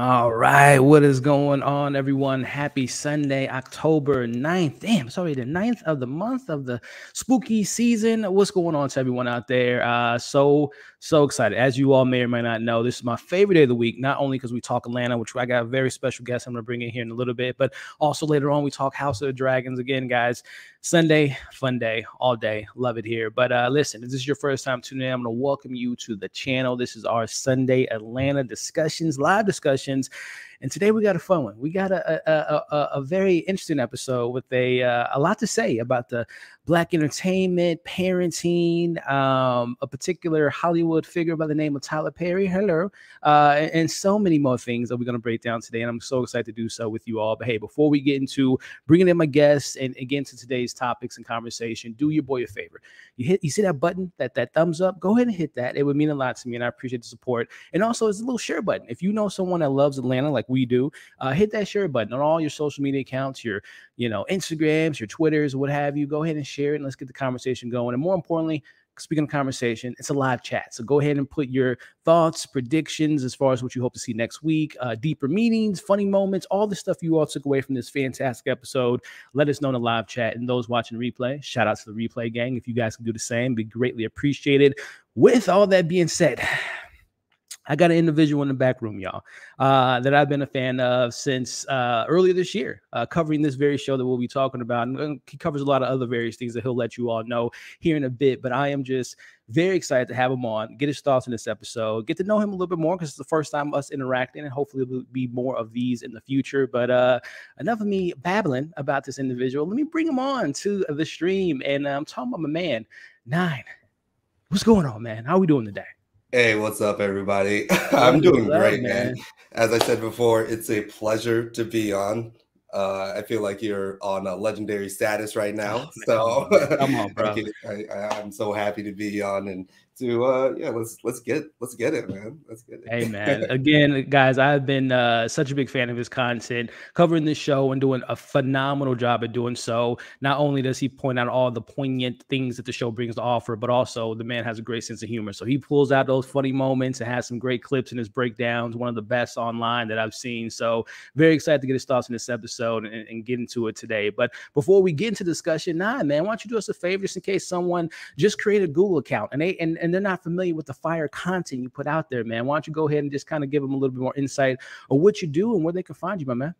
All right, what is going on, everyone? Happy Sunday, October 9th. Damn, sorry, the 9th of the month of the spooky season. What's going on to everyone out there? Uh, so, so excited. As you all may or may not know, this is my favorite day of the week, not only because we talk Atlanta, which I got a very special guest I'm going to bring in here in a little bit, but also later on, we talk House of the Dragons again, guys. Sunday, fun day, all day. Love it here. But uh, listen, if this is your first time tuning in, I'm going to welcome you to the channel. This is our Sunday Atlanta discussions, live discussions. And today we got a fun one. We got a a, a, a very interesting episode with a uh, a lot to say about the black entertainment, parenting, um, a particular Hollywood figure by the name of Tyler Perry. Hello, uh, and, and, so many more things that we're going to break down today. And I'm so excited to do so with you all. But hey, before we get into bringing in my guests and, again to today's topics and conversation, do your boy a favor. You hit, you see that button, that that thumbs up. Go ahead and hit that. It would mean a lot to me, and I appreciate the support. And also, it's a little share button. If you know someone that loves Atlanta like we do, uh, hit that share button on all your social media accounts, your you know Instagrams, your Twitters, what have you. Go ahead and share it, and let's get the conversation going. And more importantly, speaking of conversation, it's a live chat. So go ahead and put your thoughts, predictions as far as what you hope to see next week, uh, deeper meetings, funny moments, all the stuff you all took away from this fantastic episode. Let us know in the live chat. And those watching replay, shout out to the replay gang. If you guys can do the same, be greatly appreciated. With all that being said, I got an individual in the back room, y'all, uh, that I've been a fan of since uh, earlier this year, uh, covering this very show that we'll be talking about. And he covers a lot of other various things that he'll let you all know here in a bit. But I am just very excited to have him on, get his thoughts in this episode, get to know him a little bit more because it's the first time us interacting, and hopefully there'll be more of these in the future. But uh, enough of me babbling about this individual. Let me bring him on to the stream, and I'm talking about my man, Nine. What's going on, man? How are we doing today? Hey, what's up, everybody? I'm doing great, man. As I said before, it's a pleasure to be on. Uh, I feel like you're on a legendary status right now. So come on, bro. I, am so happy to be on and to uh yeah let's let's get let's get it man. Let's get it. Hey man. Again guys i've been uh such a big fan of his content covering this show and doing a phenomenal job at doing so. Not only does he point out all the poignant things that the show brings to offer but also the man has a great sense of humor. So he pulls out those funny moments and has some great clips in his breakdowns one of the best online that i've seen. So very excited to get his thoughts in this episode and, and get into it today. But before we get into discussion nah man why don't you do us a favor just in case someone just created a google account and they and, and and they're not familiar with the fire content you put out there, man. Why don't you go ahead and just kind of give them a little bit more insight of what you do and where they can find you, my man?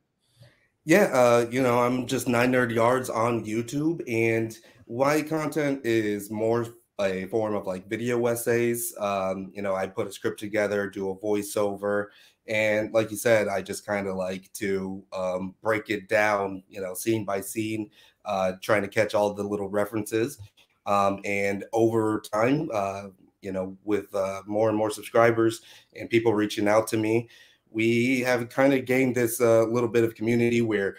Yeah, uh, you know, I'm just nine nerd yards on YouTube, and why content is more a form of like video essays. Um, you know, I put a script together, do a voiceover, and like you said, I just kind of like to um, break it down, you know, scene by scene, uh, trying to catch all the little references. Um, and over time, uh, you know, with uh, more and more subscribers and people reaching out to me, we have kind of gained this uh, little bit of community where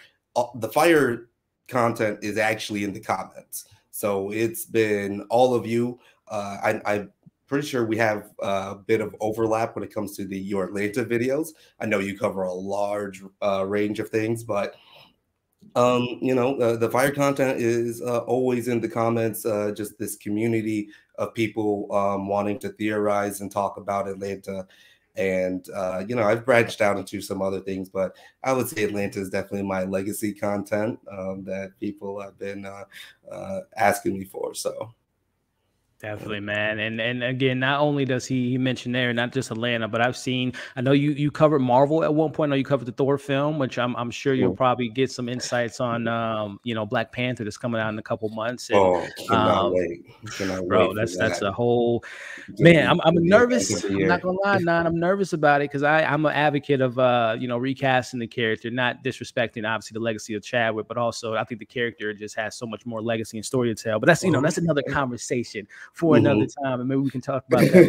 the fire content is actually in the comments. So it's been all of you. Uh, I, am pretty sure we have a bit of overlap when it comes to the Your Atlanta videos. I know you cover a large uh, range of things, but um, you know, uh, the fire content is uh, always in the comments, uh, just this community of people um, wanting to theorize and talk about Atlanta. And, uh, you know, I've branched out into some other things, but I would say Atlanta is definitely my legacy content um, that people have been uh, uh, asking me for. So. Definitely, man. And and again, not only does he he mention there, not just Atlanta, but I've seen. I know you you covered Marvel at one point. I know you covered the Thor film, which I'm I'm sure you'll probably get some insights on. Um, you know, Black Panther that's coming out in a couple months. And, oh, cannot um, wait! Cannot bro, wait that's that's a whole man. I'm I'm nervous. I'm not gonna lie, non. I'm nervous about it because I I'm an advocate of uh you know recasting the character, not disrespecting obviously the legacy of Chadwick, but also I think the character just has so much more legacy and story to tell. But that's you know that's another conversation for mm-hmm. another time, and maybe we can talk about that.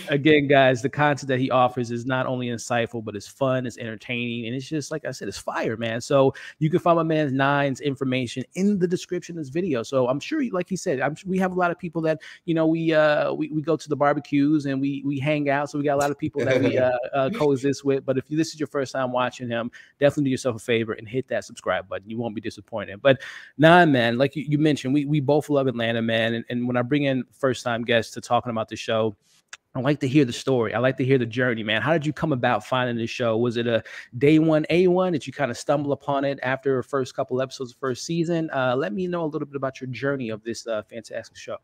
yeah. Again, guys, the content that he offers is not only insightful, but it's fun, it's entertaining, and it's just like I said, it's fire, man. So you can find my man's Nines information in the description of this video. So I'm sure, like he said, I'm we have a lot of people that you know we uh we, we go to the barbecues and we we hang out. So we got a lot of people that we uh, uh coexist with. But if this is your first time watching him, definitely do yourself a favor and hit that subscribe button. You won't be disappointed. But nah, man, like you, you mentioned, we we both love Atlanta, man, and, and when I bring in first time guests to talking about the show, I like to hear the story. I like to hear the journey, man. How did you come about finding this show? Was it a day one A one? Did you kind of stumble upon it after the first couple episodes first season? Uh, let me know a little bit about your journey of this uh, fantastic show.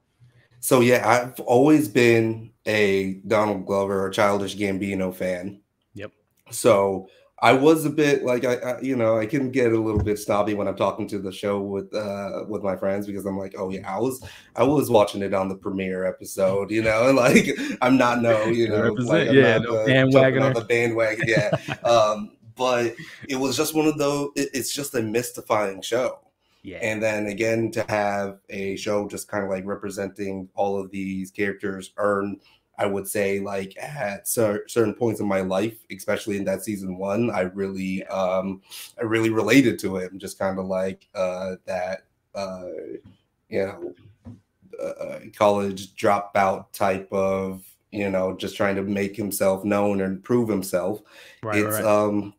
So yeah, I've always been a Donald Glover or Childish Gambino fan. Yep. So I was a bit like I, I, you know I can get a little bit snobby when I'm talking to the show with uh with my friends because I'm like oh yeah I was I was watching it on the premiere episode you know? And like I'm not no you know like, yeah no bandwagon on the bandwagon yeah. Um but it was just one of those it, it's just a mystifying show. Yeah. And then again to have a show just kind of like representing all of these characters earn I would say like at cer- certain points in my life, especially in that season one, I really um I really related to it. I'm just kind of like uh that uh you know uh, college dropout type of you know just trying to make himself known and prove himself. Right, it's right. um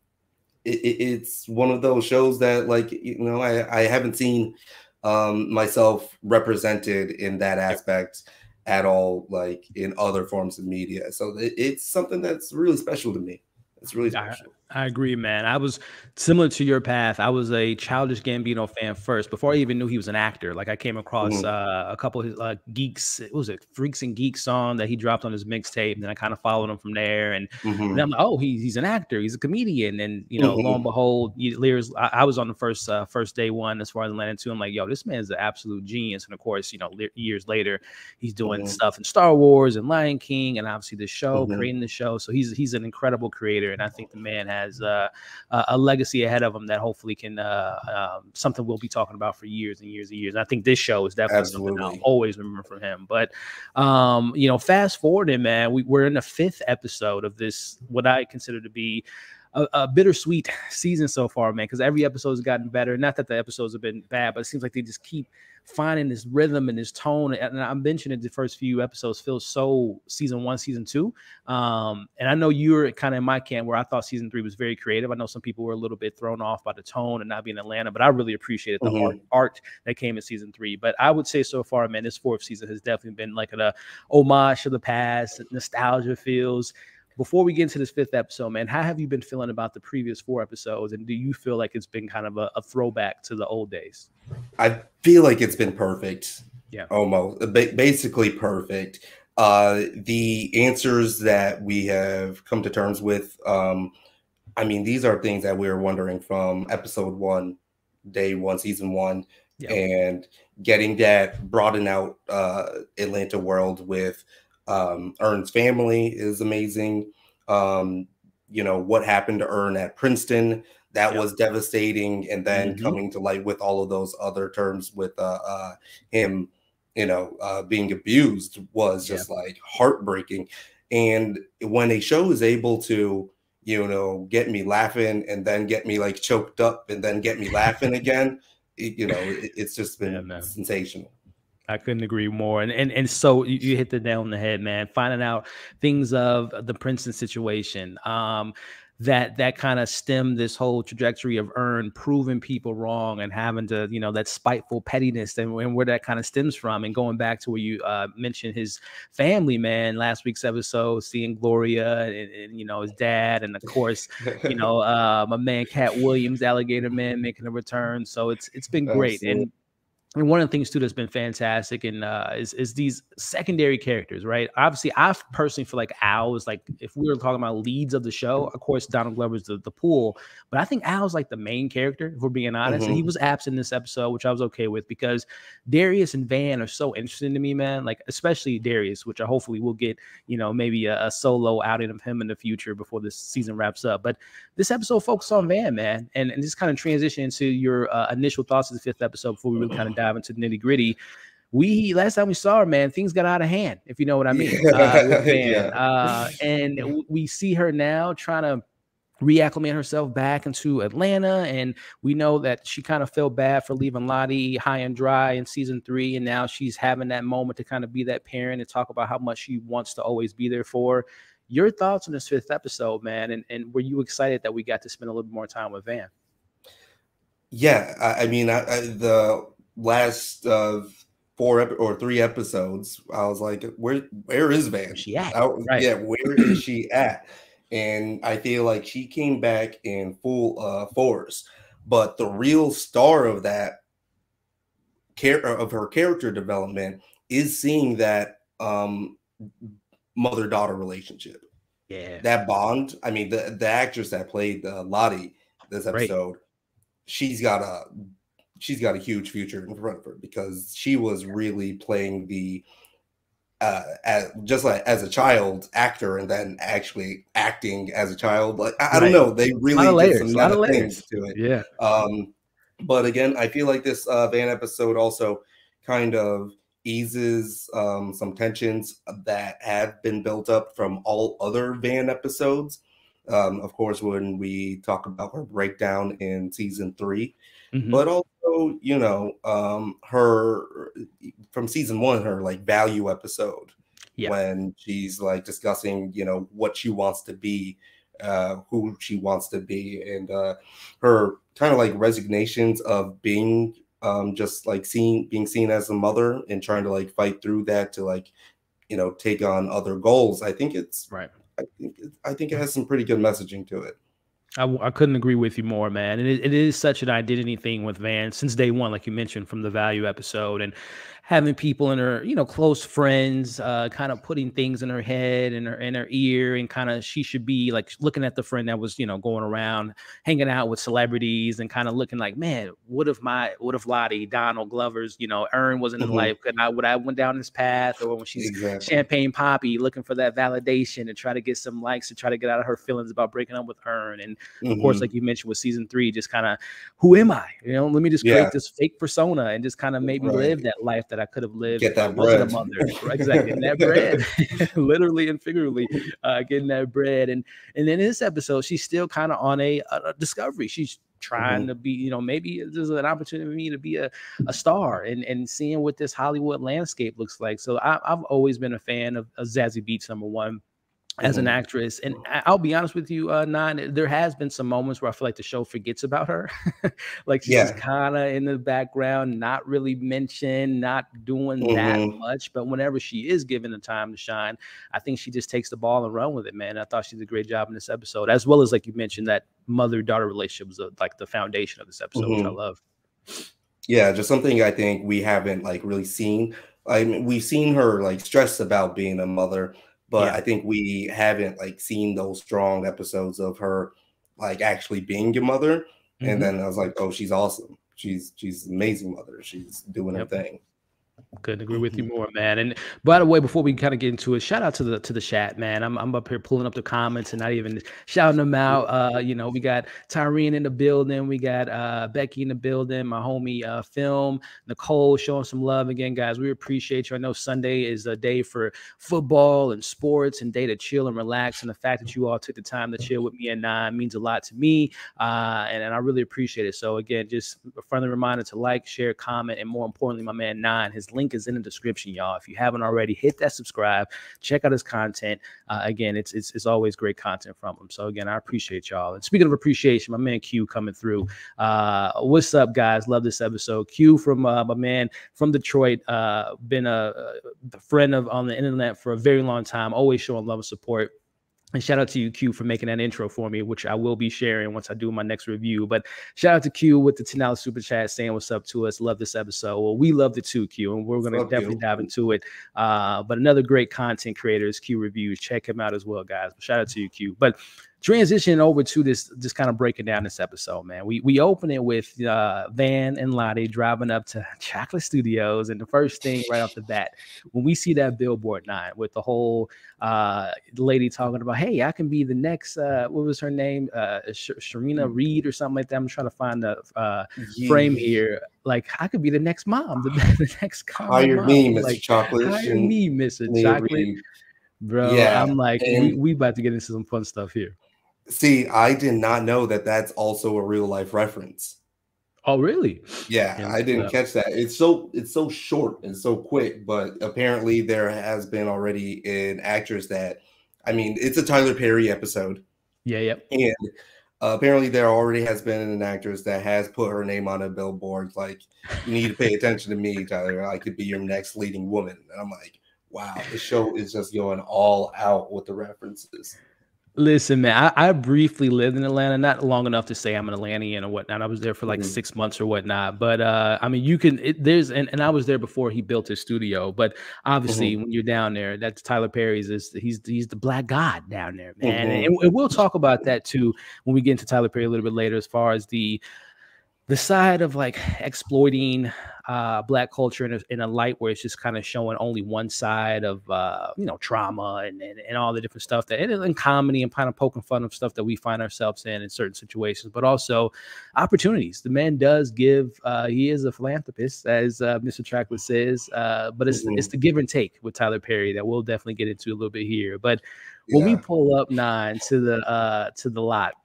it, it's one of those shows that like you know I I haven't seen um myself represented in that aspect. Yep at all like in other forms of media. So it, it's something that's really special to me. It's really special. I agree, man. I was similar to your path. I was a Childish Gambino fan first before I even knew he was an actor. Like I came across mm-hmm. uh, a couple of his uh, geeks. What was it Freaks and Geeks song that he dropped on his mixtape, and then I kind of followed him from there. And, mm-hmm. and I'm like, oh, he's he's an actor. He's a comedian. And you know, mm-hmm. lo and behold, years I, I, was on the first uh, first day one as far as Atlanta too. I'm like, yo, this man's an absolute genius. And of course, you know, years later, he's doing mm-hmm. stuff in Star Wars and Lion King, and obviously the show, mm-hmm. creating the show. So he's he's an incredible creator, and I think the man has has uh, a legacy ahead of him that hopefully can uh, um, something we'll be talking about for years and years and years. And I think this show is definitely Absolutely. something I'll always remember from him. But um, you know, fast forwarding, man, we, we're in the fifth episode of this what I consider to be a, a, bittersweet season so far, man, because every episode has gotten better. Not that the episodes have been bad, but it seems like they just keep finding this rhythm and this tone. And I mentioned it the first few episodes feels so season one, season two. Um, and I know you're kind of in my camp where I thought season three was very creative. I know some people were a little bit thrown off by the tone and not being Atlanta, but I really appreciated the mm-hmm. art, art, that came in season three. But I would say so far, man, this fourth season has definitely been like a homage to the past, nostalgia feels before we get into this fifth episode, man, how have you been feeling about the previous four episodes? And do you feel like it's been kind of a, a throwback to the old days? I feel like it's been perfect. Yeah. Almost basically perfect. Uh, the answers that we have come to terms with, um, I mean, these are things that we were wondering from episode one, day one, season one, yep. and getting that broaden out uh, Atlanta world with um, Earn's family is amazing. Um, you know what happened to Earn at Princeton that yep. was devastating, and then mm-hmm. coming to light with all of those other terms with uh, uh, him, you know, uh, being abused was just like heartbreaking. And when a show is able to, you know, get me laughing and then get me like choked up and then get me laughing again, it, you know, it, it's just been yeah, sensational. I couldn't agree more. And and and so you, you, hit the nail on the head, man. Finding out things of the Princeton situation. Um, that that kind of stemmed this whole trajectory of earn proving people wrong and having to you know that spiteful pettiness and, and where that kind of stems from and going back to where you uh, mentioned his family man last week's episode seeing gloria and, and, you know his dad and of course you know uh, my man Katt Williams alligator man making a return so it's it's been great Absolutely. and and one of the things too that's been fantastic and uh, is is these secondary characters, right? Obviously, I personally feel like Al is like if we were talking about leads of the show, of course Donald Glover's the, the pool, but I think Al's like the main character, if we're being honest. Mm-hmm. And he was absent this episode, which I was okay with because Darius and Van are so interesting to me, man. Like especially Darius, which I hopefully will get, you know, maybe a, a solo outing of him in the future before this season wraps up. But this episode focused on Van, man, and and just kind of transition into your uh, initial thoughts of the fifth episode before we really kind of dive into the nitty gritty. We last time we saw her, man, things got out of hand, if you know what I mean. Uh, yeah. uh, and we see her now trying to reacclimate herself back into Atlanta. And we know that she kind of felt bad for leaving Lottie high and dry in season three. And now she's having that moment to kind of be that parent and talk about how much she wants to always be there for. Your thoughts on this fifth episode, man? And, and were you excited that we got to spend a little more time with Van? Yeah, I, I mean, I, I, the last uh, four ep- or three episodes, I was like, where where is Van? She at? Right. Yeah, where is she at? And I feel like she came back in full uh, force. But the real star of that care of her character development is seeing that um, mother daughter relationship, Yeah. that bond. I mean, the the actress that played uh, Lottie this Right. episode, she's got a she's got a huge future in front of her because she was really playing the uh as, just like as a child actor and then actually acting as a child like i, I don't know they really of did some lot of layers. to it Yeah. um but again i feel like this uh van episode also kind of eases um some tensions that have been built up from all other van episodes um of course when we talk about her breakdown in season three Mhm. but also you know um her from season one her like value episode Yeah. when she's like discussing you know what she wants to be uh who she wants to be and uh her kind of like resignations of being um just like seen being seen as a mother and trying to like fight through that to like you know take on other goals i think it's right. i think it, i think it has some pretty good messaging to it I, couldn't agree with you more, man. And it, it is such an identity thing with Van since day one, like you mentioned from the value episode, and having people in her, you know, close friends, uh, kind of putting things in her head and her in her ear, and kind of she should be like looking at the friend that was, you know, going around hanging out with celebrities and kind of looking like, man, what if my, what if Lottie, Donald Glover's, you know, Earn wasn't in Mhm. life? Could I would I went down this path, or when she's exactly Champagne Papi looking for that validation and try to get some likes to try to get out of her feelings about breaking up with Earn and of course Mhm. like you mentioned with season three just kind of who am i you know let me just create Yeah. this fake persona and just kind of maybe Right. live that life that i could have lived Get that wasn't a bread. mother. Exactly and that bread. Literally and figuratively uh getting that bread. And and then in this episode she's still kind of on a, a discovery. She's trying Mm-hmm. to be you know maybe there's an opportunity for me to be a, a star and and seeing what this hollywood landscape looks like. So I, i've always been a fan of, of zazie beetz number one as an Mhm. actress. And I'll be honest with you, uh, Nine, there has been some moments where I feel like the show forgets about her. like she's Yeah. kind of in the background, not really mentioned, not doing that Mhm. much. But whenever she is given the time to shine, I think she just takes the ball and run with it, man. I thought she did a great job in this episode, as well as like you mentioned, that mother-daughter relationship was uh, like the foundation of this episode, which I Mhm. love. Yeah, just something I think we haven't like really seen. I mean, we've seen her like stress about being a mother, but Yeah. I think we haven't like seen those strong episodes of her like actually being your mother. Mhm. And then I was like, oh, she's awesome. She's she's an amazing mother. She's doing Yep. her thing. Couldn't agree with you more, man. And by the way, before we kind of get into it, shout out to the to the chat, man. I'm I'm up here pulling up the comments and not even shouting them out. Uh, you know, we got Tyrene in the building, we got uh Becky in the building, my homie uh film, Nicole showing some love again, guys. We appreciate you. I know Sunday is a day for football and sports and day to chill and relax. And the fact that you all took the time to chill with me and nine means a lot to me. Uh, and, and I really appreciate it. So again, just a friendly reminder to like, share, comment, and more importantly, my man Nine, his link is in the description, y'all. If you haven't already, hit that subscribe, check out his content. Uh, again, it's, it's it's always great content from him. So again, I appreciate y'all. And speaking of appreciation, my man Q coming through. Uh, what's up, guys? Love this episode. Q from uh, my man from Detroit. Uh, been a, a friend of on the internet for a very long time. Always showing love and support. And shout out to you, Q, for making that intro for me, which I will be sharing once I do my next review. But shout out to Q with the $10 super chat saying what's up to us. Love this episode. Well, we love the two Q, and we're going to definitely you. dive into it. Uh, but another great content creator is Q Reviews. Check him out as well, guys. But shout out to you, Q. But transition over to this, just kind of breaking down this episode, man. We we open it with uh, Van and Lottie driving up to Chocolate Studios, and the first thing right off the bat, when we see that billboard nine with the whole uh, lady talking about, hey, I can be the next. Uh, what was her name? Uh, Sh- Sharina Reed or something like that. I'm trying to find the uh, frame here. Like I could be the next mom, the, the next Hire mom. me, Mr. Like, Chocolate. hire me, Mr. Chocolate, Reed. bro. Yeah, I'm like, we, we about to get into some fun stuff here. See, I did not know that that's also a real life reference. Oh, really? Yeah, Yeah, I didn't yeah. catch that. It's so it's so short and so quick, but apparently there has been already an actress that I mean, it's a Tyler Perry episode, Yeah, yeah. and uh, apparently there already has been an actress that has put her name on a billboard like you need to pay attention to me tyler i could be your next leading woman and i'm like wow the show is just going all out with the references Listen, man, I, I, briefly lived in Atlanta, not long enough to say I'm an Atlantean or whatnot. I was there for like mm-hmm. six months or whatnot. But uh, I mean, you can it, there's and, and I was there before he built his studio. But obviously, mm-hmm. when you're down there, that's Tyler Perry's. Is he's he's the black god down there, man. Mm-hmm. And, and we'll talk about that too when we get into Tyler Perry a little bit later, as far as the the side of like exploiting uh, black culture in a, in a light where it's just kind of showing only one side of uh, you know trauma and, and, and all the different stuff that and, and comedy and kind of poking fun of stuff that we find ourselves in in certain situations, but also opportunities. The man does give. Uh, he is a philanthropist, as uh, Mr. Chocolate says, uh, but it's mm-hmm. it's the give and take with Tyler Perry that we'll definitely get into a little bit here. But when yeah. we pull up nine to the uh, to the lot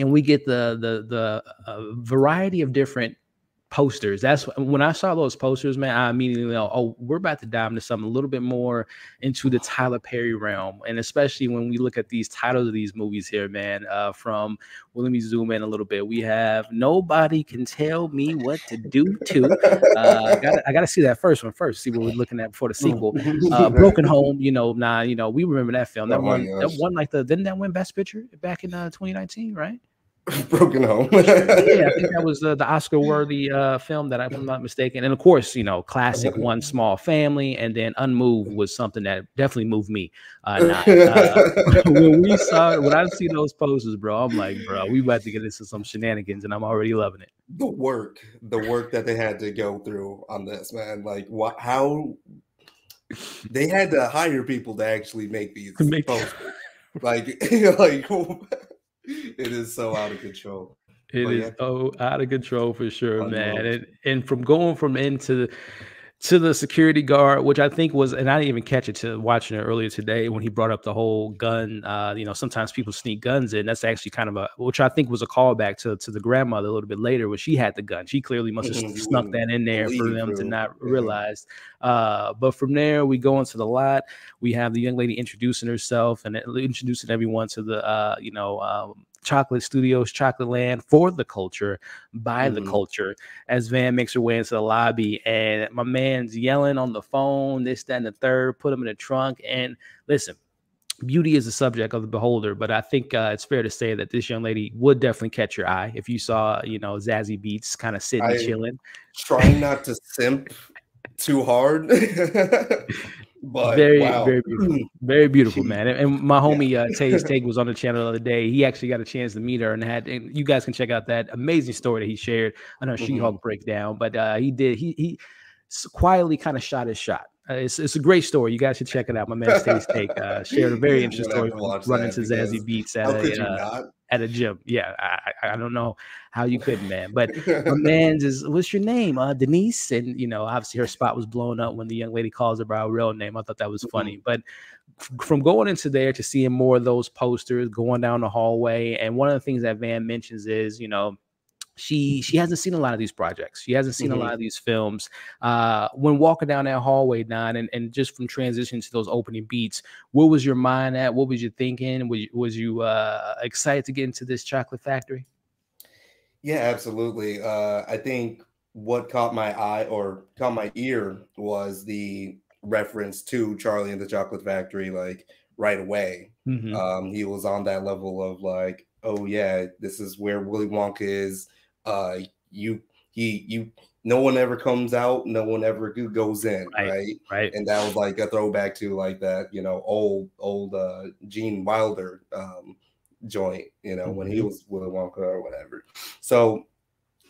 and we get the the the uh, variety of different posters. That's when I saw those posters, man. I immediately know, oh, we're about to dive into something a little bit more into the Tyler Perry realm, and especially when we look at these titles of these movies here, man. Uh, from well, let me zoom in a little bit. We have nobody can tell me what to do to. Uh, I gotta, I gotta see that first one first. See what we're looking at before the sequel. Uh, Broken Home, you know, nah, you know, we remember that film. That oh one, that one, like the didn't that win Best Picture back in uh, 2019, right? Broken Home. yeah, I think that was uh, the Oscar-worthy uh, film that I'm not mistaken. And of course, you know, classic One Small Family, and then Unmoved was something that definitely moved me. Uh, not, uh, when we saw, when I see those posters, bro, I'm like, bro, we about to get into some shenanigans, and I'm already loving it. The work, the work that they had to go through on this, man. Like, what? How they had to hire people to actually make these make- posters. like, like it is so out of control. It but is yeah. so out of control for sure, man. And and from going from into the to the security guard, which I think was, and I didn't even catch it to watching it earlier today when he brought up the whole gun. Uh, you know, sometimes people sneak guns in. That's actually kind of a, which I think was a callback to to the grandmother a little bit later when she had the gun. She clearly must have mm-hmm. snuck that in there for them to not mm-hmm. realize. Uh, but from there, we go into the lot. We have the young lady introducing herself and introducing everyone to the, uh, you know, um, Chocolate Studios, Chocolate Land for the culture, by mm-hmm. the culture. As Van makes her way into the lobby, and my man's yelling on the phone, this, that, and the third, put him in the trunk. And listen, beauty is the subject of the beholder, but I think uh, it's fair to say that this young lady would definitely catch your eye if you saw, you know, Zazie Beetz kind of sitting, I chilling. Trying not to simp too hard. But very, wow. very beautiful, very beautiful, man. And, my homie yeah. uh, Taze Take was on the channel the other day. He actually got a chance to meet her and had. And you guys can check out that amazing story that he shared on our mm-hmm. She-Hulk breakdown. But uh, he did. He he quietly kind of shot his shot. Uh, it's, it's a great story. You guys should check it out. My man Taze Take uh, shared a very interesting story running to Zazie Beetz at a, uh, at a gym. Yeah, I, I don't know how you couldn't, man. But my man's is what's your name? Uh, Denise. And you know, obviously her spot was blown up when the young lady calls her by her real name. I thought that was funny. Mm-hmm. But from going into there to seeing more of those posters going down the hallway, and one of the things that Van mentions is, you know, she she hasn't seen a lot of these projects. She hasn't seen mm-hmm. a lot of these films. Uh, when walking down that hallway, Don, and, and just from transition to those opening beats, what was your mind at? What was you thinking? Was, was you uh, excited to get into this chocolate factory? Yeah, absolutely. Uh, I think what caught my eye or caught my ear was the reference to Charlie and the Chocolate Factory, like right away. Mm-hmm. Um, he was on that level of like, oh yeah, this is where Willy Wonka is uh, you he you no one ever comes out, no one ever goes in, right, right? Right. And that was like a throwback to like that, you know, old old uh Gene Wilder um joint, you know, mm-hmm. when he mm-hmm. was Willy Wonka or whatever. So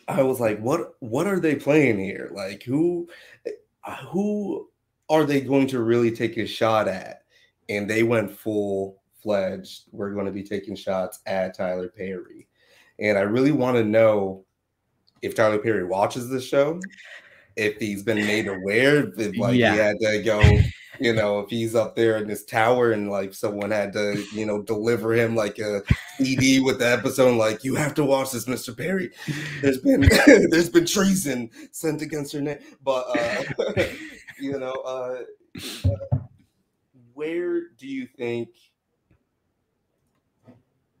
I was like, what what are they playing here? Like who uh, who are they going to really take a shot at? And they went full fledged. We're going to be taking shots at Tyler Perry. And I really want to know if Tyler Perry watches the show, if he's been made aware, if like yeah. he had to go, you know, if he's up there in this tower and like someone had to, you know, deliver him like a CD with the episode, like you have to watch this, Mr. Perry. There's been there's been treason sent against your name, but uh, you know, uh, where do you think?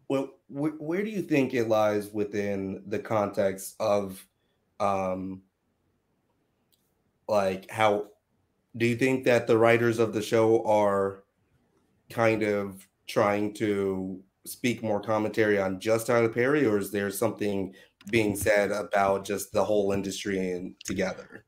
Well, wh- where do you think it lies within the context of um like how do you think that the writers of the show are kind of trying to speak more commentary on just Tyler Perry, or is there something being said about just the whole industry and together?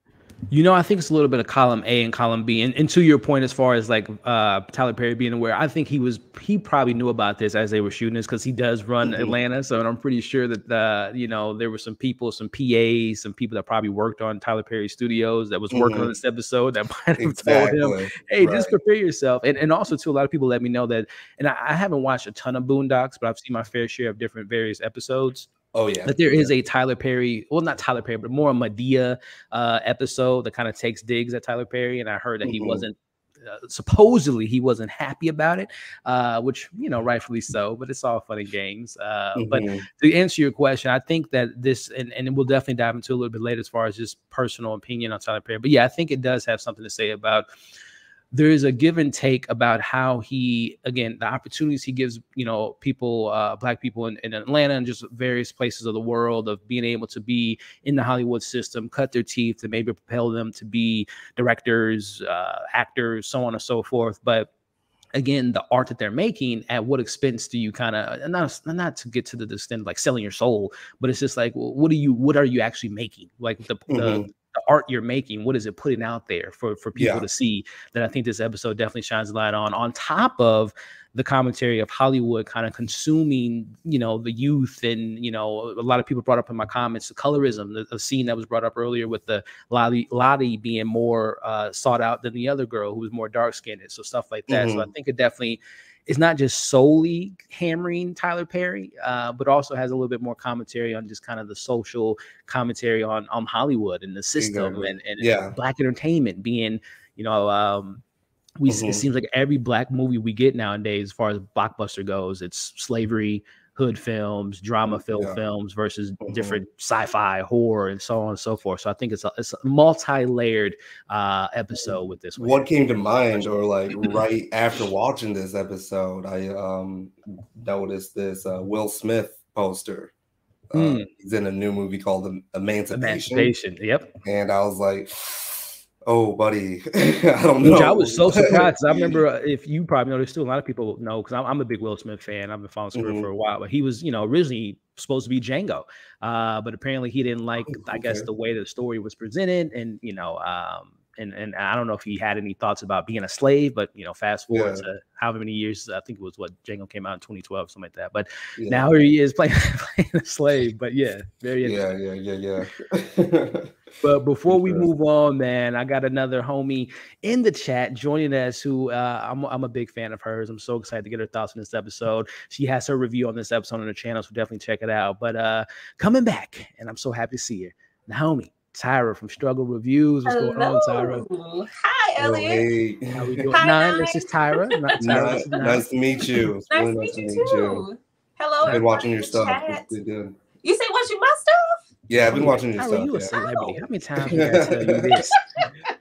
You know, I think it's a little bit of column A and column B. And, and to your point, as far as like uh, Tyler Perry being aware, I think he was he probably knew about this as they were shooting this because he does run mm-hmm. Atlanta. So I'm pretty sure that uh, you know there were some people, some PAs, some people that probably worked on Tyler Perry Studios that was working mm-hmm. on this episode that might have exactly. told him, "Hey, right. just prepare yourself." And and also too, a lot of people let me know that, and I, I haven't watched a ton of Boondocks, but I've seen my fair share of different various episodes. Oh yeah. But there yeah. is a Tyler Perry, well, not Tyler Perry, but more a Madea uh, episode that kind of takes digs at Tyler Perry, and I heard that mm-hmm. he wasn't. Uh, supposedly he wasn't happy about it, uh, which you know rightfully so. But it's all fun and games. Uh, mm-hmm. But to answer your question, I think that this, and, and we'll definitely dive into a little bit later as far as just personal opinion on Tyler Perry. But yeah, I think it does have something to say about there is a give and take about how he again the opportunities he gives you know people uh, black people in, in, atlanta and just various places of the world of being able to be in the hollywood system cut their teeth and maybe propel them to be directors uh, actors so on and so forth but again the art that they're making at what expense do you kind of not not to get to the extent like selling your soul but it's just like well, what are you what are you actually making like the, mm-hmm. the the art you're making what is it putting out there for for people yeah. to see that i think this episode definitely shines a light on on top of the commentary of hollywood kind of consuming you know the youth and you know a lot of people brought up in my comments the colorism the, the scene that was brought up earlier with the lottie, lottie being more uh, sought out than the other girl who was more dark skinned so stuff like that mm-hmm. so i mm-hmm. think it definitely it's not just solely hammering Tyler Perry, uh, but also has a little bit more commentary on just kind of the social commentary on on Hollywood and the system exactly. and, and yeah. black entertainment being, you know, um, we mm-hmm. it seems like every black movie we get nowadays, as far as blockbuster goes, it's slavery, hood films, drama mm, film yeah. films versus mm-hmm. different sci-fi, horror, and so on and so forth. So I think it's a, it's a multi-layered uh, episode with this one. What came to mind, or like right after watching this episode, I um, noticed this uh, Will Smith poster. Uh, mm. He's in a new movie called Emancipation. Emancipation. Yep. And I was like Oh, buddy, I don't know. Which I was so surprised. I remember uh, if you probably know, there's still a lot of people know because I'm, I'm, a big Will Smith fan. I've been following Smith mm-hmm. for a while, but he was, you know, originally supposed to be Django, uh, but apparently he didn't like, oh, I guess, the way the story was presented, and you know, um, and and I don't know if he had any thoughts about being a slave, but you know, fast forward yeah. to however many years, I think it was what Django came out in 2012, something like that. But yeah. now he is playing, playing a slave. But yeah, very yeah, yeah, yeah, yeah. but before we move on, man, I got another homie in the chat joining us who uh, I'm, I'm a big fan of hers. I'm so excited to get her thoughts on this episode. She has her review on this episode on the channel, so definitely check it out. But uh, coming back, and I'm so happy to see her. Naomi, Tyra from Struggle Reviews. What's Hello. going on, Tyra? Hi, Elliot. hey. How we doing? Hi, Nine, this is Tyra. Not Tyra nice, nice to meet you. nice, really nice to meet you too. Hello. I've been watching your stuff. It's good. You say watching my stuff? Yeah, I've been watching your Tyra, stuff. You a yeah. celebrity. How many times did I tell you this?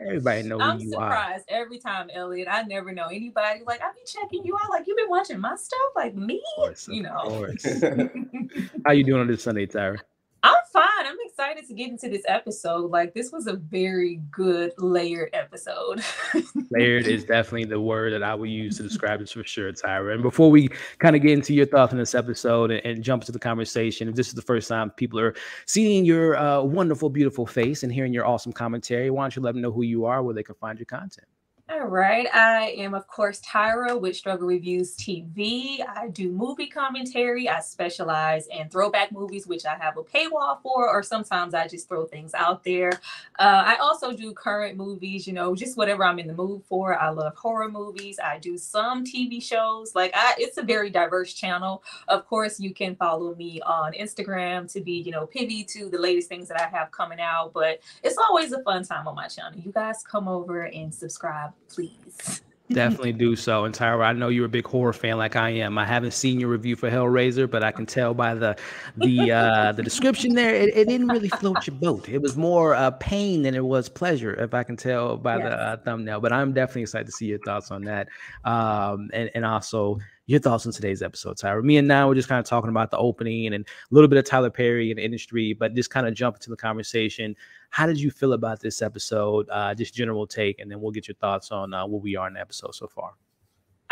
Everybody know I'm who you surprised every time, Elliot. I never know anybody. Like I be checking you out. Like you've been watching my stuff, like me. Course, you know. How you doing on this Sunday, Tyra? I'm fine. I'm excited to get into this episode. Like this was a very good layered episode. layered is definitely the word that I would use to describe this for sure, Tyra. And before we kind of get into your thoughts on this episode and, and, jump into the conversation, if this is the first time people are seeing your uh, wonderful, beautiful face and hearing your awesome commentary, why don't you let them know who you are, where they can find your content? All right. I am, of course, Tyra with Struggle Reviews TV. I do movie commentary. I specialize in throwback movies, which I have a paywall for, or sometimes I just throw things out there. Uh, I also do current movies, you know, just whatever I'm in the mood for. I love horror movies. I do some TV shows. Like, I, it's a very diverse channel. Of course, you can follow me on Instagram to be, you know, privy to the latest things that I have coming out. But it's always a fun time on my channel. You guys come over and subscribe please. Definitely do so. And Tyra, I know you're a big horror fan like I am. I haven't seen your review for Hellraiser, but I can tell by the the uh the description there, it, it didn't really float your boat. It was more uh pain than it was pleasure, if I can tell by yes. the uh, thumbnail. But I'm definitely excited to see your thoughts on that. Um and, and also your thoughts on today's episode, Tyra. Me and now we're just kind of talking about the opening and a little bit of Tyler Perry and the industry, but just kind of jump into the conversation. How did you feel about this episode? Uh, just general take, and then we'll get your thoughts on uh, where we are in the episode so far.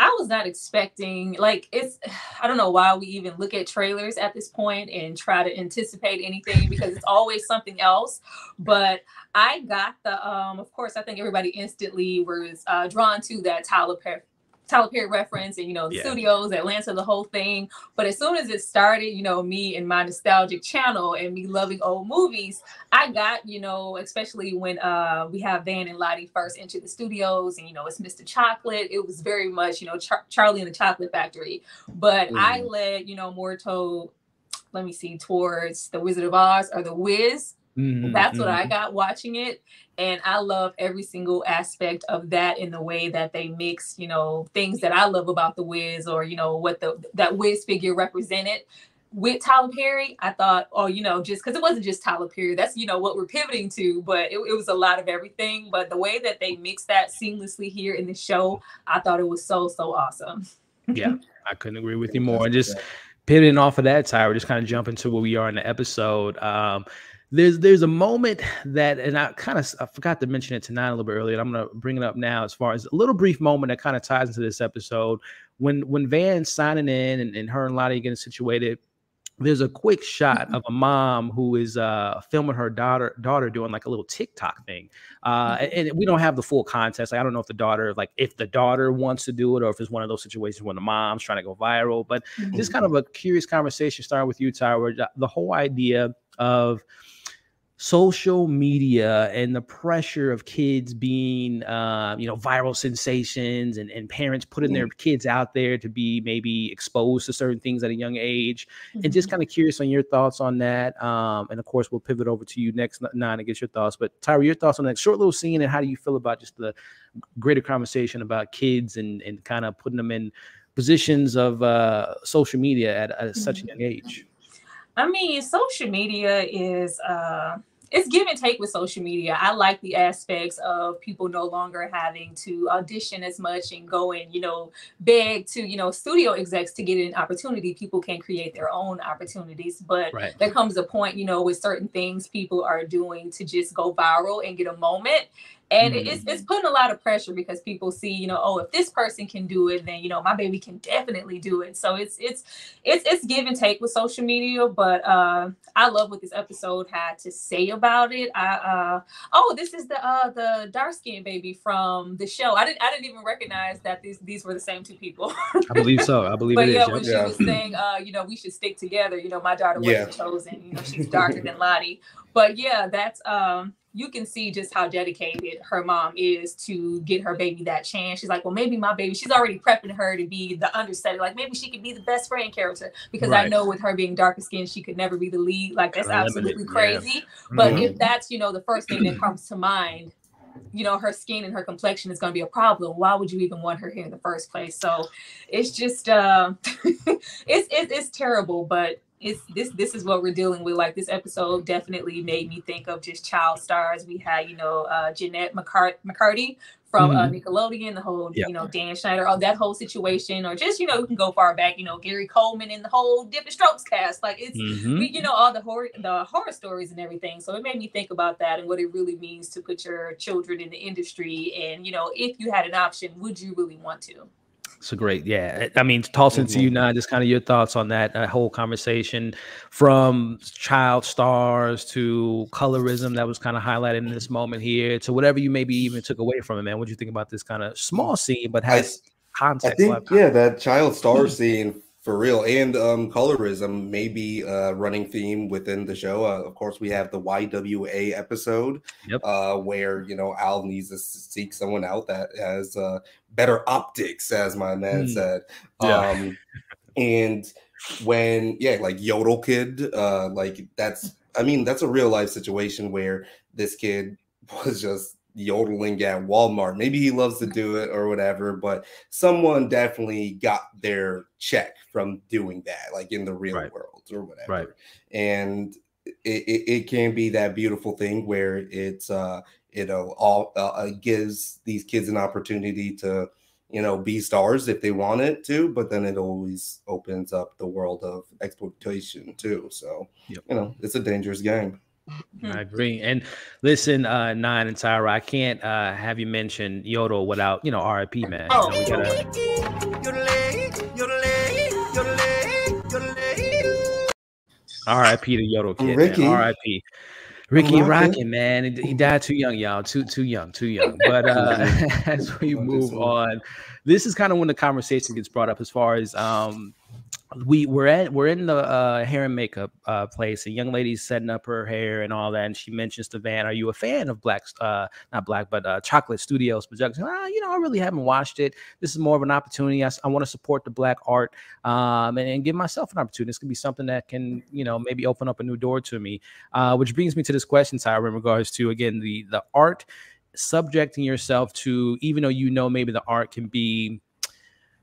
I was not expecting like it's I don't know why we even look at trailers at this point and try to anticipate anything because it's always something else. But I got the um of course I think everybody instantly was uh, drawn to that Tyler Perry Tyler Perry reference and you know the yeah. studios, Atlanta, the whole thing. But as soon as it started, you know, me and my nostalgic channel and me loving old movies, I got, you know, especially when uh we have Van and Lottie first into the studios and you know it's Mr. Chocolate. It was very much, you know, Char- Charlie and the Chocolate Factory. But mm. I led, you know, more to let me see, towards the Wizard of Oz or the Wiz. Mm-hmm, That's what mm-hmm. I got watching it. And I love every single aspect of that in the way that they mix, you know, things that I love about the Wiz or, you know, what the that Wiz figure represented with Tyler Perry, I thought, oh, you know, just because it wasn't just Tyler Perry, that's you know what we're pivoting to, but it, it, was a lot of everything. But the way that they mixed that seamlessly here in the show, I thought it was so so awesome. yeah, I couldn't agree with you more. And just pivoting off of that, Tyler, just kind of jump into where we are in the episode. Um, there's there's a moment that and I kind of I forgot to mention it tonight a little bit earlier. I'm gonna bring it up now as far as a little brief moment that kind of ties into this episode. When when Van's signing in and, and her and Lottie getting situated, there's a quick shot mm-hmm. of a mom who is uh, filming her daughter daughter doing like a little TikTok thing, uh, mm-hmm. and, and, we don't have the full context. Like, I don't know if the daughter like if the daughter wants to do it or if it's one of those situations when the mom's trying to go viral. But mm-hmm. just kind of a curious conversation starting with you, Tyra. The whole idea of social media and the pressure of kids being uh, you know viral sensations and, and parents putting their kids out there to be maybe exposed to certain things at a young age mm-hmm. and just mm-hmm. kind of curious on your thoughts on that um, and of course we'll pivot over to you next nine to get your thoughts but tyra your thoughts on that short little scene and how do you feel about just the greater conversation about kids and and kind of putting them in positions of uh, social media at, at mm-hmm. such a young age I mean, social media is uh, it's give and take with social media. I like the aspects of people no longer having to audition as much and go and, you know, beg to, you know, studio execs to get an opportunity. People can create their own opportunities. But right. there comes a point, you know, with certain things people are doing to just go viral and get a moment and mm-hmm. it's, it's putting a lot of pressure because people see you know oh if this person can do it then you know my baby can definitely do it. So it's it's it's it's give and take with social media but uh i love what this episode had to say about it. I uh oh this is the uh the dark skinned baby from the show. I didn't i didn't even recognize that these these were the same two people. I believe so. I believe but it yeah is, when yeah. she was saying uh you know we should stick together you know my daughter wasn't yeah. chosen you know she's darker than lottie. But yeah that's um you can see just how dedicated her mom is to get her baby that chance. She's like, well, maybe my baby, she's already prepping her to be the understudy. Like maybe she could be the best friend character because right. I know with her being darker skinned, she could never be the lead. Like that's absolutely crazy. Yeah. But mm-hmm. if that's, you know, the first thing that comes to mind, you know, her skin and her complexion is going to be a problem. Why would you even want her here in the first place? So it's just, uh, it's, it's, it's terrible, but it's this this is what we're dealing with. Like this episode definitely made me think of just child stars. We had, you know, uh Jennette McCart- McCurdy from uh, mm-hmm. uh, Nickelodeon, the whole, yep. you know, Dan Schneider, oh, that whole situation, or just, you know, you can go far back, you know, Gary Coleman and the whole Diff'rent Strokes cast. Like it's, mm-hmm. we, you know, all the horror, the horror stories and everything. So it made me think about that and what it really means to put your children in the industry. And, you know, if you had an option, would you really want to? So great. Yeah. I mean, tossing mm-hmm. to you now, just kind of your thoughts on that, that whole conversation from child stars to colorism that was kind of highlighted in this moment here to whatever you maybe even took away from it, man. What do you think about this kind of small scene, but has I, context? I think, yeah, that child star scene for real. And um, colorism may be a running theme within the show. Uh, of course, we have the YWA episode yep. uh, where, you know, Al needs to seek someone out that has uh, better optics, as my man mm. said. Yeah. Um, and when, yeah, like Yodel Kid, uh, like that's, I mean, that's a real life situation where this kid was just yodeling at Walmart. Maybe he loves to do it or whatever, but someone definitely got their check from doing that, like in the real right. world or whatever. Right. And it, it, it, can be that beautiful thing where it's uh you know all uh, uh, gives these kids an opportunity to you know be stars if they want it to but then it always opens up the world of exploitation too so yep. you know it's a dangerous game I agree. And listen, uh, Nine and Tyra, I can't uh, have you mention Yodel without, you know, RIP, man. Oh. You know, gotta... RIP to Yodel kid. Ricky. RIP. Ricky Rockin', man. He died too young, y'all. Too too young, too young. But uh, as we move on, this is kind of when the conversation gets brought up as far as um, we we're at we're in the uh, hair and makeup uh, place. A young lady's setting up her hair and all that, and she mentions to Van, "Are you a fan of Black, uh, not Black, but uh, Chocolate Studios production?" Ah, you know, I really haven't watched it. This is more of an opportunity. I, I want to support the Black art um, and, and, give myself an opportunity. This could be something that can, you know, maybe open up a new door to me. Uh, which brings me to this question, Tyra, in regards to again the the art subjecting yourself to, even though you know maybe the art can be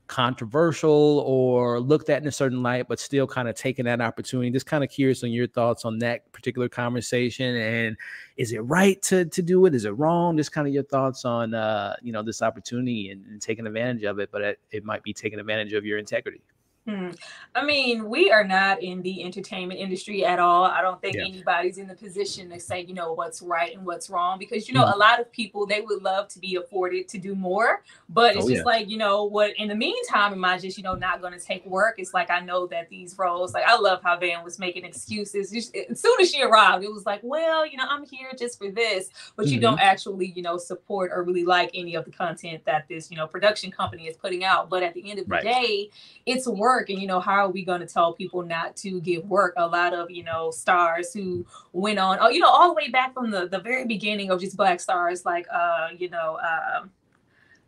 controversial or looked at in a certain light, but still kind of taking that opportunity. Just kind of curious on your thoughts on that particular conversation. And is it right to to do it? Is it wrong? Just kind of your thoughts on uh, you know, this opportunity and, and taking advantage of it, but it, it might be taking advantage of your integrity. Hmm. I mean, we are not in the entertainment industry at all. I don't think yeah. anybody's in the position to say, you know, what's right and what's wrong because, you know, mm. a lot of people, they would love to be afforded to do more. But it's oh, just yeah. like, you know, what in the meantime, am I just, you know, not going to take work? It's like, I know that these roles, like, I love how Van was making excuses. Just, as soon as she arrived, it was like, well, you know, I'm here just for this. But mm-hmm. you don't mm-hmm. actually, you know, support or really like any of the content that this, you know, production company is putting out. But at the end of the right. day, it's work work and you know how are we going to tell people not to give work a lot of you know stars who went on oh you know all the way back from the the very beginning of just black stars like uh you know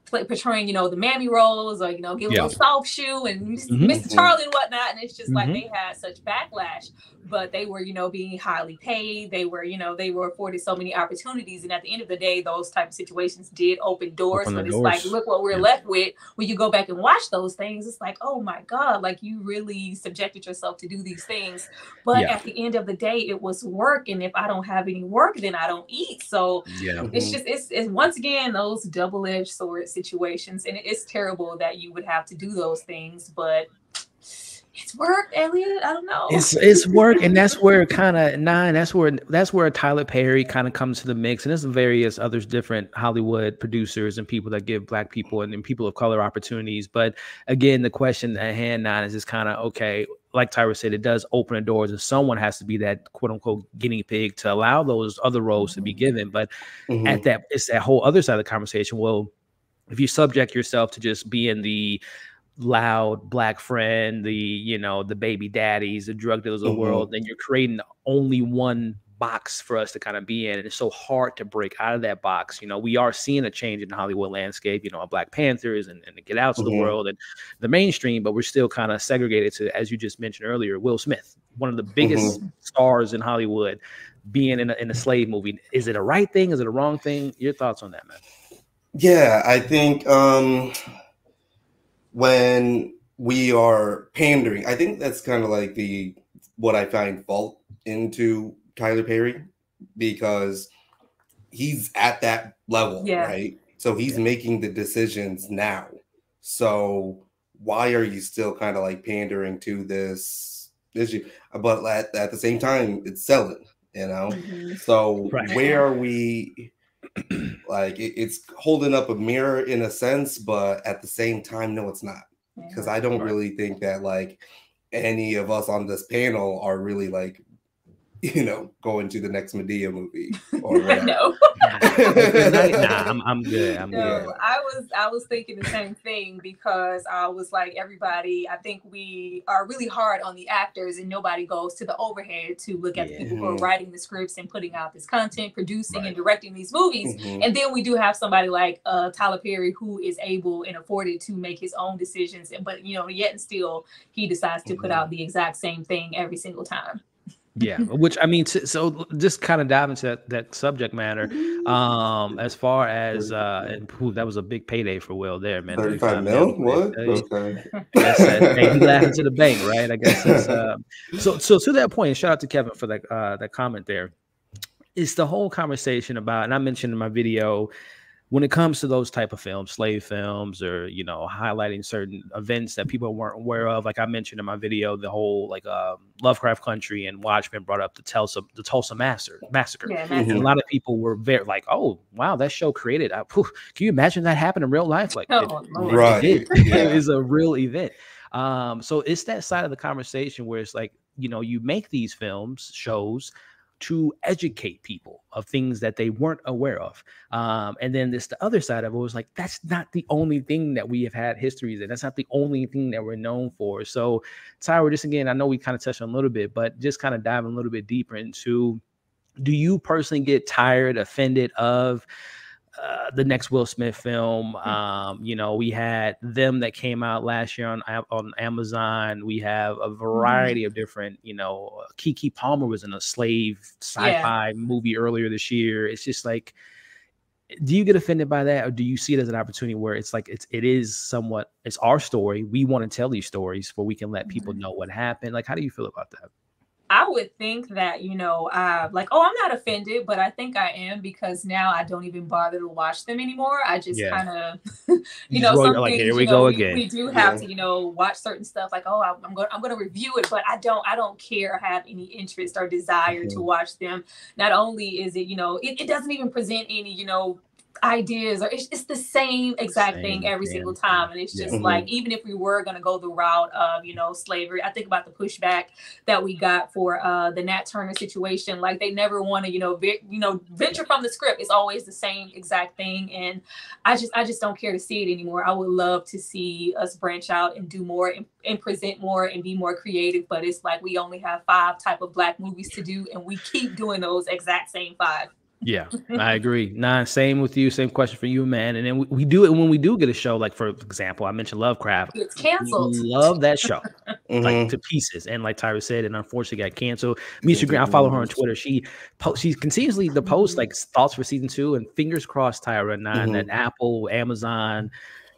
play, portraying, you know, the mammy roles or, you know, give yeah. a little soft shoe and mm-hmm. Mr. Charlie and whatnot. And it's just mm-hmm. like they had such backlash, but they were, you know, being highly paid. They were, you know, they were afforded so many opportunities. And at the end of the day, those type of situations did open doors. Open but it's doors. like, look what we're yeah. left with when you go back and watch those things. It's like, oh my God, like you really subjected yourself to do these things. But yeah. at the end of the day, it was work. And if I don't have any work, then I don't eat. So yeah. it's just, it's, it's once again, those double edged sword situations. And it's terrible that you would have to do those things, but it's work, Elliot. I don't know. It's it's work, and that's where kind of nine. That's where that's where Tyler Perry kind of comes to the mix, and there's various others different Hollywood producers and people that give Black people and, and people of color opportunities. But again, the question at hand nine is just kind of okay. Like Tyra said, it does open the doors, and someone has to be that quote unquote guinea pig to allow those other roles to be given. But mm-hmm. at that, it's that whole other side of the conversation. Well, if you subject yourself to just being the loud black friend, the you know the baby daddies, the drug dealers of the mm-hmm. world, then you're creating only one box for us to kind of be in. And it's so hard to break out of that box. You know, we are seeing a change in the Hollywood landscape, you know, Black Panthers and, and the Get Outs mm-hmm. of the world and the mainstream, but we're still kind of segregated to, as you just mentioned earlier, Will Smith, one of the biggest mm-hmm. stars in Hollywood, being in a, in a slave movie. Is it a right thing? Is it a wrong thing? Your thoughts on that, man? Yeah, I think um, when we are pandering, I think that's kind of like the what I find fault into Tyler Perry because he's at that level, yeah. right? So he's yeah. making the decisions now. So why are you still kind of like pandering to this issue? But at, at the same time, it's selling, you know. Mm-hmm. So right. where are we? like it, it's holding up a mirror in a sense, but at the same time, no, it's not. Because I don't really think that like any of us on this panel are really like you know, going to the next Madea movie or whatever. no. nah, I'm, I'm good. I'm no, good. I was I was thinking the same thing because I was like everybody. I think we are really hard on the actors, and nobody goes to the overhead to look at yeah. the people who are writing the scripts and putting out this content, producing right. and directing these movies. Mm-hmm. And then we do have somebody like uh, Tyler Perry who is able and afforded to make his own decisions, but you know, yet and still he decides to mm-hmm. put out the exact same thing every single time. Yeah, which I mean, so just kind of dive into that, that subject matter. Um, as far as uh, and whew, that was a big payday for Will there, man. Thirty-five mil? What? Okay. hey, he laughing to the bank, right? I guess. Uh, so, so to that point, shout out to Kevin for that uh, that comment there. It's the whole conversation about, and I mentioned in my video when it comes to those type of films, slave films, or you know, highlighting certain events that people weren't aware of, like I mentioned in my video, the whole like um, Lovecraft Country and Watchmen brought up the Tulsa the Tulsa Massacre. Massacre. Yeah, and a lot of people were very like, "Oh, wow, that show created." Uh, can you imagine that happened in real life? Like, oh, it, right? It, yeah. it is a real event. Um, so it's that side of the conversation where it's like, you know, you make these films, shows to educate people of things that they weren't aware of. Um, and then this the other side of it was like that's not the only thing that we have had histories in. That's not the only thing that we're known for. So, Tyra, just again, I know we kind of touched on a little bit, but just kind of diving a little bit deeper into do you personally get tired, offended of uh, the next Will Smith film. Hmm. Um, you know, we had them that came out last year on on Amazon. We have a mm-hmm. variety of different. You know, Keke Palmer was in a slave sci-fi yeah. movie earlier this year. It's just like, do you get offended by that, or do you see it as an opportunity where it's like it's it is somewhat it's our story. We want to tell these stories where we can let people mm-hmm. know what happened. Like, how do you feel about that? I would think that, you know, uh, like, oh, I'm not offended, but I think I am because now I don't even bother to watch them anymore. I just yeah. kind of, you, you know, some like, things, here we go know, again. We, we do have yeah. to, you know, watch certain stuff like, oh, I'm going, I'm going to review it, but I don't, I don't care, have any interest or desire mm-hmm. to watch them. Not only is it, you know, it, it doesn't even present any, you know, ideas or it's, it's the same exact same thing every single time and it's just yeah. like even if we were going to go the route of you know slavery i think about the pushback that we got for uh the nat turner situation like they never want to you know vi- you know venture from the script. It's always the same exact thing and i just i just don't care to see it anymore. I would love to see us branch out and do more and, and present more and be more creative but it's like we only have five type of black movies to do and we keep doing those exact same five yeah, I agree. Nah, same with you. Same question for you, man. And then we, we do it when we do get a show. Like for example, I mentioned Lovecraft. It's canceled. Love that show, mm-hmm. like to pieces. And like Tyra said, and unfortunately got canceled. Misha Green, I follow her on Twitter. She po- she continuously the post like thoughts for season two, and fingers crossed, Tyra, nine mm-hmm. that Apple, Amazon,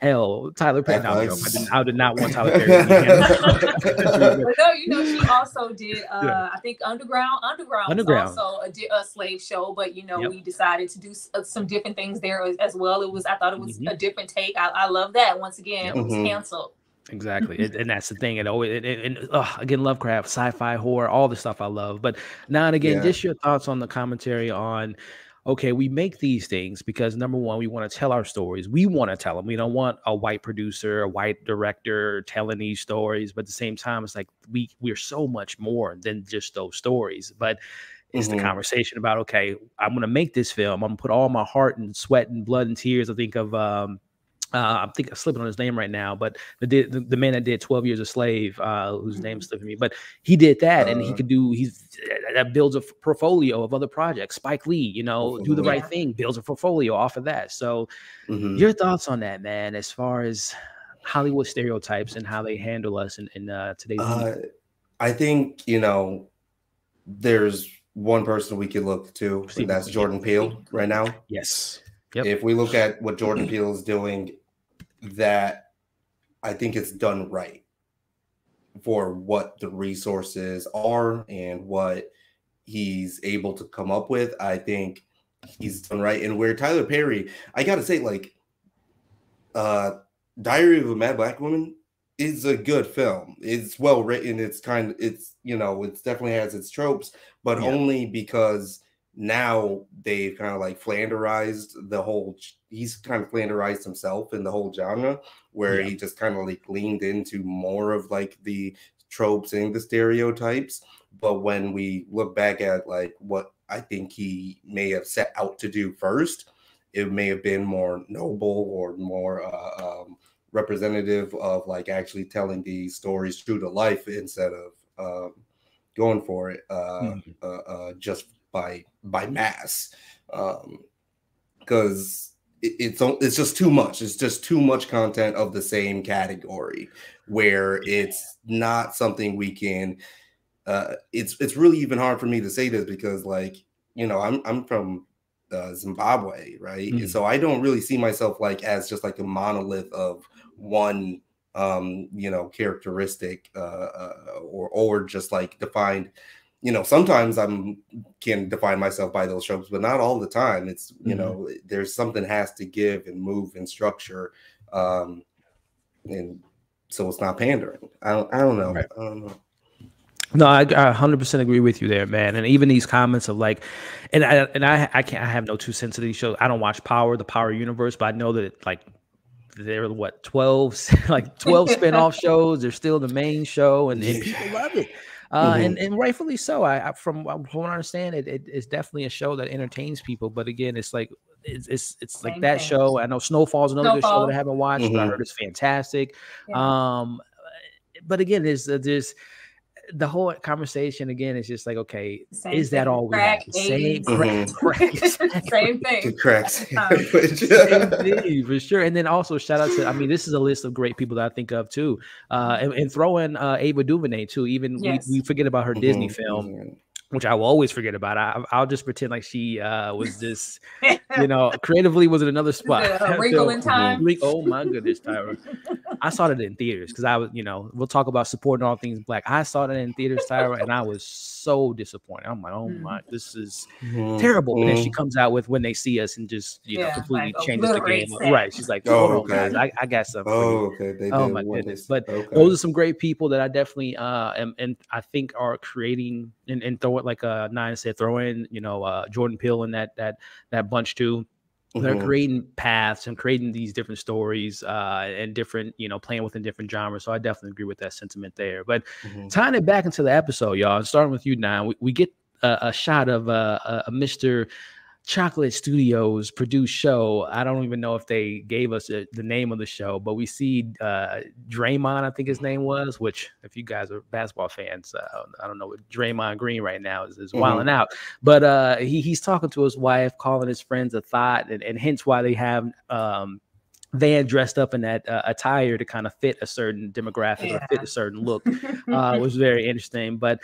hell, Tyler Perry. No, I, did, I did not want Tyler Perry. but no, you know, she also did. Uh, yeah. I think Underground. Underground. Underground. also a, a, slave show, but you know, yep. we decided to do uh, some different things there as, as, well. It was. I thought it was mm-hmm. a different take. I, I love that. Once again, yep. it was mm-hmm. canceled. Exactly, it, and that's the thing. It always and, and uh, again, Lovecraft, sci-fi, horror, all the stuff I love. But now and again, yeah. just your thoughts on the commentary on okay, we make these things because number one, we want to tell our stories. We want to tell them. We don't want a white producer, a white director telling these stories. But at the same time, it's like we we're so much more than just those stories. But it's mm-hmm. the conversation about okay, I'm gonna make this film. I'm gonna put all my heart and sweat and blood and tears. I think of um, uh, I'm thinking I'm slipping on his name right now, but the, the, the man that did 12 years a slave, uh, whose mm-hmm. name's slipping me, but he did that, uh, and he uh. could do. He's that builds a portfolio of other projects. Spike Lee, you know, do the right thing, builds a portfolio off of that. So, mm-hmm. your thoughts on that, man? As far as Hollywood stereotypes and how they handle us in, in uh, today's. Uh, I think you know, there's one person we could look to, and that's Jordan Peele right now. Yes. Yep. If we look at what Jordan Peele is doing that I think it's done right for what the resources are and what he's able to come up with. I think he's done right. And where Tyler Perry, I gotta say, like, uh, Diary of a Mad Black Woman is a good film. It's well written. It's kind of, it's, you know, it definitely has its tropes, but yeah. only because now they've kind of like flanderized the whole he's kind of flanderized himself in the whole genre where yeah. he just kind of like leaned into more of like the tropes and the stereotypes but when we look back at like what i think he may have set out to do first it may have been more noble or more uh, um, representative of like actually telling these stories true to life instead of um, going for it uh, mm-hmm. uh, uh just by by mass because um, it's it's just too much. It's just too much content of the same category where it's not something we can uh, it's it's really even hard for me to say this because like you know I'm I'm from uh, Zimbabwe, right? Mm-hmm. So I don't really see myself like as just like a monolith of one um you know characteristic uh, uh or or just like defined you know sometimes i'm can define myself by those tropes but not all the time it's you mm-hmm. know there's something has to give and move and structure um and so it's not pandering i don't, I don't know right. i don't know no, I, I 100% agree with you there, man. And even these comments of like, and I and I I can't I have no two cents to these shows. I don't watch Power, the Power Universe, but I know that like there are what 12 like 12 spin-off shows. They're still the main show, and, and people love it. Uh, mm-hmm. and, and rightfully so. I, I from, from what I understand, it, it, it's definitely a show that entertains people. But again, it's like it's it's, it's like that thing. show. I know Snowfall's another Snowfall. show that I haven't watched, mm-hmm. but I mm-hmm. heard it's fantastic. Yeah. Um, but again, there's there's the whole conversation again is just like, okay, Same is that all we have? Same, mm-hmm. crack, Same thing. Correct. Same thing for sure. And then also shout out to, I mean, this is a list of great people that I think of too. Uh, and, and throw in uh, Ava DuVernay too. Even yes. we, we forget about her mm-hmm. Disney film. Mm-hmm which I will always forget about. I, will just pretend like she uh, was just, you know, creatively was in another spot. A wrinkle in time. Oh my goodness, Tyra. I saw it in theaters because I was, you know, we'll talk about supporting all things black. I saw it in theaters, Tyra, and I was so disappointed. I'm like, oh mm. my, this is mm-hmm. terrible. And then she mm-hmm. comes out with when they see us and just, you yeah, know, completely like changes the game. Set. Right. She's like, oh, okay. guys, I, I got something. Oh, okay. They oh my goodness. But okay. those are some great people that I definitely uh am, and I think are creating and, and throw it like a nine said, throw in, you know, uh Jordan Peele and that that that bunch too. They're mm-hmm. creating paths and creating these different stories uh, and different, you know, playing within different genres. So I definitely agree with that sentiment there. But mm-hmm. tying it back into the episode, y'all, starting with you now, we, we get a, a, shot of uh, a, a Mr. Chocolate Studios produced show. I don't even know if they gave us a, the name of the show, but we see uh, Draymond, I think his name was, which if you guys are basketball fans, uh, I don't know what Draymond Green right now is, is mm-hmm. wilding out. But uh, he, he's talking to his wife, calling his friends a thought, and, and hence why they have um, Van dressed up in that uh, attire to kind of fit a certain demographic yeah. or fit a certain look uh, was very interesting. But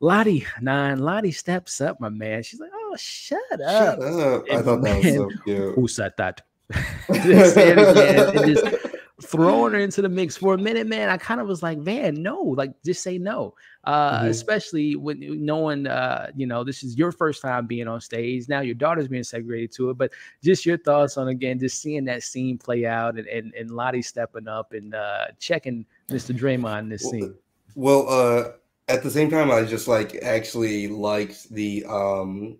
Lottie nine, Lottie steps up, my man. She's like, "Oh, shut up!" Shut up! And I thought man, that was so cute. Who said that? and just throwing her into the mix for a minute, man. I kind of was like, "Man, no! Like, just say no." Uh, mm-hmm. Especially when knowing, uh, you know, this is your first time being on stage. Now your daughter's being segregated to it, but just your thoughts on again, just seeing that scene play out and and, and Lottie stepping up and uh, checking Mr. Draymond in this well, scene. Well, uh at the same time, I just like actually liked the um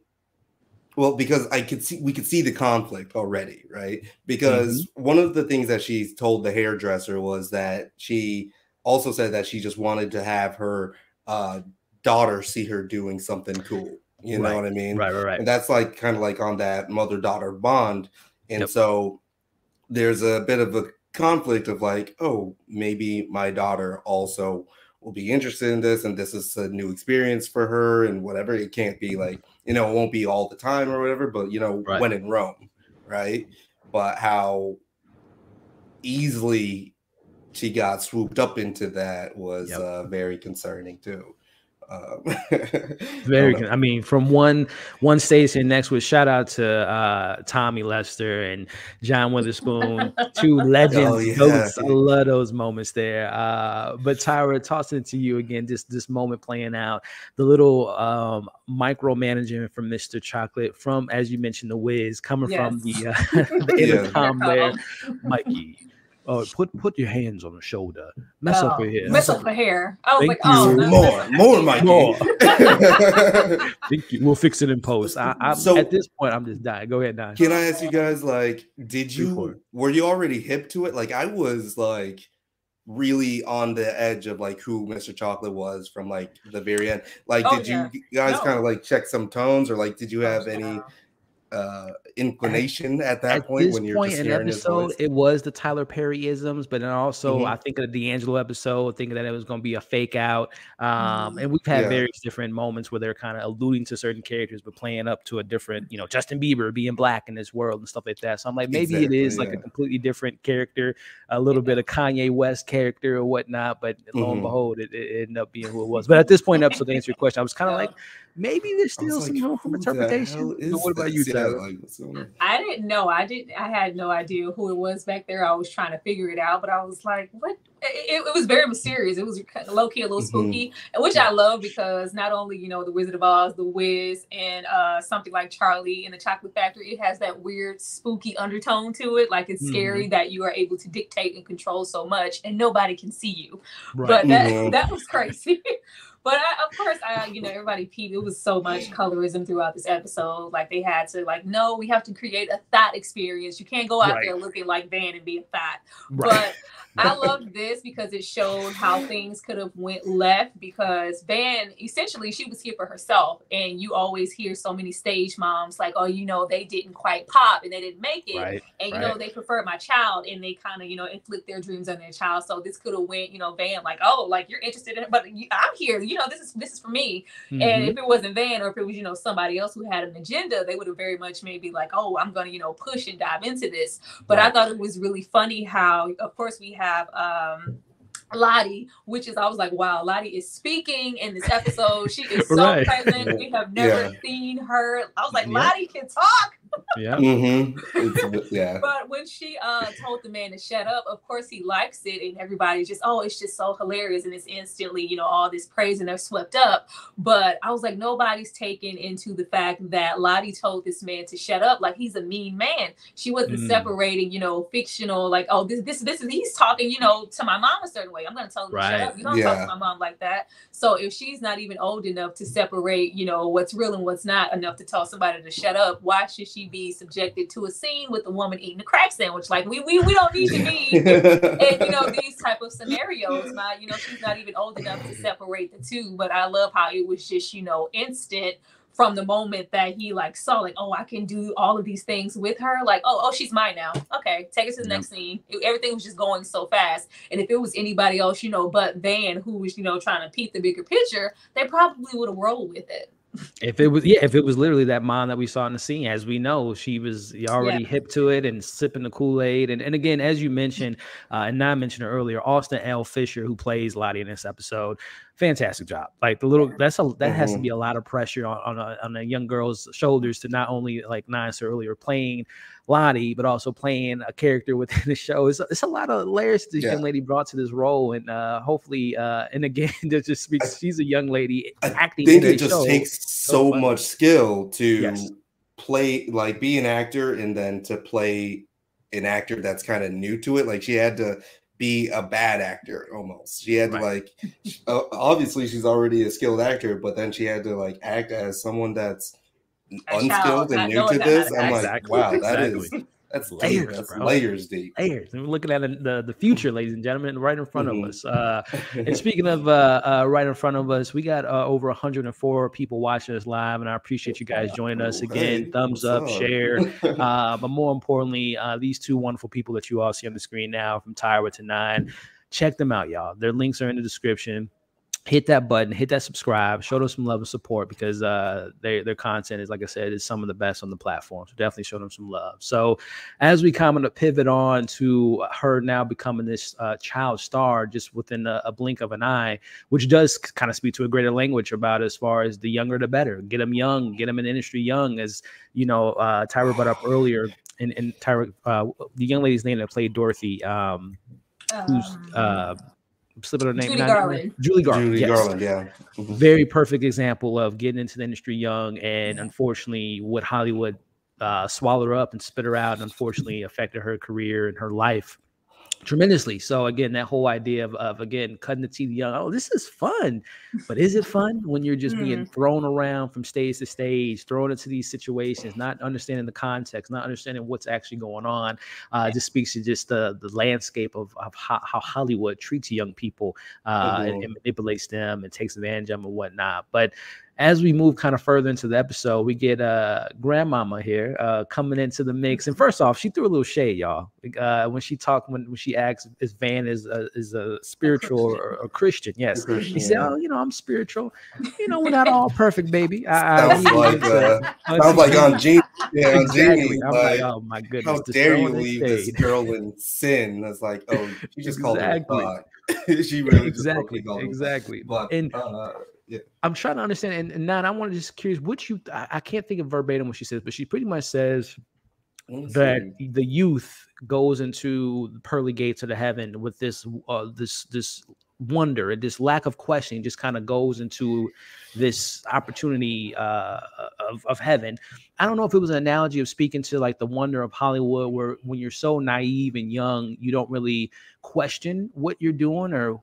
well because I could see we could see the conflict already, right? Because mm-hmm. one of the things that she told the hairdresser was that she also said that she just wanted to have her uh daughter see her doing something cool. You right. know what I mean? Right, right, right. And that's like kind of like on that mother-daughter bond. And yep. so there's a bit of a conflict of like, oh, maybe my daughter also will be interested in this and this is a new experience for her and whatever it can't be like you know it won't be all the time or whatever but you know right. when in rome right but how easily she got swooped up into that was yep. uh, very concerning too um, Very, I, I, mean, from one one station next with shout out to uh, Tommy Lister and John Witherspoon, two legends. Oh, yeah. those, I love those moments there. Uh, but Tyra, tossing it to you again. This this moment playing out, the little um, micromanagement from Mr. Chocolate, from as you mentioned, the Wiz coming yes. from the, uh, the intercom there, Mikey oh, put put your hands on the shoulder, mess oh, up your hair, mess up the hair. I was Thank like, oh, no, more, more, Mikey. More. Thank you. We'll fix it in post. I, I'm, so at this point, I'm just dying. Go ahead, Don. Can I ask you guys, like, did you were you already hip to it? Like, I was like really on the edge of like who Mr. Chocolate was from like the very end. Like, oh, did yeah. you guys no. kind of like check some tones, or like, did you have any? uh inclination at, at that at point this when you're point just hearing episode it was the tyler Perryisms, but then also Mhm. i think of the d'angelo episode thinking that it was going to be a fake out um Mhm. and we've had Yeah. various different moments where they're kind of alluding to certain characters but playing up to a different you know justin bieber being black in this world and stuff like that so i'm like maybe it Exactly, is like a completely different character a little bit of kanye west character or whatnot but lo and Mhm. behold it, it ended up being who it was but at this point in episode to answer your question i was kind of Yeah. like maybe there's I was still some like, room for interpretation hell what about you this?" Tyler? like, what's going on? I didn't know. I didn't. I had no idea who it was back there. I was trying to figure it out, but I was like, "What?" It, it was very mysterious. It was low key, a little Mhm. spooky, and which I love because not only you know the Wizard of Oz, the Wiz, and uh, something like Charlie and the Chocolate Factory, it has that weird spooky undertone to it. Like it's scary that you are able to dictate and control so much, and nobody can see you. But that Mhm. that was crazy. But I, of course, I you know everybody peeped. It was so much colorism throughout this episode. Like they had to like, no, we have to create a thought experience. You can't go out Right. there looking like Van and be a thought. right But I loved this because it showed how things could have went left. Because Van, essentially, she was here for herself, and you always hear so many stage moms like, oh, you know, they didn't quite pop and they didn't make it right and you know they prefer my child and they kind of you know inflict their dreams on their child so this could have went you know van like oh like you're interested in it but i'm here you know this is this is for me and Mhm. if it wasn't van or if it was you know somebody else who had an agenda they would have very much maybe like oh i'm gonna you know push and dive into this but i thought it was really funny how of course we have um Lottie, which is I was like, wow, Lottie is speaking in this episode. She is so Right. present. We have never Yeah. seen her. I was like, Yep. Lottie can talk. Yeah Mm-hmm. Yeah. But when she uh told the man to shut up, of course he likes it, and everybody's just, oh, it's just so hilarious, and it's instantly, you know, all this praise and they're swept up. But I was like, nobody's taken into the fact that Lottie told this man to shut up, like he's a mean man. She wasn't Mm. separating, you know, fictional, like, oh, this this this is he's talking, you know, to my mom a certain way. I'm gonna tell him to shut up. You don't talk to my mom like that. So if she's not even old enough to separate, you know, what's real and what's not enough to tell somebody to shut up, why should she be subjected to a scene with a woman eating a crack sandwich? Like we we, we don't need to be and you know these type of scenarios. My you know she's not even old enough to separate the two. But I love how it was just you know instant from the moment that he like saw like oh I can do all of these things with her like oh oh she's mine now okay take it to the Yep. next scene It- everything was just going so fast and if it was anybody else you know but Van who was you know trying to peep the bigger picture they probably would have rolled with it If it was, yeah, if it was literally that mom that we saw in the scene, as we know, she was already hip to it and sipping the Kool Aid. And, and again, as you mentioned, uh, and I mentioned earlier, Austin Elle Fisher, who plays Lottie in this episode, fantastic job. Like the little, that's a that has to Mhm. be a lot of pressure on on a, on a young girl's shoulders to not only like said earlier, playing Lottie, but also playing a character within the show. It's, it's a lot of layers this Yeah. young lady brought to this role, and uh, hopefully, uh, and again, that just speaks. She's a young lady I acting. think in it just show. takes so so much skill to Yes. play like be an actor and then to play an actor that's kind of new to it like she had to be a bad actor almost she had to like uh, obviously she's already a skilled actor but then she had to like act as someone that's A unskilled and new to this i'm act. like wow that is exactly. That's Layers, layers that's bro. layers deep layers. And we're looking at the, the, future, ladies and gentlemen, right in front Mhm. of us. Uh, and speaking of uh, uh, right in front of us, we got uh, over 104 people watching us live, and I appreciate you guys joining us again. Hey, Thumbs what's up, share. Uh, but more importantly, uh, these two wonderful people that you all see on the screen now, from Tyra to Nine, check them out, y'all. Their links are in the description. Hit that button, hit that subscribe, show them some love and support because uh, their their content is, like I said, is some of the best on the platform. So definitely show them some love. So as we kind of pivot on to her now becoming this uh, child star just within a, a blink of an eye, which does kind of speak to a greater language about as far as the younger the better. Get them young, get them in the industry young, as you know, uh, Tyra brought up earlier. And, and Tyra, uh, the young lady's name that played Dorothy, um, who's Um, uh, slipping her name, Judy not- Garland. Julie Garland, Judy yes. Garland, yeah. Mhm. Very perfect example of getting into the industry young, and unfortunately, what Hollywood uh, swallowed her up and spit her out, and unfortunately affected her career and her life tremendously. So again, that whole idea of, of again cutting the teeth young. Oh, this is fun, but is it fun when you're just being thrown around from stage to stage, thrown into these situations, not understanding the context, not understanding what's actually going on? Uh, it just speaks to just the the landscape of, of how, how Hollywood treats young people uh, and, and manipulates them and takes advantage of them and whatnot. But as we move kind of further into the episode, we get uh grandmama here uh coming into the mix. And first off, she threw a little shade, y'all. Uh when she talked when, when she asked if Van is a is a spiritual a or a Christian. Yes. Christian, he said, Oh, you know, I'm spiritual. You know, we're not all perfect, baby. I, sounds I, like uh, sounds like on Gene. Yeah, exactly. Gene, I'm like, like, oh my goodness. How dare you leave this girl in sin? It's like, oh, she just called exactly. God. she really exactly exactly. But, and uh, yeah. I'm trying to understand. And, and now I want to just curious what you I, I, can't think of verbatim what she says, but she pretty much says that the youth goes into the pearly gates of the heaven with this uh, this this wonder and this lack of questioning just kind of goes into this opportunity uh, of, of heaven i don't know if it was an analogy of speaking to like the wonder of hollywood where when you're so naive and young you don't really question what you're doing or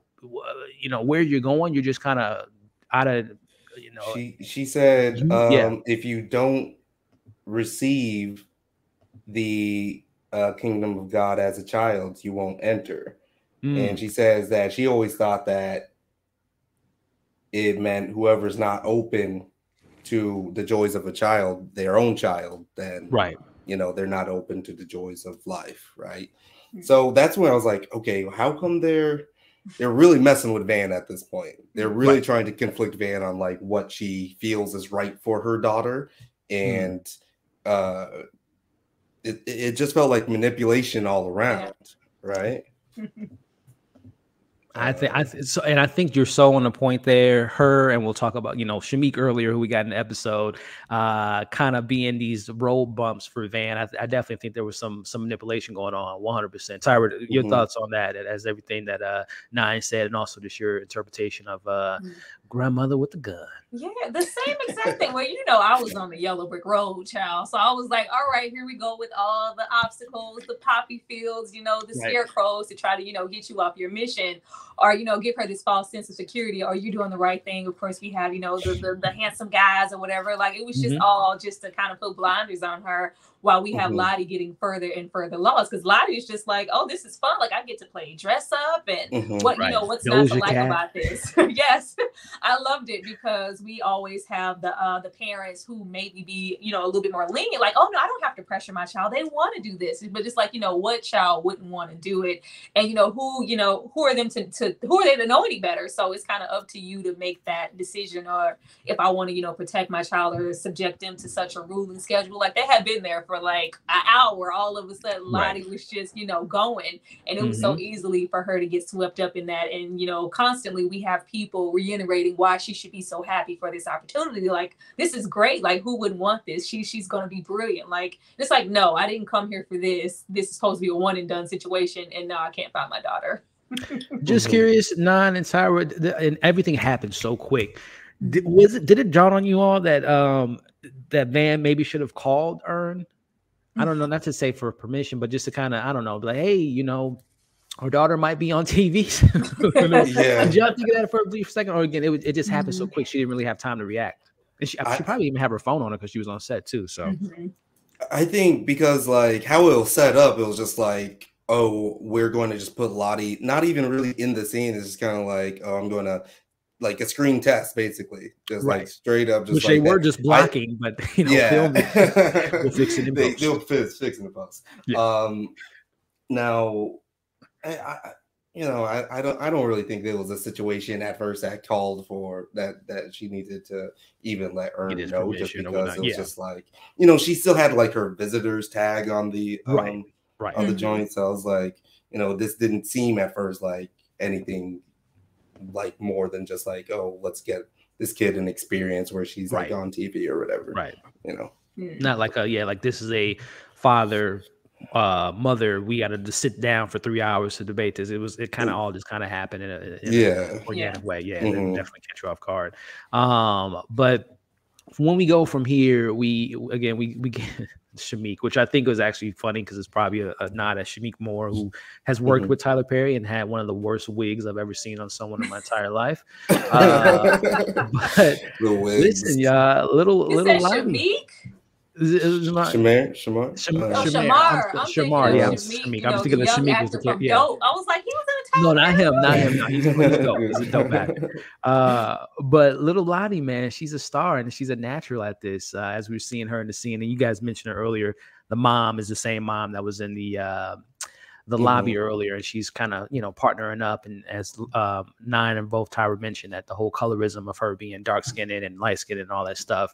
you know where you're going you're just kind of out of you know she she said um, yeah. if you don't receive the uh, kingdom of god as a child you won't enter mm. and she says that she always thought that it meant whoever's not open to the joys of a child their own child then right you know they're not open to the joys of life right mm. so that's when i was like okay how come they're they're really messing with Van at this point. They're really right. trying to conflict Van on like what she feels is right for her daughter, hmm. and mm. uh, it it just felt like manipulation all around, yeah. right? I think I th- so, and I think you're so on the point there. Her and we'll talk about you know Shamik earlier, who we got in the episode, uh, kind of being these road bumps for Van. I, th- I, definitely think there was some some manipulation going on, 100. percent Tyra, your mm-hmm. thoughts on that, as everything that uh Nine said, and also just your interpretation of uh mm-hmm. Grandmother with the gun. Yeah, the same exact thing. Well, you know, I was on the yellow brick road, child. So I was like, all right, here we go with all the obstacles, the poppy fields, you know, the right. scarecrows to try to, you know, get you off your mission or, you know, give her this false sense of security. Are you doing the right thing? Of course, we have, you know, the, the, the handsome guys or whatever. Like it was just mm-hmm. all just to kind of put blinders on her while we have mm-hmm. Lottie getting further and further lost. Because Lottie is just like, oh, this is fun. Like I get to play dress up and mm-hmm. what, right. you know, what's Doja not to like about this. yes. I loved it because we always have the uh the parents who maybe be, you know, a little bit more lenient, like, oh no, I don't have to pressure my child. They want to do this. But it's like, you know, what child wouldn't want to do it? And you know, who, you know, who are them to, to who are they to know any better? So it's kind of up to you to make that decision or if I want to, you know, protect my child or subject them to such a ruling schedule. Like they have been there for like an hour, all of a sudden Lottie right. was just, you know, going. And it was mm-hmm. so easily for her to get swept up in that. And, you know, constantly we have people reiterating why she should be so happy for this opportunity. Like, this is great. Like, who wouldn't want this? She she's gonna be brilliant. Like, it's like, no, I didn't come here for this. This is supposed to be a one and done situation. And now I can't find my daughter. just mm-hmm. curious, Nine and Tyra, and everything happened so quick. Did, was it did it dawn on you all that um that Van maybe should have called Earn I don't know, not to say for permission, but just to kind of, I don't know, like, hey, you know, our daughter might be on TV. yeah. Did y'all think of that for a brief second? Or again, it, it just happened mm-hmm. so quick, she didn't really have time to react. And she, I, she probably even have her phone on her because she was on set too. So mm-hmm. I think because like how it was set up, it was just like, oh, we're going to just put Lottie not even really in the scene. It's just kind of like, oh, I'm going to like a screen test, basically, just right. like straight up. Just Which like they were just blocking, I, but you know, yeah, we'll fix it in they, They'll fix, fix in the post. Yeah. Um, now, I, I, you know, I, I don't, I don't really think there was a situation at first that called for that that she needed to even let her know, just because it was yeah. just like, you know, she still had like her visitors tag on the um, right, right. on the joint. So I was like, you know, this didn't seem at first like anything like more than just like, oh, let's get this kid an experience where she's right. like on TV or whatever. Right. You know. Hmm. Not like a yeah, like this is a father uh mother we got to sit down for three hours to debate this it was it kind of all just kind of happened in a, in yeah organic yeah. way yeah mm-hmm. definitely catch you off guard um but when we go from here we again we we get Shamik, which I think was actually funny because it's probably a, a, nod at Shameik Moore, who has worked mm-hmm. with Tyler Perry and had one of the worst wigs I've ever seen on someone in my entire life. Uh, but listen, y'all, little Is little Shameik? Is it- is it not- Shamar, Shamar, Sham- Uh, Oh, Shamar. Shamar. I'm- I'm Shamar, yeah, I'm Shamik, Shamik. I'm thinking of young Shamik was the from kid, yeah. Dope. I was like, he was in a No, not him, not him. movie. No, he's, he's dope. He's a dope actor. Uh, but little Lottie, man, she's a star and she's a natural at this. Uh, as we were seeing her in the scene, and you guys mentioned her earlier. The mom is the same mom that was in the uh, the lobby earlier, and she's kind of you know partnering up. And as um, Nine and both Tyra mentioned, that the whole colorism of her being dark skinned and light skinned and all that stuff.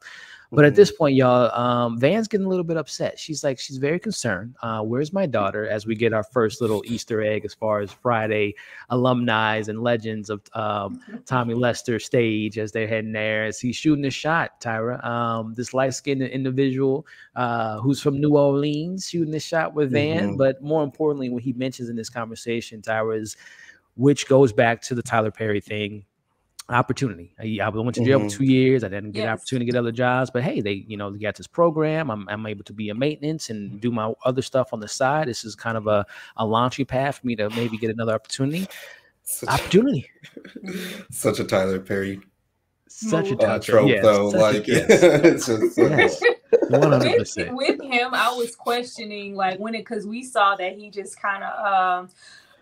But at Mhm. this point, y'all, um, Van's getting a little bit upset. She's like, she's very concerned. Uh, where's my daughter? As we get our first little Easter egg as far as Friday alumni and legends of um, Tommy Lister stage as they're heading there. As he's shooting a shot, Tyra, um, this light skinned individual uh, who's from New Orleans shooting a shot with Van. Mhm. But more importantly, what he mentions in this conversation, Tyra, is which goes back to the Tyler Perry thing opportunity. I, I went to jail Mhm. for two years. I didn't get an opportunity to get other jobs, but hey, they, you know, they got this program. I'm, I'm able to be a maintenance and do my other stuff on the side. This is kind of a, a launchy path for me to maybe get another opportunity. such, Opportunity. such a Tyler Perry Such a Move. uh, trope, yes, though. such a- Like, yes, it's just yes, one hundred with, percent. with him, I was questioning like when it because we saw that he just kind of um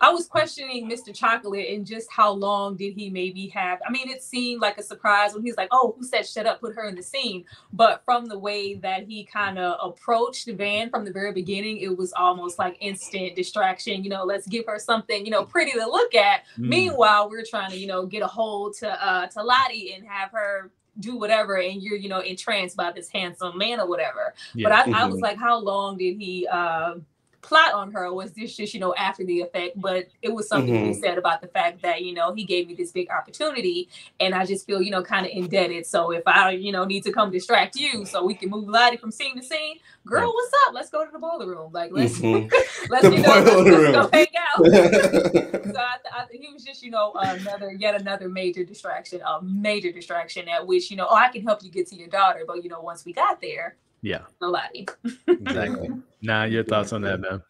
I was questioning Mr. Chocolate and just how long did he maybe have. I mean, it seemed like a surprise when he's like, "Oh, who said shut up? Put her in the scene." But from the way that he kind of approached Van from the very beginning, it was almost like instant distraction. You know, let's give her something you know pretty to look at. Mm. Meanwhile, we're trying to you know get a hold to uh to Lottie and have her do whatever, and you're you know entranced by this handsome man or whatever. Yeah. But I, I was Mhm. like, how long did he uh, plot on her? Was this just, you know, after the effect? But it was something he Mhm. said about the fact that, you know, he gave me this big opportunity and I just feel, you know, kind of indebted. So if I, you know, need to come distract you so we can move Lottie from scene to scene, girl, what's up? Let's go to the boiler room. Like, let's, Mhm. let's, The you know, let's, let's go hang out. so I, I he was just, you know, another yet another major distraction, a major distraction at which, you know, oh, I can help you get to your daughter, but you know, once we got there, Yeah, nobody. exactly. Nah, your thoughts on that, man?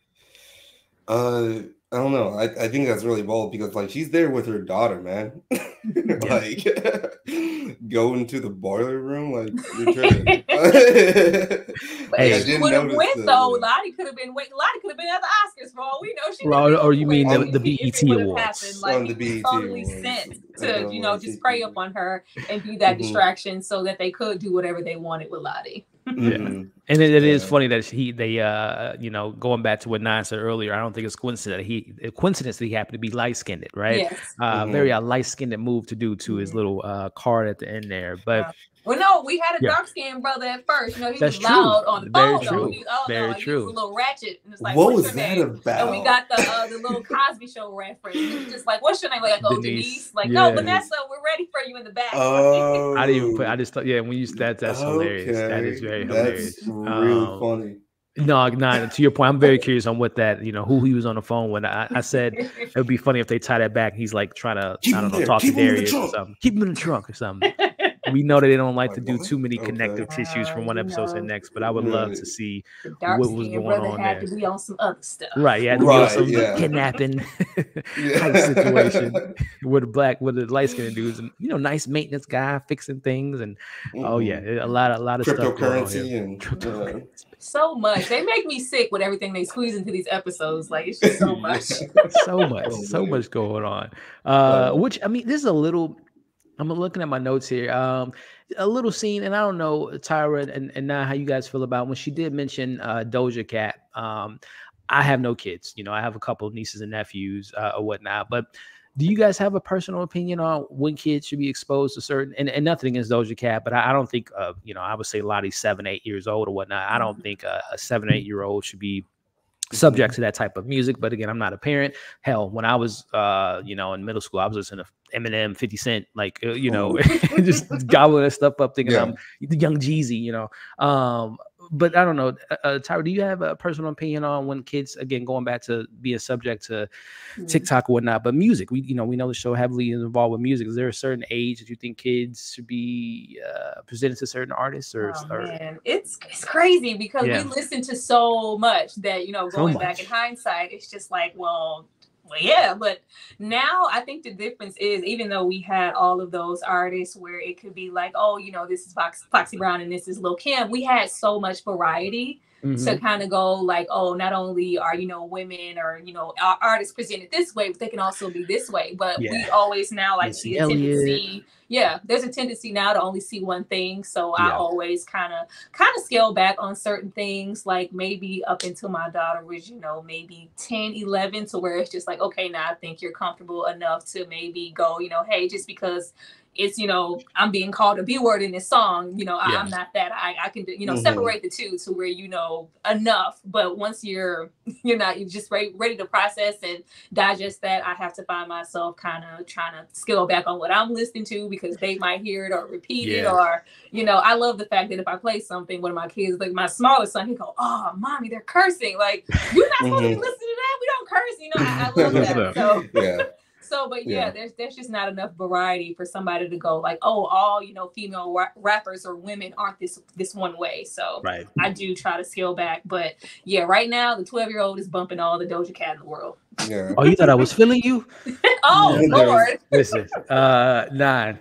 Uh, I don't know. I, I think that's really bold because like she's there with her daughter, man. like going to the boiler room, like you're tripping. But Hey, I she didn't would have went that, though. Lottie could have been waiting. Lottie could have been at the Oscars for all we know. She Well, could have or you mean the- the BET Awards. happened. Like On the BET totally Awards. sent I to you know just see prey people. upon her and be that Mhm. distraction so that they could do whatever they wanted with Lottie. Mhm. And it, it is Yeah. funny that he they uh you know going back to what Nine said earlier. I don't think it's coincidence that he a coincidence that he happened to be light skinned, right? Yes. Uh, Mhm. very uh, light skinned move to do to his Mhm. little uh card at the end there. But Well, no, we had a Yeah. dark skinned brother at first. You know, he That's was true. loud on the Very phone. though. true. He, oh, Very no, He true. was a little ratchet. And it's like, what what's was your that name? about? And we got the uh, the little Cosby Show reference. He was just like, "What's your name?" Like, oh, Denise. Denise. Like, Yeah. no, Vanessa, we're ready for you in the back. Oh, I didn't even put. I just thought, yeah, when you that that's hilarious. That is okay. very That's hilarious. really Um, funny. No, not to your point. I'm very curious on what that you know who he was on the phone when I, I said it would be funny if they tie that back. He's like trying to Keep I don't know there. talk Keep to him Darius or something. Keep him in the trunk or something. We know that they don't like to do too many Okay. connective tissues from one episode to the next, but I would love to see the dark what was going brother on had there. to be on some other stuff. right. Yeah, to Right, some yeah. kidnapping type situation with the black with the light skinned dudes and you know nice maintenance guy fixing things and oh yeah, Mhm. a lot a lot of stuff going on cryptocurrency here. uh, So much. They make me sick with everything they squeeze into these episodes. Like it's just so much. so much, Oh, so man. much going on. Uh, which I mean, this is a little. I'm looking at my notes here. Um, a little scene, and I don't know, Tyra, and and now how you guys feel about when she did mention uh, Doja Cat. Um, I have no kids, you know, I have a couple of nieces and nephews uh, or whatnot, but. Do you guys have a personal opinion on when kids should be exposed to certain and, and nothing against Doja Cat, but I, I don't think uh, you know, I would say Lottie's seven, eight years old or whatnot. I don't think a, a seven, eight year old should be subject to that type of music. But again, I'm not a parent. Hell, when I was, uh, you know, in middle school, I was listening to Eminem, 50 Cent, like, uh, you know, just gobbling that stuff up, thinking Yeah. I'm the young Jeezy, you know. Um, but I don't know, uh, uh, Tyra, do you have a personal opinion on when kids, again, going back to being subject to Mm-hmm. TikTok or whatnot, but music, we, you know, we know the show heavily is involved with music. Is there a certain age that you think kids should be uh, presented to certain artists or, Oh, or man. It's it's crazy because Yeah. we listen to so much that you know So going back in hindsight, it's just like, well, but yeah, but now I think the difference is even though we had all of those artists where it could be like, oh, you know, this is Fox, Foxy Brown and this is Lil Kim, we had so much variety mm-hmm. to kind of go like, oh, not only are you know women or you know artists presented this way, but they can also be this way. But yeah. we always now like see a tendency. Yeah, there's a tendency now to only see one thing. So yeah. I always kind of kind of scale back on certain things, like maybe up until my daughter was, you know, maybe 10, 11, to where it's just like, okay, now I think you're comfortable enough to maybe go, you know, hey, just because it's you know i'm being called a b word in this song you know yeah. i'm not that i, I can you know mm-hmm. separate the two to where you know enough but once you're you're not you're just ready, ready to process and digest that i have to find myself kind of trying to scale back on what i'm listening to because they might hear it or repeat yeah. it or you know i love the fact that if i play something one of my kids like my smallest son he go oh mommy they're cursing like you're not supposed mm-hmm. to listen to that we don't curse you know i, I love that so yeah so, but yeah, yeah, there's there's just not enough variety for somebody to go like, oh, all you know, female ra- rappers or women aren't this this one way. So, right. I do try to scale back, but yeah, right now the 12 year old is bumping all the Doja Cat in the world. Yeah. Oh, you thought I was feeling you? oh yeah. Lord. Listen, uh, nine.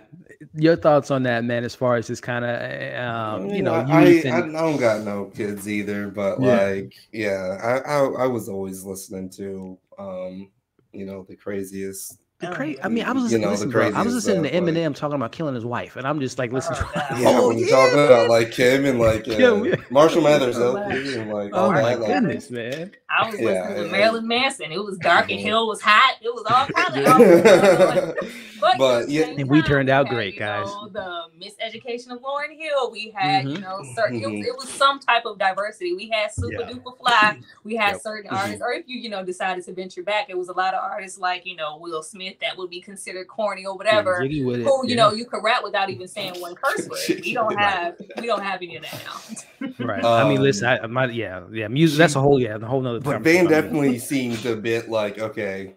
Your thoughts on that, man? As far as this kind of, um, you know, I, and... I, don't got no kids either, but yeah. like, yeah, I, I, I was always listening to, um, you know, the craziest the cra- I mean, I was listening, you know, listen, bro, I was listening to Eminem like, talking about killing his wife, and I'm just like, listen. Oh, to yeah, oh, when yeah. talking about like Kim and like uh, Marshall Mathers LP and like, oh my like, goodness, man. I was yeah, listening to Marilyn Manson. It was dark and hell was hot. It was all kind of. but, but yeah, and we turned out had, great, guys. Know, the miseducation of Lauryn Hill. We had, mm-hmm. you know, certain. Mm-hmm. It, was, it, was, some type of diversity. We had Supa Dupa Fly. We had yep. certain artists, or if you, you know, decided to venture back, it was a lot of artists like you know Will Smith that would be considered considered corny or whatever. Yeah, who you yeah. know you could rap without even saying one curse word. We don't have we don't have any of that now. right. Um, I mean, listen, I, my yeah yeah music. That's a whole yeah the whole nother. But Van definitely seems a bit like okay.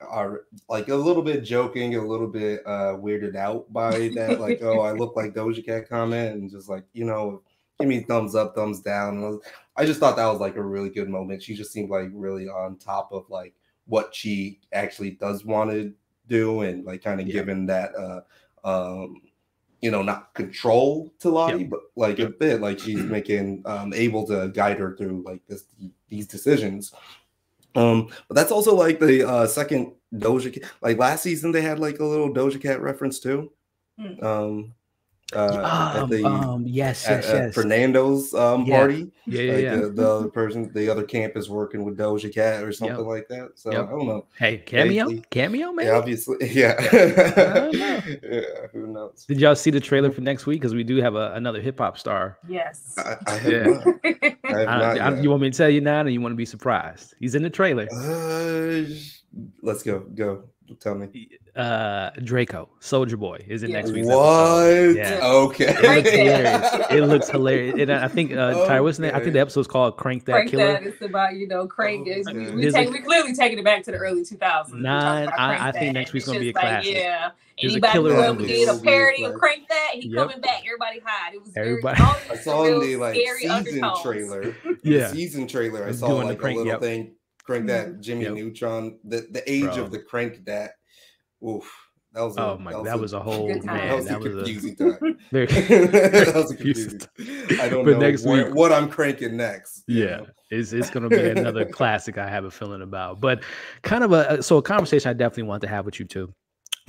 Are like a little bit joking, a little bit uh weirded out by that, like, oh, I look like Doja Cat comment, and just like, you know, give me thumbs up, thumbs down. I just thought that was like a really good moment. She just seemed like really on top of like what she actually does want to do and like kind of yeah. giving that uh um you know not control to Lottie, yep. but like yep. a bit like she's making um able to guide her through like this these decisions. Um, but that's also like the uh second Doja Cat. Like last season, they had like a little Doja Cat reference too. Mm. Um, uh, um, the, um, yes, at, yes, yes. Fernando's um, yeah. party. Yeah, yeah, like yeah. The, the, other person, the other camp is working with Doja Cat or something yep. like that. So yep. I don't know. Hey, cameo, hey, cameo, man. Yeah, obviously, yeah. yeah, who knows? Did y'all see the trailer for next week? Because we do have a, another hip hop star. Yes. I, I have yeah. not. I have I, not you want me to tell you now, or you want to be surprised? He's in the trailer. Uh, let's go. Go. Tell me. Uh, Draco, Soulja Boy, is in next week's what? Yeah. Okay. It looks hilarious. it looks hilarious. And I think uh, okay. Ty, what's name? I think the episode's called "Crank That Crank Killer." It's about you know crank. Oh, we, we, take, a, we clearly taking it back to the early 2000s. Nine. I, I think next week's gonna be a like, classic. Yeah. Anybody who ever did a parody of Crank That, he yep. coming back. Everybody hide. It was everybody. Very, I saw in the like season undertones. trailer. yeah. season trailer. I saw like a little yep. thing. Crank that mm-hmm. Jimmy yep. Neutron. The the age Bro. of the Crank that Oof. That was a, oh my! That was, that was a, whole man. That was that a confusing was a, time. Very, that was a confusing. I don't but know next where, week, what I'm cranking next. Yeah, know? it's it's going to be another classic. I have a feeling about, but kind of a so a conversation I definitely want to have with you too.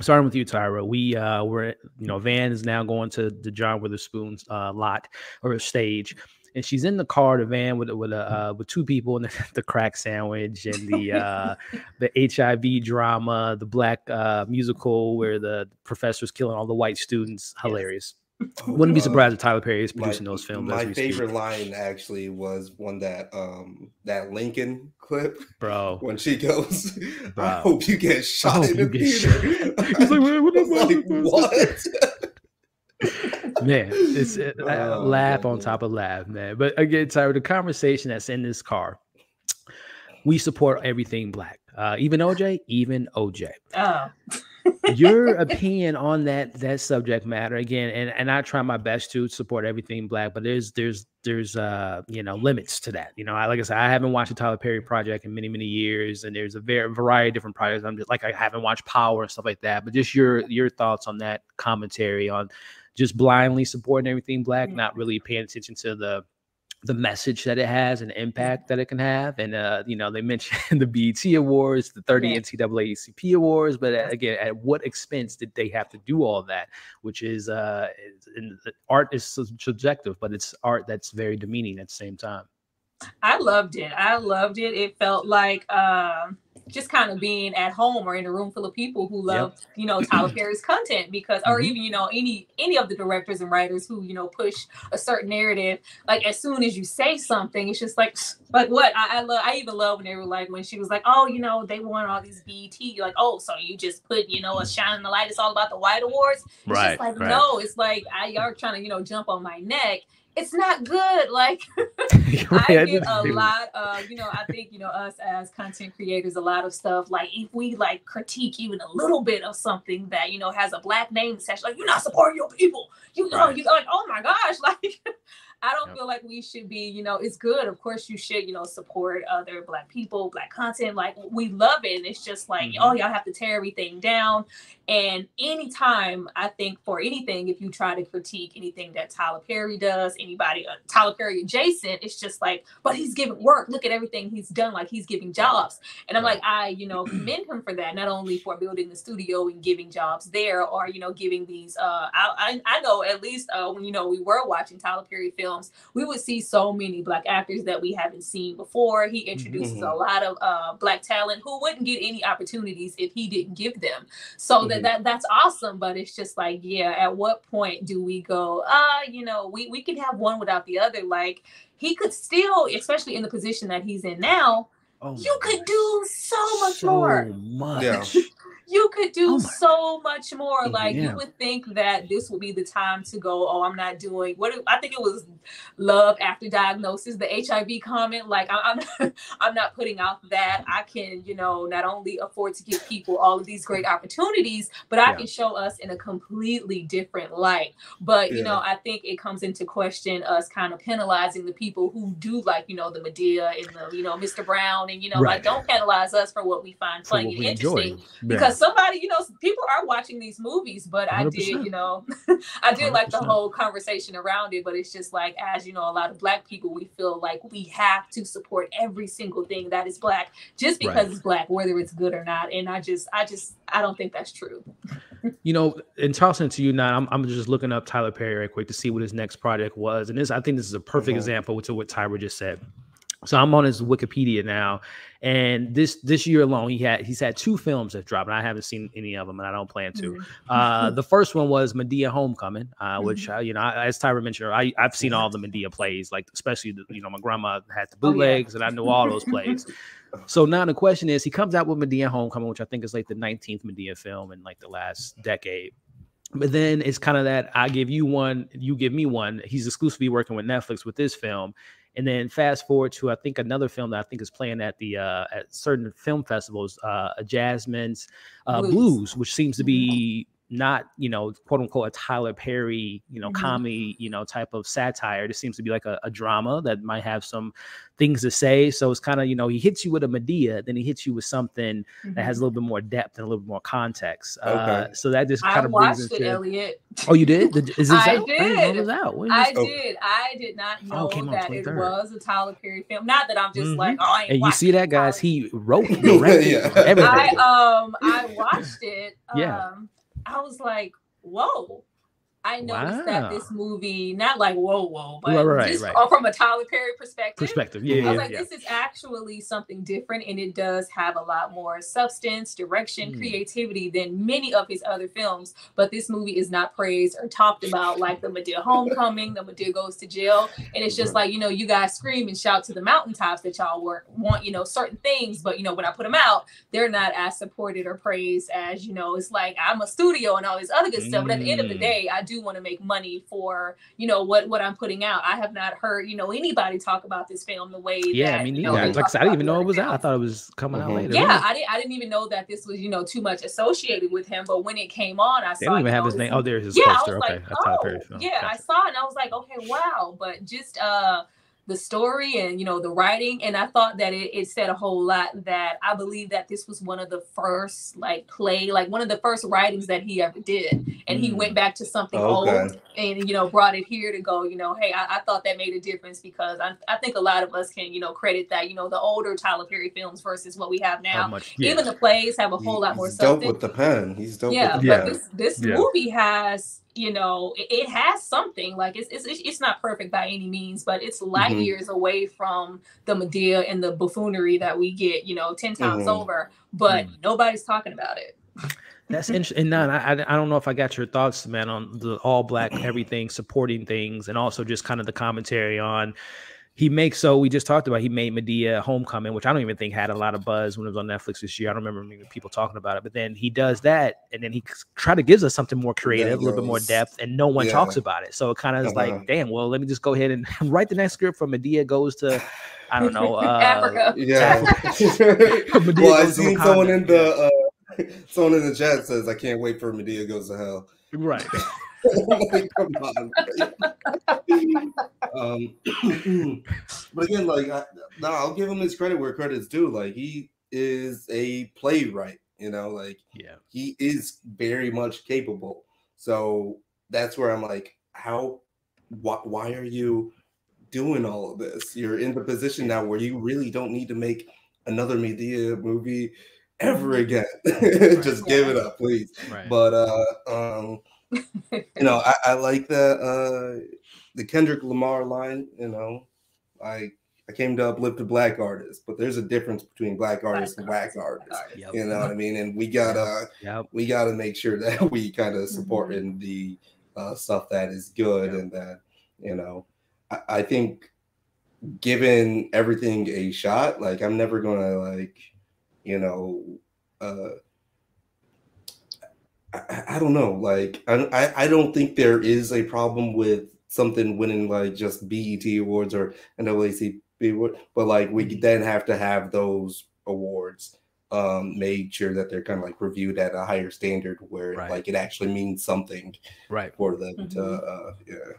Starting with you, Tyra. We uh, we're you know Van is now going to the John Witherspoon's uh, lot or stage and she's in the car, the van with with a uh, with two people and the, the crack sandwich and the uh, the HIV drama, the black uh, musical where the professor's killing all the white students. Hilarious. Oh, Wouldn't be surprised if Tyler Perry is producing my, those films. My favorite speak. line actually was one that um that Lincoln clip, bro. When she goes, bro. "I hope you get shot in the theater." He's like, "What?" like, what? Man, it's uh, oh, laugh man. on top of laugh, man. But again, sorry, the conversation that's in this car, we support everything black. Uh, even OJ, even OJ. Oh. your opinion on that that subject matter again, and and I try my best to support everything black, but there's there's there's uh you know limits to that. You know, I like I said, I haven't watched the Tyler Perry project in many many years, and there's a very variety of different projects. I'm just like I haven't watched Power and stuff like that, but just your your thoughts on that commentary on just blindly supporting everything black, not really paying attention to the the message that it has and impact that it can have. And uh, you know, they mentioned the BET Awards, the 30 yeah. NAACP Awards, but uh, again, at what expense did they have to do all that? Which is uh, art is subjective, but it's art that's very demeaning at the same time. I loved it. I loved it. It felt like. Uh just kind of being at home or in a room full of people who love, yep. you know, Tyler Perry's content because, or mm-hmm. even, you know, any any of the directors and writers who, you know, push a certain narrative. Like as soon as you say something, it's just like, like what? I, I love. I even love when they were like when she was like, oh, you know, they want all these BET. Like, oh, so you just put, you know, a shine in the light. It's all about the white awards. It's right. Just like right. no, it's like I, y'all trying to, you know, jump on my neck it's not good. Like I get a lot of, you know, I think, you know, us as content creators, a lot of stuff, like if we like critique even a little bit of something that, you know, has a black name, it's like, you're not supporting your people. You know, right. you like, oh my gosh, like I don't yep. feel like we should be, you know, it's good. Of course, you should, you know, support other black people, black content. Like we love it. And it's just like, mm-hmm. oh, y'all have to tear everything down. And anytime I think for anything, if you try to critique anything that Tyler Perry does, anybody uh, Tyler Perry adjacent, it's just like, but he's giving work. Look at everything he's done. Like he's giving jobs. And I'm like, I, you know, commend him for that. Not only for building the studio and giving jobs there, or you know, giving these. Uh, I I, I know at least uh, when you know we were watching Tyler Perry films, we would see so many black actors that we haven't seen before. He introduces mm-hmm. a lot of uh, black talent who wouldn't get any opportunities if he didn't give them. So mm-hmm. that that that's awesome but it's just like yeah at what point do we go uh you know we we can have one without the other like he could still especially in the position that he's in now oh you could gosh. do so much so more much yeah. You could do oh so much more. Mm, like yeah. you would think that this would be the time to go, oh, I'm not doing what I think it was love after diagnosis, the HIV comment. Like I'm I'm, I'm not putting out that I can, you know, not only afford to give people all of these great opportunities, but I yeah. can show us in a completely different light. But yeah. you know, I think it comes into question us kind of penalizing the people who do like, you know, the Madea and the, you know, Mr. Brown and you know, right. like don't penalize us for what we find funny and interesting. Because somebody, you know, people are watching these movies, but 100%. I did, you know, I did 100%. like the whole conversation around it. But it's just like, as you know, a lot of black people, we feel like we have to support every single thing that is black just because right. it's black, whether it's good or not. And I just, I just, I don't think that's true. you know, in tossing to you now, I'm, I'm just looking up Tyler Perry right quick to see what his next project was. And this, I think this is a perfect mm-hmm. example to what Tyra just said. So I'm on his Wikipedia now, and this this year alone, he had he's had two films that dropped, and I haven't seen any of them, and I don't plan to. Mm-hmm. Uh, the first one was Madea Homecoming, uh, which mm-hmm. uh, you know, as Tyra mentioned, I I've seen all the Madea plays, like especially the, you know my grandma had the bootlegs, oh, yeah. and I knew all those plays. so now the question is, he comes out with Madea Homecoming, which I think is like the 19th Madea film in like the last decade. But then it's kind of that I give you one, you give me one. He's exclusively working with Netflix with this film, and then fast forward to I think another film that I think is playing at the uh, at certain film festivals, uh, Jazzman's uh, Blues. Blues, which seems to be not you know quote unquote a Tyler Perry you know mm-hmm. comedy you know type of satire. This seems to be like a, a drama that might have some things to say. So it's kind of you know he hits you with a Madea then he hits you with something mm-hmm. that has a mm-hmm. little bit more depth and a little bit more context. Uh, okay. Uh, so that just kind of brings watched it, Elliot. Oh, you did? Is this I out? did. I, it out. I oh. did. I did not oh, know oh, that it was a Tyler Perry film. Not that I'm just mm-hmm. like, oh, I and you see that, guys? He wrote, directed, yeah. everything. I um I watched it. yeah. I was like, whoa. I noticed wow. that this movie, not like whoa, whoa, but right, just right. from a Tyler Perry perspective. Perspective, yeah. I was like, yeah. this is actually something different, and it does have a lot more substance, direction, mm. creativity than many of his other films. But this movie is not praised or talked about like the Madea Homecoming, the Madea Goes to Jail, and it's just like you know, you guys scream and shout to the mountaintops that y'all work, want, you know, certain things, but you know, when I put them out, they're not as supported or praised as you know. It's like I'm a studio and all this other good mm. stuff, but at the end of the mm. day, I do do want to make money for you know what what I'm putting out. I have not heard you know anybody talk about this film the way. Yeah, that, I mean, you know, like I talk said, I didn't even know it was out. I thought it was coming out Mhm. later. Yeah, really. I didn't. I didn't even know that this was, you know, too much associated with him. But when it came on, I They saw. don't even have know, his name. Oh, there's his yeah, I poster. was Okay, like, a oh, Perry film. yeah, I saw it and I was like, okay, wow. But just uh the story and you know the writing, and I thought that it, it said a whole lot. That I believe that this was one of the first like play, like one of the first writings that he ever did, and he Mm. went back to something Okay. old and you know brought it here to go. You know, hey, I, I thought that made a difference because I I think a lot of us can you know credit that you know the older Tyler Perry films versus what we have now. much? Yeah. Even the plays have a whole lot more He's dope with the pen. He's dope yeah, with the Yeah. but pen. this this Yeah. movie has you know it, it has something like it's, it's it's not perfect by any means but it's light Mhm. years away from the Madea and the buffoonery that we get you know 10 times Mhm. over but Mm. nobody's talking about it That's interesting. And none, I, I I don't know if I got your thoughts, man, on the all black everything, supporting things, and also just kind of the commentary on. He makes so we just talked about he made Madea Homecoming, which I don't even think had a lot of buzz when it was on Netflix this year. I don't remember people talking about it, but then he does that, and then he try to gives us something more creative, a little bit more depth, and no one yeah. talks about it. So it kind of is Uh-huh. like, damn, well, let me just go ahead and write the next script for Madea goes to, I don't know, uh, Africa Yeah. Well, I goes to seen someone in the uh, someone in the chat says, "I can't wait for Madea goes to hell." right. Like, come on. um, but again, like, I, no, I'll give him his credit where credit's due. Like, he is a playwright. You know, like Yeah. he is very much capable. So that's where I'm like, how? Why, why are you doing all of this? You're in the position now where you really don't need to make another Madea movie ever again. Just give it up, please. Right. But uh, um, you know, I, I like the uh, the Kendrick Lamar line. You know, I I came to uplift the black artists, but there's a difference between black artists and whack artists. Yep. You know what I mean? And we gotta Yep. we gotta make sure that we kind of supporting the uh, stuff that is good Yeah. and that you know. I, I think given everything a shot, like I'm never gonna like you know. uh I, I- I don't know. Like, I, I I don't think there is a problem with something winning like just BET awards or an NAACP, award, but like we Mm-hmm. then have to have those awards um made sure that they're kind of like reviewed at a higher standard where Right. like it actually means something Right. for them to Mhm. uh yeah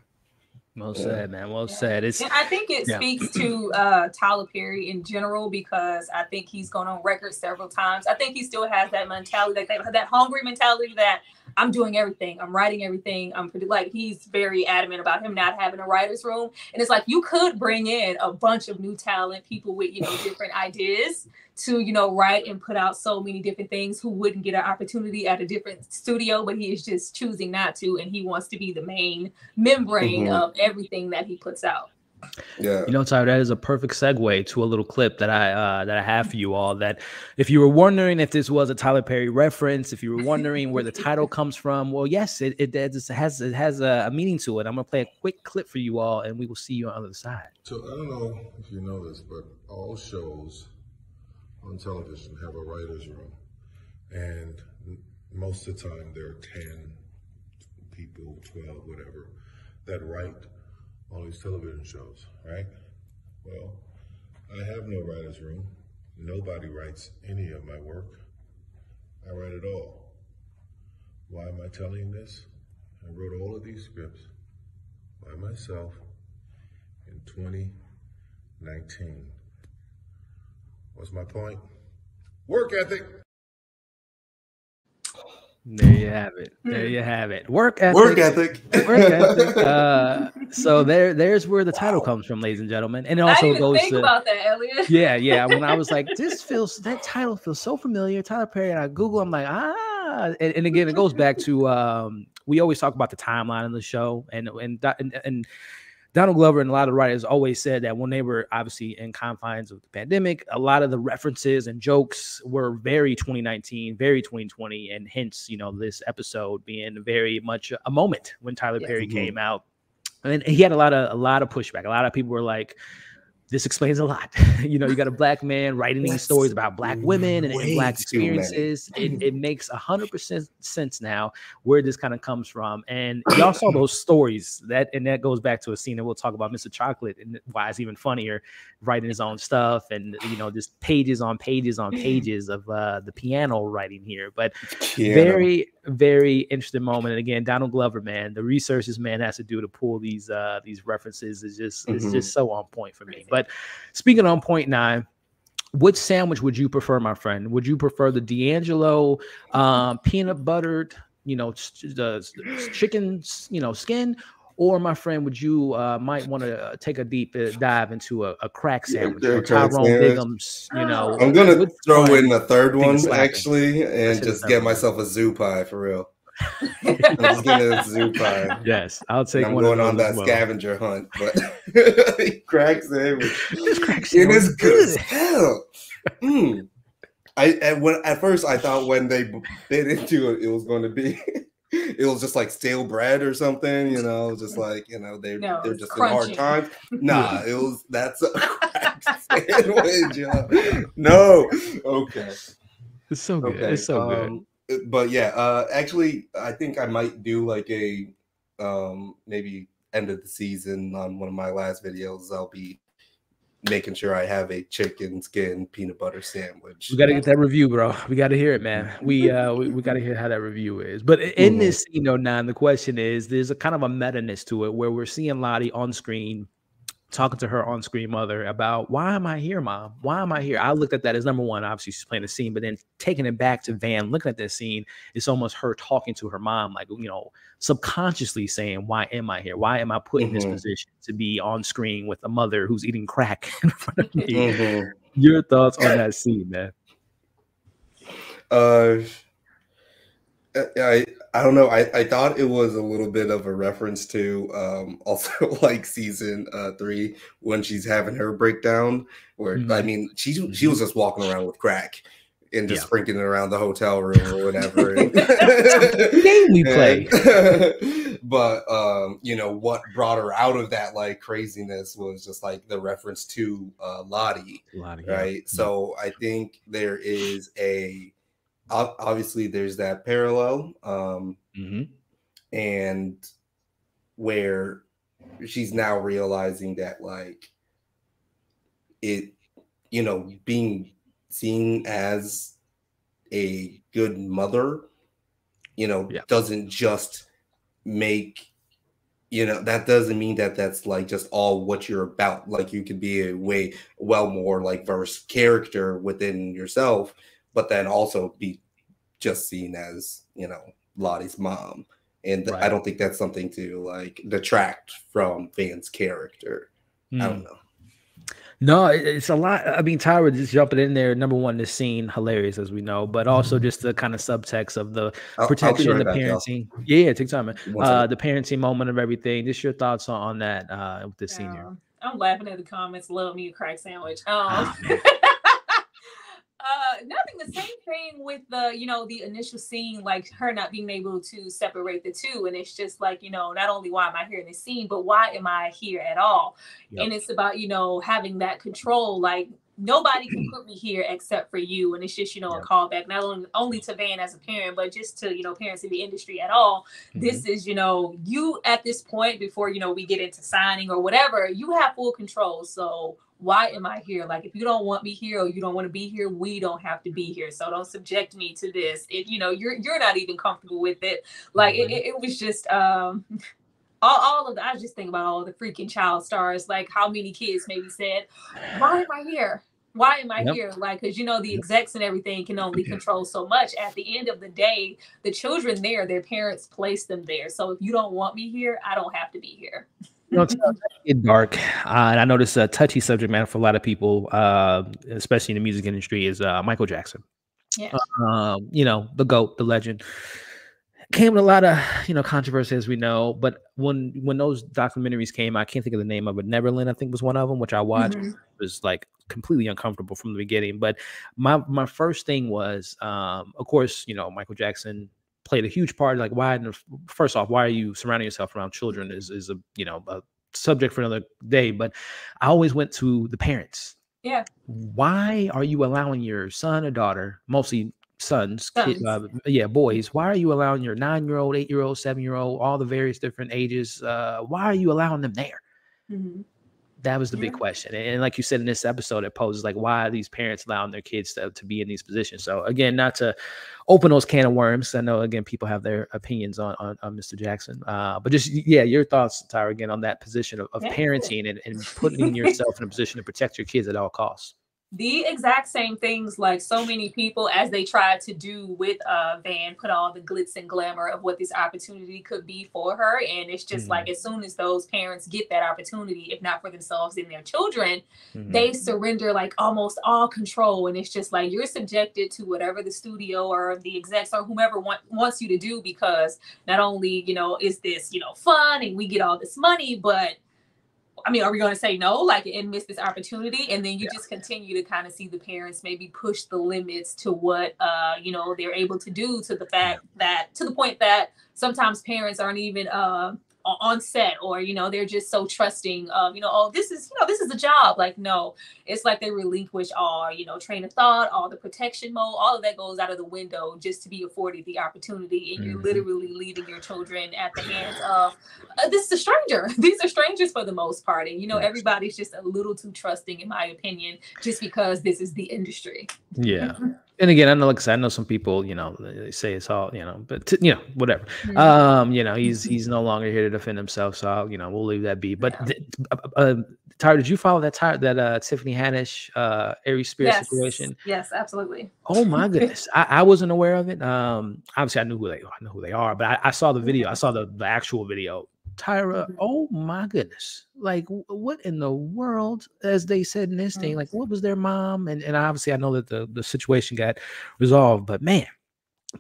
Well Yeah. said, man. Well Yeah. said. It's And I think it Yeah. speaks to uh, Tyler Perry in general because I think he's gone on record several times. I think he still has that mentality, like that, that hungry mentality that I'm doing everything, I'm writing everything. I'm pretty like he's very adamant about him not having a writer's room. And it's like you could bring in a bunch of new talent, people with you know different ideas to you know write and put out so many different things who wouldn't get an opportunity at a different studio, but he is just choosing not to, and he wants to be the main membrane Mhm. of everything that he puts out. yeah You know, Tyler, that is a perfect segue to a little clip that I uh, that I have for you all. That if you were wondering if this was a Tyler Perry reference, if you were wondering where the title comes from, well, yes, it it, it has it has a, a meaning to it. I'm gonna play a quick clip for you all, and we will see you on the other side. So I don't know if you know this, but all shows on television have a writer's room. And most of the time there are 10 people, 12, whatever, that write all these television shows, right? Well, I have no writer's room. Nobody writes any of my work. I write it all. Why am I telling this? I wrote all of these scripts by myself in 2019. What's my point? Work ethic. There you have it. There you have it. Work ethic. work ethic Work ethic. Uh, so there, there's where the title comes from, ladies and gentlemen, and it I also didn't goes think to about that, Elliot. yeah, yeah. When I was like, this feels that title feels so familiar, Tyler Perry, and I Google, I'm like, ah, and, and again, it goes back to um, we always talk about the timeline of the show, and and and, and Donald Glover and a lot of writers always said that when they were obviously in confines of the pandemic, a lot of the references and jokes were very 2019, very 2020, and hence, you know, this episode being very much a moment when Tyler Yes. Perry Mhm. came out, and he had a lot of a lot of pushback. A lot of people were like this explains a lot. you know, you got a black man writing these stories about black women and, and black experiences. It, it makes a hundred percent sense now where this kind of comes from. And y'all saw those stories that, and that goes back to a scene that we'll talk about Mr. Chocolate and why it's even funnier writing his own stuff and you know just pages on pages on pages of uh, the piano writing here. But piano. very very interesting moment. And again, Donald Glover, man, the research this man has to do to pull these uh, these references is just mm-hmm. is just so on point for me. But speaking on point nine. Which sandwich would you prefer, my friend? Would you prefer the D'Angelo um, peanut buttered, you know, the chicken, you know, skin, or my friend, would you uh, might want to uh, take a deep uh, dive into a, a crack sandwich yeah, or Tyrone Biggums? You know, I'm gonna throw in a third one actually, and just get myself a zoo pie for real. Let's get a zoo pie. Yes, I'll take. I'm going on that well. scavenger hunt, but crack sandwich. This crack sandwich it is good as hell. Mm. I at, when, at first I thought when they bit into it, it was going to be it was just like stale bread or something, you know, just like you know they no, they're just crunchy. in hard times. Nah, it was that's a sandwich. Yeah. No, okay, it's so good. Okay. It's so um, good. But yeah, uh, actually, I think I might do like a um maybe end of the season on one of my last videos. I'll be making sure I have a chicken skin peanut butter sandwich. We got to get that review, bro. We got to hear it, man. We uh we, we got to hear how that review is. But in mm-hmm. this scene, you know, nine, the question is, there's a kind of a meta-ness to it where we're seeing Lottie on screen talking to her on screen mother about why am I here, mom? Why am I here? I looked at that as number one. Obviously, she's playing the scene, but then taking it back to Van, looking at this scene, it's almost her talking to her mom, like, you know, subconsciously saying, Why am I here? Why am I put mm-hmm. in this mm-hmm. position to be on screen with a mother who's eating crack in front of me? Mm-hmm. Your thoughts on that scene, man? Uh, I I don't know. I, I thought it was a little bit of a reference to um, also like season uh, three when she's having her breakdown. Where mm-hmm. I mean, she she mm-hmm. was just walking around with crack and just yeah. sprinkling it around the hotel room or whatever. game we play. but um, you know what brought her out of that like craziness was just like the reference to uh, Lottie, Lottie right? Yeah. So I think there is a obviously there's that parallel um mm-hmm. and where she's now realizing that like it you know being seen as a good mother you know yeah. doesn't just make you know that doesn't mean that that's like just all what you're about like you could be a way well more like verse character within yourself but then also be just seen as you know Lottie's mom, and right. I don't think that's something to like detract from Van's character. Mm. I don't hmm. know. No, it's a lot. I mean, Tyra just jumping in there. Number one, this scene hilarious as we know, but also mm-hmm. just the kind of subtext of the protection, I'll, I'll right the parenting. Back, yeah, take time. Uh, the parenting moment of everything. Just your thoughts on, on that uh, with this yeah. scene. I'm laughing at the comments. Love me a crack sandwich. Um, oh, uh nothing the same thing with the you know the initial scene like her not being able to separate the two and it's just like you know not only why am i here in this scene but why am i here at all yep. and it's about you know having that control like nobody can put me here except for you and it's just you know a callback not only only to van as a parent but just to you know parents in the industry at all mm-hmm. this is you know you at this point before you know we get into signing or whatever you have full control so why am I here? Like, if you don't want me here or you don't want to be here, we don't have to be here. So don't subject me to this. If you know you're you're not even comfortable with it. Like mm-hmm. it, it, was just um all, all of the I was just thinking about all the freaking child stars, like how many kids maybe said, Why am I here? Why am I yep. here? Like, because you know, the execs and everything can only control so much. At the end of the day, the children there, their parents placed them there. So if you don't want me here, I don't have to be here. You know, it's dark, uh, and I know this touchy subject matter for a lot of people, uh, especially in the music industry. Is uh, Michael Jackson? Yeah. Um, you know, the goat, the legend. Came with a lot of you know controversy, as we know. But when when those documentaries came, I can't think of the name of it. Neverland, I think, was one of them, which I watched. Mm-hmm. was like completely uncomfortable from the beginning. But my my first thing was, um, of course, you know, Michael Jackson played a huge part. Like, why? First off, why are you surrounding yourself around children? Is is a you know a subject for another day. But I always went to the parents. Yeah. Why are you allowing your son or daughter, mostly sons, Sons. uh, yeah, boys, why are you allowing your nine year old, eight year old, seven year old, all the various different ages? Uh, why are you allowing them there? Mhm. That was the big question. And, and like you said in this episode, it poses like, why are these parents allowing their kids to, to be in these positions? So again, not to open those can of worms. I know again people have their opinions on on, on Mr. Jackson. Uh, but just yeah, your thoughts, Tyra, again on that position of, of Yeah. parenting and, and putting yourself in a position to protect your kids at all costs. The exact same things like so many people as they tried to do with uh van put all the glitz and glamour of what this opportunity could be for her and it's just Mhm. like as soon as those parents get that opportunity if not for themselves and their children Mhm. they surrender like almost all control and it's just like you're subjected to whatever the studio or the execs or whomever want, wants you to do because not only you know is this you know fun and we get all this money but I mean, are we going to say no, like, and miss this opportunity? And then you just continue to kind of see the parents maybe push the limits to what, uh, you know, they're able to do to the fact that, to the point that sometimes parents aren't even, uh, on set or you know they're just so trusting of you know oh this is you know this is a job. Like no it's like they relinquish all you know train of thought all the protection mode all of that goes out of the window just to be afforded the opportunity. And you're Mhm. literally leaving your children at the hands of uh, this is a stranger. These are strangers for the most part. And you know everybody's just a little too trusting in my opinion just because this is the industry. Yeah. And again, I know, like I said, I know some people, you know, they say it's all, you know, but t- you know, whatever. Mhm. Um, you know, he's he's no longer here to defend himself, so I'll, you know, we'll leave that be. But Yeah. th- uh, uh, Tyra, did you follow that Tyra, that uh Tiffany Haddish uh Aries Spears yes situation? yes absolutely Oh my goodness, I, I wasn't aware of it. Um, obviously I knew who they I know who they are, but I, I saw the video. I saw the the actual video. Tyra, Mhm. oh my goodness, like what in the world? As they said in this thing, Mm. like what was their mom? And and obviously I know that the the situation got resolved, but man,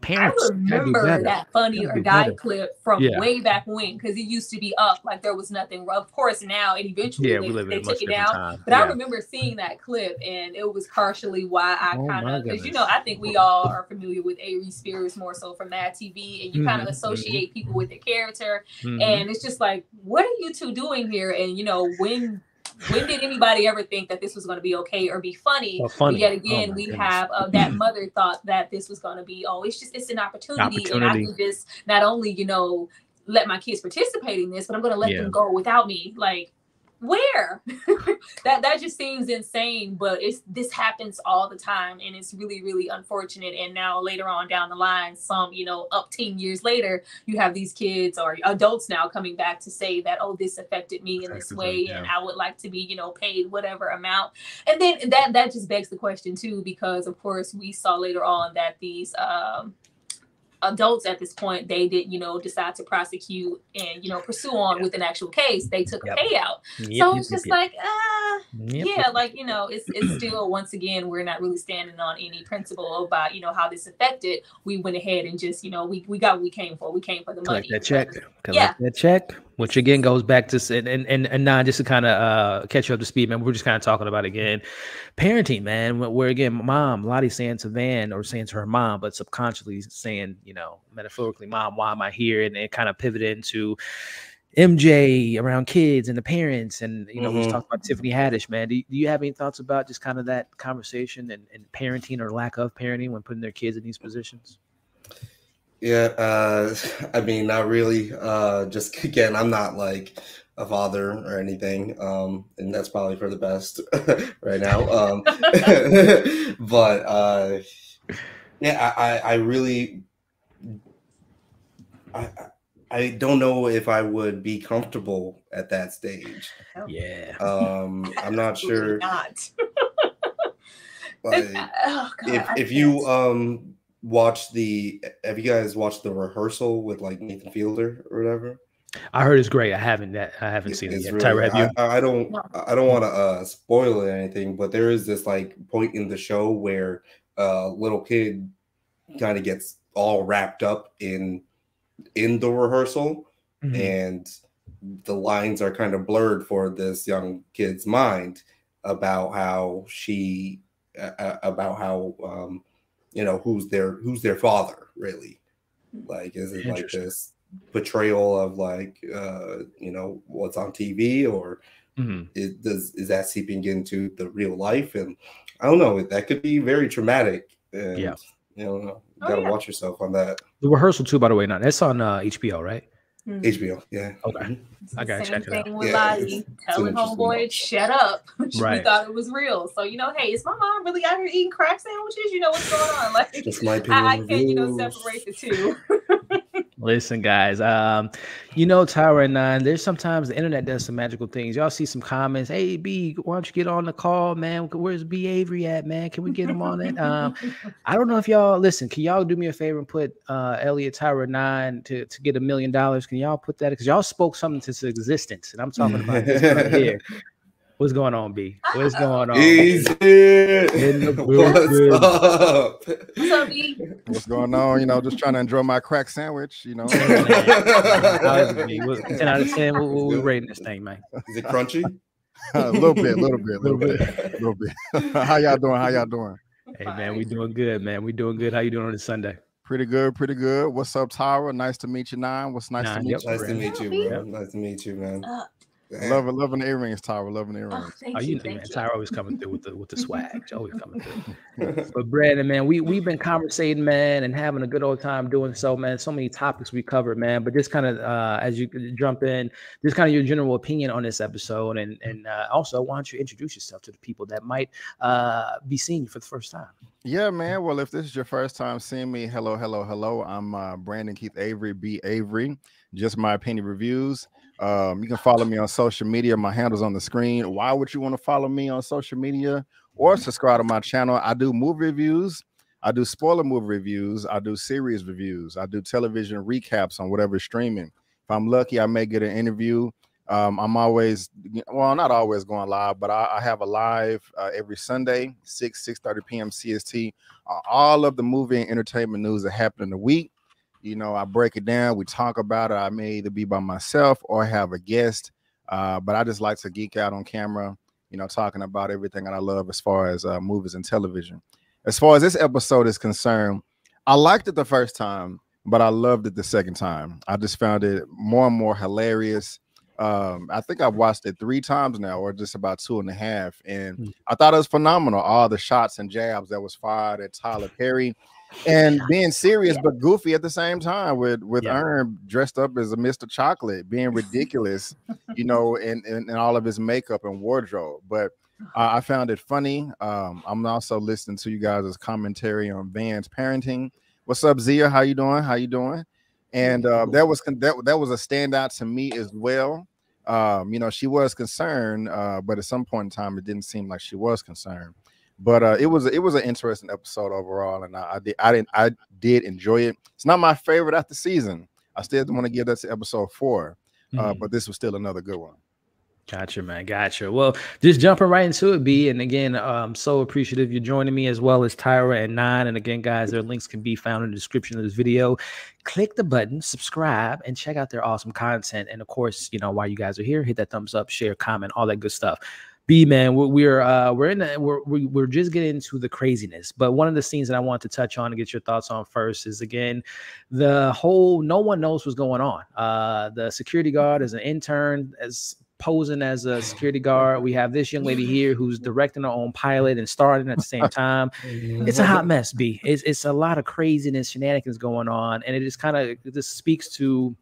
parents gotta remember that funny or die better. clip from Yeah. way back when because it used to be up like there was nothing. Of course, now and eventually Yeah, they, they in a much took it down. time. But I remember seeing that clip, and it was partially why I Oh kind of, because you know, I think we all are familiar with Aries Spears more so from Mad TV, and you kind Mhm, of associate people with their character, Mhm. and it's just like, what are you two doing here? And you know, when when did anybody ever think that this was going to be okay or be funny? Or funny. But yet Oh again, my we goodness. have uh, that mother thought that this was going to be, oh, it's just it's an opportunity, and I Opportunity. can just not only you know let my kids participate in this, but I'm going to let Yeah. them go without me. Like, where? that that just seems insane. But it's this happens all the time, and it's really really unfortunate. And now later on down the line, some you know up ten years later, you have these kids or adults now coming back to say that oh this affected me in this way, yeah. and I would like to be you know paid whatever amount. And then that that just begs the question too, because of course we saw later on that these um, adults at this point they did you know decide to prosecute and you know pursue on Yeah. with an actual case. They took Yep. a payout. Yep, so it's yep, just like ah. Yeah, like you know, it's it's still once again we're not really standing on any principle about you know how this affected. We went ahead and just you know we we got what we came for. We came for the collect money. that check. Collect Yeah. that check. Which again goes back to and and and, and now just to kind of uh, catch you up to speed, man. We're just kind of talking about again, parenting, man. Where again, mom, Lottie saying to Van or saying to her mom, but subconsciously saying, you know, metaphorically, mom, why am I here? And it kind of pivoted into MJ around kids and the parents, and you know, we just Mhm. talked about Tiffany Haddish, man. Do you, do you have any thoughts about just kind of that conversation and, and parenting or lack of parenting when putting their kids in these positions? Yeah, uh, I mean, not really. Uh, just again, I'm not like a father or anything, um, and that's probably for the best right now. Um, but uh, yeah, I, I, I really, I, I- I don't know if I would be comfortable at that stage. Yeah. Um, I'm not sure. Not. Like, oh, God, if I if you can't. um watch the have you guys watched the rehearsal with like Nathan Fielder or whatever? I heard it's great. I haven't that I haven't seen it yet. really- Tyra, have you? I, I don't I don't want to uh spoil it or anything, but there is this like point in the show where a little kid kind of gets all wrapped up in in the rehearsal Mhm. and the lines are kind of blurred for this young kid's mind about how she uh, uh, about how um you know who's their who's their father really like is it like this portrayal of like uh, you know what's on TV or mm-hmm. it does is that seeping into the real life and I don't know that could be very traumatic. And, yeah, you know, you oh, gotta oh, yeah. watch yourself on that. The rehearsal too, by the way. Now that's on uh, HBO, right? Mm. HBO, yeah. Okay. I gotta check it out. With yeah, telling homeboy, shut up. right. we thought it was real. So, you know, hey, is my mom really out here eating crack sandwiches? You know what's going on? Like Just my opinion I, I can't, you know, separate the two. Listen, guys. Um, you know, Tyra and Nine. There's sometimes the internet does some magical things. Y'all see some comments. Hey, B, why don't you get on the call, man? Where's B Avery at, man? Can we get him on it? Um, I don't know if y'all listen. Can y'all do me a favor and put uh Elliot Tyra Nine to to get a million dollars? Can y'all put that? Because y'all spoke something to existence, and I'm talking about this right here. What's going on, B? What's going on? Easy. What's up? What's up, B? What's going on? You know, just trying to enjoy my crack sandwich. You know. 10 out of 10. What, what we rating this thing, man? Is it crunchy? a little bit, a little bit, a little bit, a little bit. How y'all doing? How y'all doing? Hey man, we doing good, man. We doing good. How you doing on this Sunday? Pretty good, pretty good. What's up, Tyra? Nice to meet you, Nine. What's nice Nine, to meet yep, you? Nice to meet you, man. Nice to meet you, man. Uh, Loving, loving the earrings, Tyra. Loving the oh, earrings. Oh, oh you, you man, Tyra always coming through with the with the swag. Always coming through. but Brandon, man, we we've been conversating, man, and having a good old time doing so, man. So many topics we covered, man. But just kind of uh, as you jump in, just kind of your general opinion on this episode, and and uh, also why don't you introduce yourself to the people that might uh, be seeing you for the first time? Yeah, man. Well, if this is your first time seeing me, hello, hello, hello. I'm uh, Brandon Keith Avery, B Avery. Just my opinion reviews. Um, you can follow me on social media. My handle's on the screen. Why would you want to follow me on social media or subscribe to my channel? I do movie reviews. I do spoiler movie reviews. I do series reviews. I do television recaps on whatever streaming. If I'm lucky, I may get an interview. Um, I'm always, well, not always going live, but I, I have a live uh, every Sunday, 6, 6.30 p.m. CST. Uh, all of the movie and entertainment news that happened in the week. You know, I break it down. We talk about it. I may either be by myself or have a guest. Uh, but I just like to geek out on camera, you know, talking about everything that I love as far as uh, movies and television. As far as this episode is concerned, I liked it the first time, but I loved it the second time. I just found it more and more hilarious. Um, I think I've watched it three times now, or just about two and a half, and mm. I thought it was phenomenal. All the shots and jabs that was fired at Tyler Perry and being serious yeah. but goofy at the same time with with yeah. Earn dressed up as a Mr. Chocolate, being ridiculous, you know, in, in, in, all of his makeup and wardrobe. But uh, I found it funny. Um, I'm also listening to you guys' as commentary on Van's parenting. What's up, Zia? How you doing? How you doing? And uh, that was that, that was a standout to me as well. Um, you know, she was concerned, uh, but at some point in time, it didn't seem like she was concerned. But uh, it was it was an interesting episode overall, and I, I did I didn't I did enjoy it. It's not my favorite after season. I still want to give that to episode 4 uh, mm-hmm. but this was still another good one. Gotcha, man. Gotcha. Well, just jumping right into it, B. And again, I'm so appreciative you're joining me as well as Tyra and Nine. And again, guys, their links can be found in the description of this video. Click the button, subscribe, and check out their awesome content. And of course, you know, while you guys are here, hit that thumbs up, share, comment, all that good stuff. B man, we're we're uh, we're in the, we're we're just getting into the craziness. But one of the scenes that I want to touch on and get your thoughts on first is again the whole no one knows what's going on. Uh, the security guard is an intern as posing as a security guard. We have this young lady here who's directing her own pilot and starting at the same time. It's a hot mess, B. It's it's a lot of craziness, shenanigans going on, and it just kind of this speaks to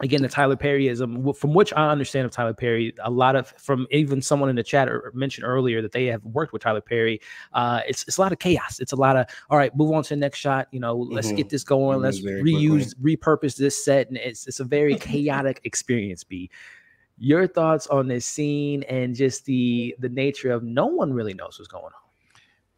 again the Tyler Perryism from which I understand of Tyler Perry a lot of from even someone in the chat or mentioned earlier that they have worked with Tyler Perry uh it's it's a lot of chaos. It's a lot of all right move on to the next shot. You know let's mm-hmm. get this going. Let's reuse quickly. repurpose this set. And it's it's a very chaotic experience B. Your thoughts on this scene and just the the nature of no one really knows what's going on.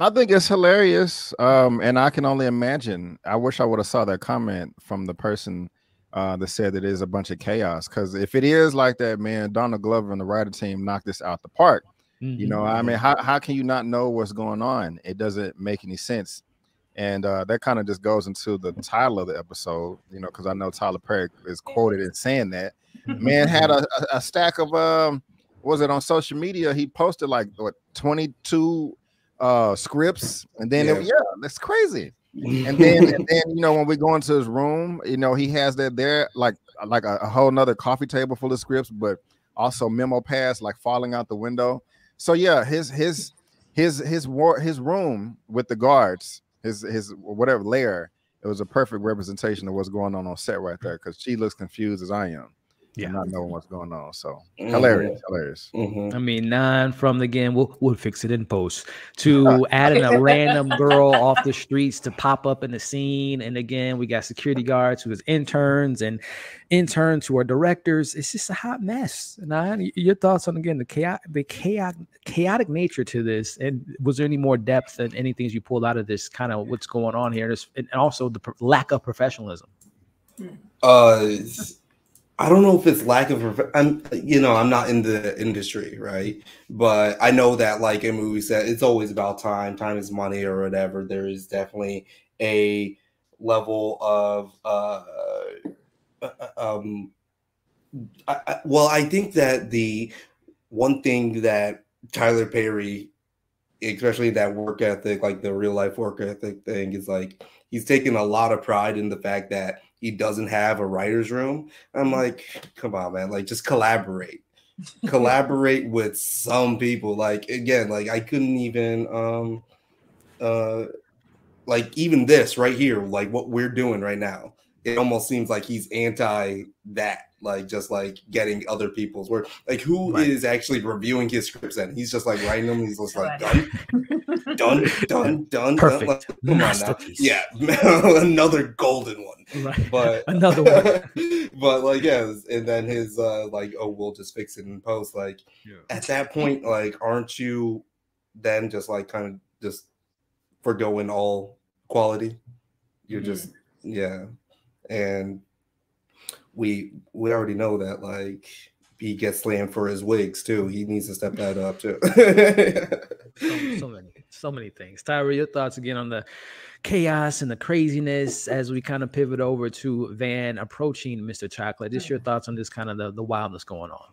I think it's hilarious um and I can only imagine. I wish I would have saw that comment from the person uh, that said that it is a bunch of chaos. Because if it is like that, man, Donald Glover and the writer team knocked this out the park. Mm-hmm. You know, I mean, how, how can you not know what's going on? It doesn't make any sense. And uh, that kind of just goes into the title of the episode, you know, because I know Tyler Perry is quoted in saying that. Man had a, a, a stack of um, was it on social media? He posted like what 22 uh scripts, and then yeah, it, yeah that's crazy and then and then you know when we go into his room, you know he has that there like like a, a whole nother coffee table full of scripts, but also memo pads like falling out the window. So yeah, his his his his war his room with the guards, his his whatever layer, it was a perfect representation of what's going on on set right there because she looks confused as I am yeah. not knowing what's going on. So mm-hmm. hilarious, hilarious. Mm-hmm. I mean, nine from the game. We'll we'll fix it in post. To adding a random girl off the streets to pop up in the scene, and again, we got security guards who is interns and interns who are directors. It's just a hot mess. Nine, your thoughts on again the chaotic, the chaotic, chaotic nature to this, and was there any more depth and any things you pulled out of this? Kind of what's going on here, and also the lack of professionalism. Uh I don't know if it's lack of I'm you know I'm not in the industry right? But I know that like in movies that it's always about time time is money or whatever there is definitely a level of uh, uh, uh um I, I, well I think that the one thing that Tyler Perry especially that work ethic like the real life work ethic thing is like he's taken a lot of pride in the fact that he doesn't have a writer's room. I'm mm-hmm. like, come on, man, like just collaborate. collaborate with some people. Like again, like I couldn't even um uh like even this right here, like what we're doing right now, it almost seems like he's anti that like just like getting other people's work. Like who right. is actually reviewing his scripts and he's just like writing them. He's just like done, done, done, done. Perfect. Like, come on now. Yeah, another golden one. Right. But another one. but like yeah, and then his uh like oh we'll just fix it in post. Like yeah. at that point, like aren't you then just like kind of just forgoing all quality? You're mm-hmm. just yeah, and we we already know that like he gets slammed for his wigs too. He needs to step that up too. so, so, many, so many things. Tyra, your thoughts again on the chaos and the craziness as we kind of pivot over to Van approaching Mr. Chocolate. Just your mm. thoughts on this kind of the, the wildness going on.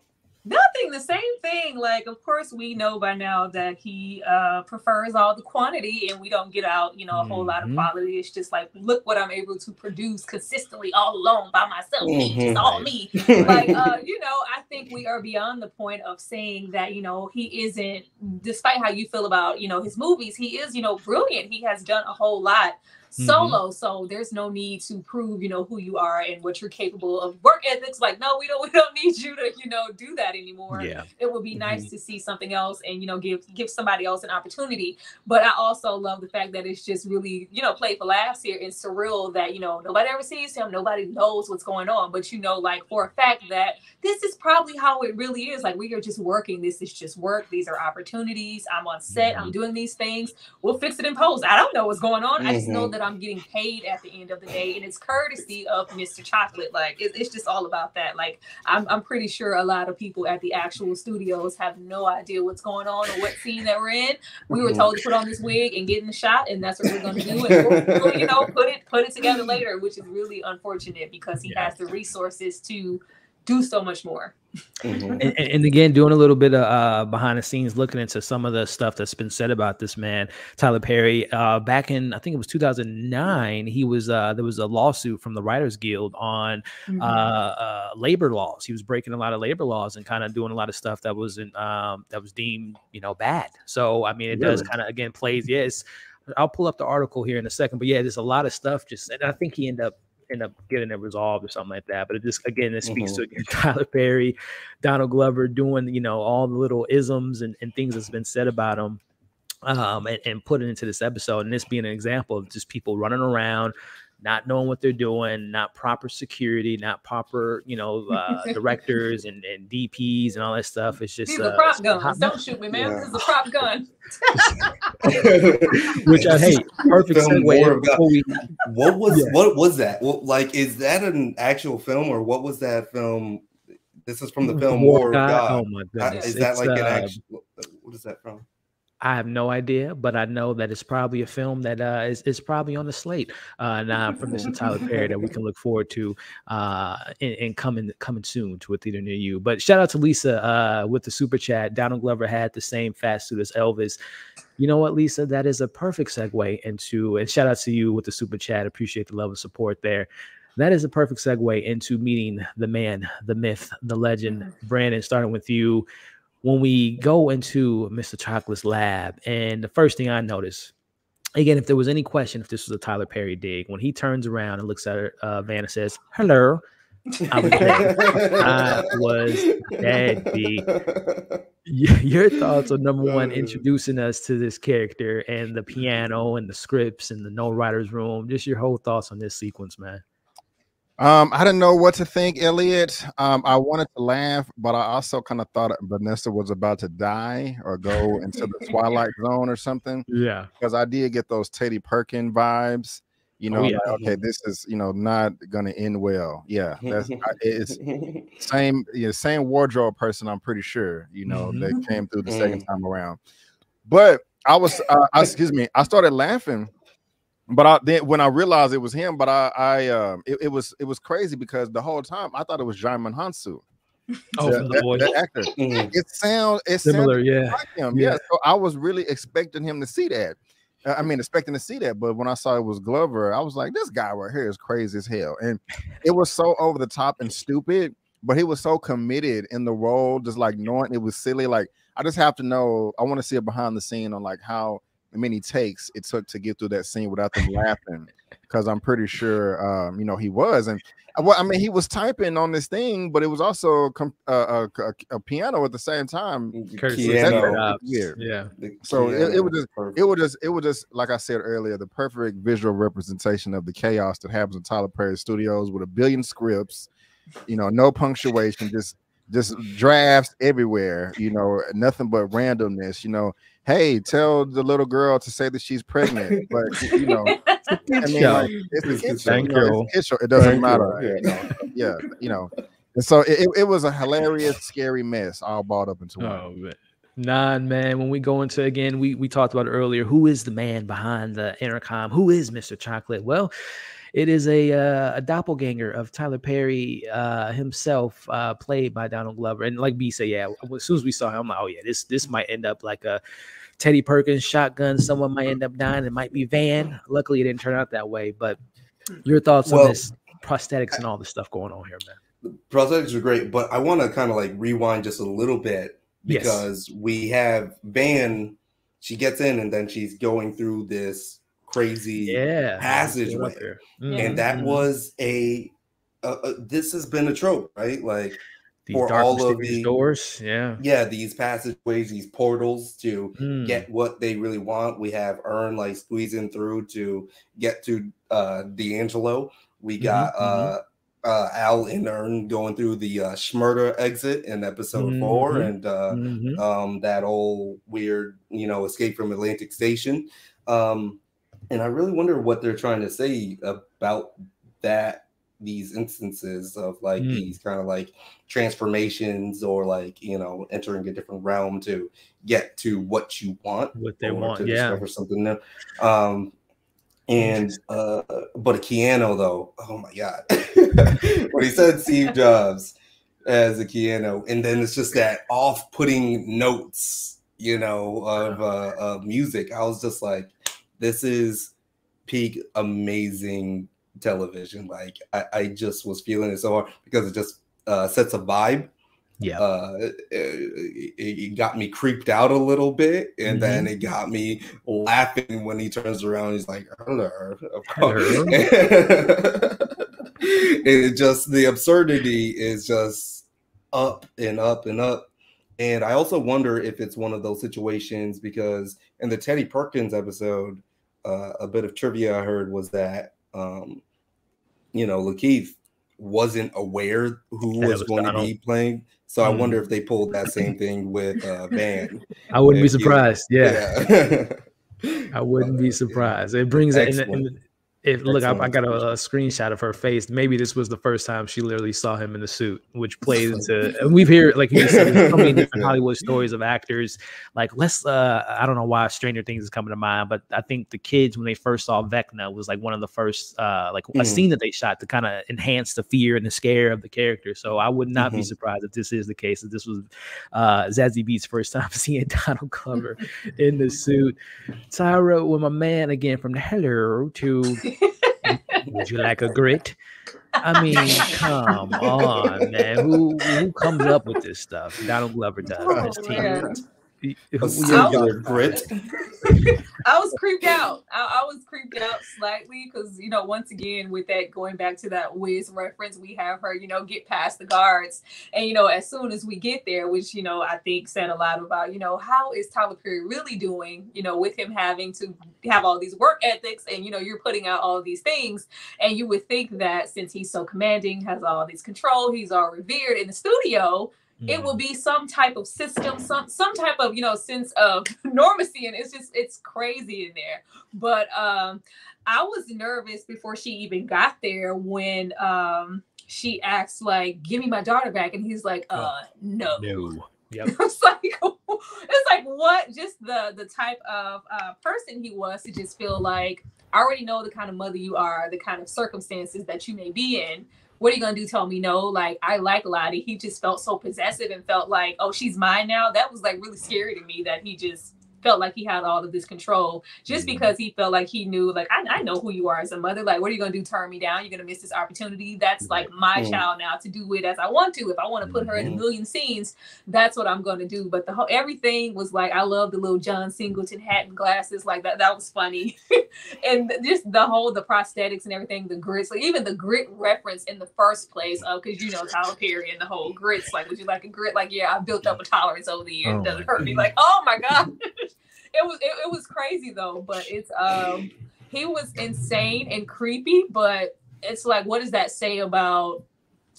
Nothing, the same thing. Like, of course, we know by now that he uh, prefers all the quantity and we don't get out, you know, a whole mm-hmm. lot of mm-hmm. quality. It's just like, look what I'm able to produce consistently all alone by myself. Mm-hmm. It's all me. like, uh, you know, I think we are beyond the point of saying that, you know, he isn't, despite how you feel about, you know, his movies, he is, you know, brilliant. He has done a whole lot mm-hmm. solo. So there's no need to prove, you know, who you are and what you're capable of. Work ethics, like, no, we don't we don't need you to, you know, do that anymore. Yeah. It would be mm-hmm. nice to see something else and you know give give somebody else an opportunity. But I also love the fact that it's just really, you know, play for laughs here and surreal that, you know, nobody ever sees him, nobody knows what's going on. But you know, like for a fact that this is probably how it really is. Like we are just working. This is just work. These are opportunities. I'm on set. Mm-hmm. I'm doing these things. We'll fix it in post. I don't know what's going on. I just know mm-hmm. that that I'm getting paid at the end of the day, and it's courtesy of Mr. Chocolate. Like it, it's just all about that. Like I'm, I'm pretty sure a lot of people at the actual studios have no idea what's going on or what scene that we're in. We were told to put on this wig and get in the shot, and that's what we're going to do. And we'll, we'll, you know, put it put it together later, which is really unfortunate because he yeah. has the resources to do so much more. Mm-hmm. And, and, again, doing a little bit of uh, behind the scenes, looking into some of the stuff that's been said about this man, Tyler Perry. Uh, back in I think it was 2009, he was uh, there was a lawsuit from the Writers Guild on mm-hmm. Uh, uh, labor laws. He was breaking a lot of labor laws and kind of doing a lot of stuff that wasn't um, that was deemed you know bad. So I mean, it really? does kind of again plays. Yes, I'll pull up the article here in a second, but yeah, there's a lot of stuff. Just and I think he ended up end up getting it resolved or something like that. But it just again, it speaks mm-hmm. to Tyler Perry, Donald Glover doing you know all the little isms and, and things that's been said about him um, and, and put it into this episode. And this being an example of just people running around, not knowing what they're doing, not proper security, not proper, you know, uh, directors and, and DPs and all that stuff. It's just these uh, prop guns. Don't shoot me, man. Yeah. This is a prop gun. Which I hate. Perfect segue. We... What was yeah. what was that? Well, like, is that an actual film or what was that film? This is from the film War, War of God. God. Oh my goodness! Is that it's, like an uh, actual? What is that from? I have no idea, but I know that it's probably a film that uh, is, is probably on the slate uh, now from Mr. Tyler Perry that we can look forward to uh, and, and coming coming soon to a theater near you. But shout out to Lisa uh, with the super chat. Donald Glover had the same fast suit as Elvis. You know what, Lisa? That is a perfect segue into and shout out to you with the super chat. Appreciate the love and support there. that is a perfect segue into meeting the man, the myth, the legend, Brandon. Starting with you, when we go into Mr. Chocolate's lab, and the first thing I notice, again, if there was any question if this was a Tyler Perry dig, when he turns around and looks at uh, Van and says, "Hello," I was dead. I was dead. B. Your thoughts on number one, introducing us to this character and the piano and the scripts and the no writer's room. Just your whole thoughts on this sequence, man. Um, I didn't know what to think, Elliot. Um, I wanted to laugh, but I also kind of thought Vanessa was about to die or go into the twilight zone or something. Yeah, because I did get those Teddy Perkin vibes. You know, oh, yeah. like, okay, this is you know not gonna end well. Yeah, that's it's same yeah, same wardrobe person. I'm pretty sure you know mm-hmm. that came through the mm. second time around. But I was, uh, I, excuse me, I started laughing but I then when I realized it was him, but I I um it, it, was it was crazy because the whole time I thought it was Djimon Hounsou. Oh, the, the, the actor. Mm-hmm. It sounds it's similar, yeah. Like him. yeah. yeah. So I was really expecting him to see that. I mean, expecting to see that, but when I saw it was Glover, I was like, this guy right here is crazy as hell. And it was so over the top and stupid, but he was so committed in the role, just like knowing it was silly. Like, I just have to know, I want to see it behind the scene on like how many takes it took to get through that scene without them laughing because I'm pretty sure um, you know he was and uh, well I mean he was typing on this thing but it was also a, a, a, a piano at the same time. Piano. yeah. Yeah. So it, it was just it was just it was just like I said earlier the perfect visual representation of the chaos that happens in Tyler Perry Studios with a billion scripts you know no punctuation just just drafts everywhere you know nothing but randomness you know hey, tell the little girl to say that she's pregnant. But you know, I mean, like, it's a. You know, it's. It doesn't Thank matter. You. You know? yeah, you know. And so it, it was a hilarious, scary mess all balled up into one. Oh, man. Nine man. When we go into again, we we talked about earlier. Who is the man behind the intercom? Who is Mr. Chocolate? Well, it is a uh, a doppelganger of Tyler Perry uh, himself, uh, played by Donald Glover. And like B said, yeah, as soon as we saw him, I'm like, oh yeah, this this might end up like a Teddy Perkins shotgun. Someone might end up dying. It might be Van. Luckily, it didn't turn out that way. But your thoughts well, on this prosthetics and all the stuff going on here, man? prosthetics are great, but I want to kind of like rewind just a little bit because yes. we have Van. She gets in and then she's going through this crazy yeah, passageway, mm-hmm. and that mm-hmm. was a, a, a. This has been a trope, right? Like these for all of these doors. Yeah. Yeah, these passageways, these portals to mm. get what they really want. We have Earn like squeezing through to get to uh D'Angelo. We mm-hmm, got mm-hmm, uh uh Al and Earn going through the uh Schmurder exit in episode mm-hmm. four and uh mm-hmm. um that old weird, you know, escape from Atlantic Station. Um and I really wonder what they're trying to say about that these instances of like mm. these kind of like transformations or like you know entering a different realm to get to what you want what they want to yeah. discover something new. Um and uh but a Keanu though oh my god. When he said steve jobs as a Keanu and then it's just that off-putting notes you know of uh of music i was just like this is peak amazing television. Like I, I just was feeling it so hard because it just uh, sets a vibe. Yeah, uh, it, it, got me creeped out a little bit, and mm-hmm. then it got me laughing when he turns around. He's like, "Hello," it just the absurdity is just up and up and up. And I also wonder if it's one of those situations because in the Teddy Perkins episode, uh, a bit of trivia I heard was that um, you know, LaKeith wasn't aware who was, was, going Donald. to be playing. So mm. I wonder if they pulled that same thing with uh, Van. I wouldn't be surprised. Yeah. yeah. I wouldn't be surprised. It brings in, if look, I, I, got a, a, screenshot of her face. Maybe this was the first time she literally saw him in the suit, which plays into. And we've heard like you said, so many different Hollywood stories of actors. Like let's, uh, I don't know why Stranger Things is coming to mind, but I think the kids when they first saw Vecna was like one of the first, uh, like mm-hmm. a scene that they shot to kind of enhance the fear and the scare of the character. So I would not mm-hmm. be surprised if this is the case. If this was uh, Zazie Beetz' first time seeing Donald Glover in the suit. Tyra with my man again from the hello to would you like a grit? I mean, come on, man. Who who comes up with this stuff? Donald Glover does. Oh, Miss T. man. Who- A who- singular grit. I was creeped out. I, I was creeped out slightly because you know, once again, with that going back to that Wiz reference, we have her, you know, get past the guards, and you know, as soon as we get there, which you know, I think said a lot about, you know, how is Tyler Perry really doing, you know, with him having to have all these work ethics, and you know, you're putting out all these things, and you would think that since he's so commanding, has all this control, he's all revered in the studio, it will be some type of system some some type of you know sense of normacy and it's just it's crazy in there. But um i was nervous before she even got there when um she asked like give me my daughter back and he's like uh no. No. Yep. it's like it's like what? Just the the type of uh person he was to just feel like i already know the kind of mother you are the kind of circumstances that you may be in what are you gonna do? Tell me no? Like I like Lottie. He just felt so possessive and felt like, oh, she's mine now. That was like really scary to me that he just felt like he had all of this control just Mhm. because he felt like he knew, like, I, I know who you are as a mother. Like, what are you gonna do? Turn me down? You're gonna miss this opportunity. That's like my Mhm. child now to do it as I want to. If I want to put her in a Mhm. million scenes, that's what I'm gonna do. But the whole everything was like, I love the little John Singleton hat and glasses. Like that, that was funny. and just the whole the prosthetics and everything, the grits, like even the grit reference in the first place, of because you know Tyler Perry and the whole grits, like would you like a grit? Like, yeah, I built up a tolerance over the years. Oh It doesn't hurt me. Like, oh my god. It was it, it was crazy though, but it's um he was insane and creepy, but it's like what does that say about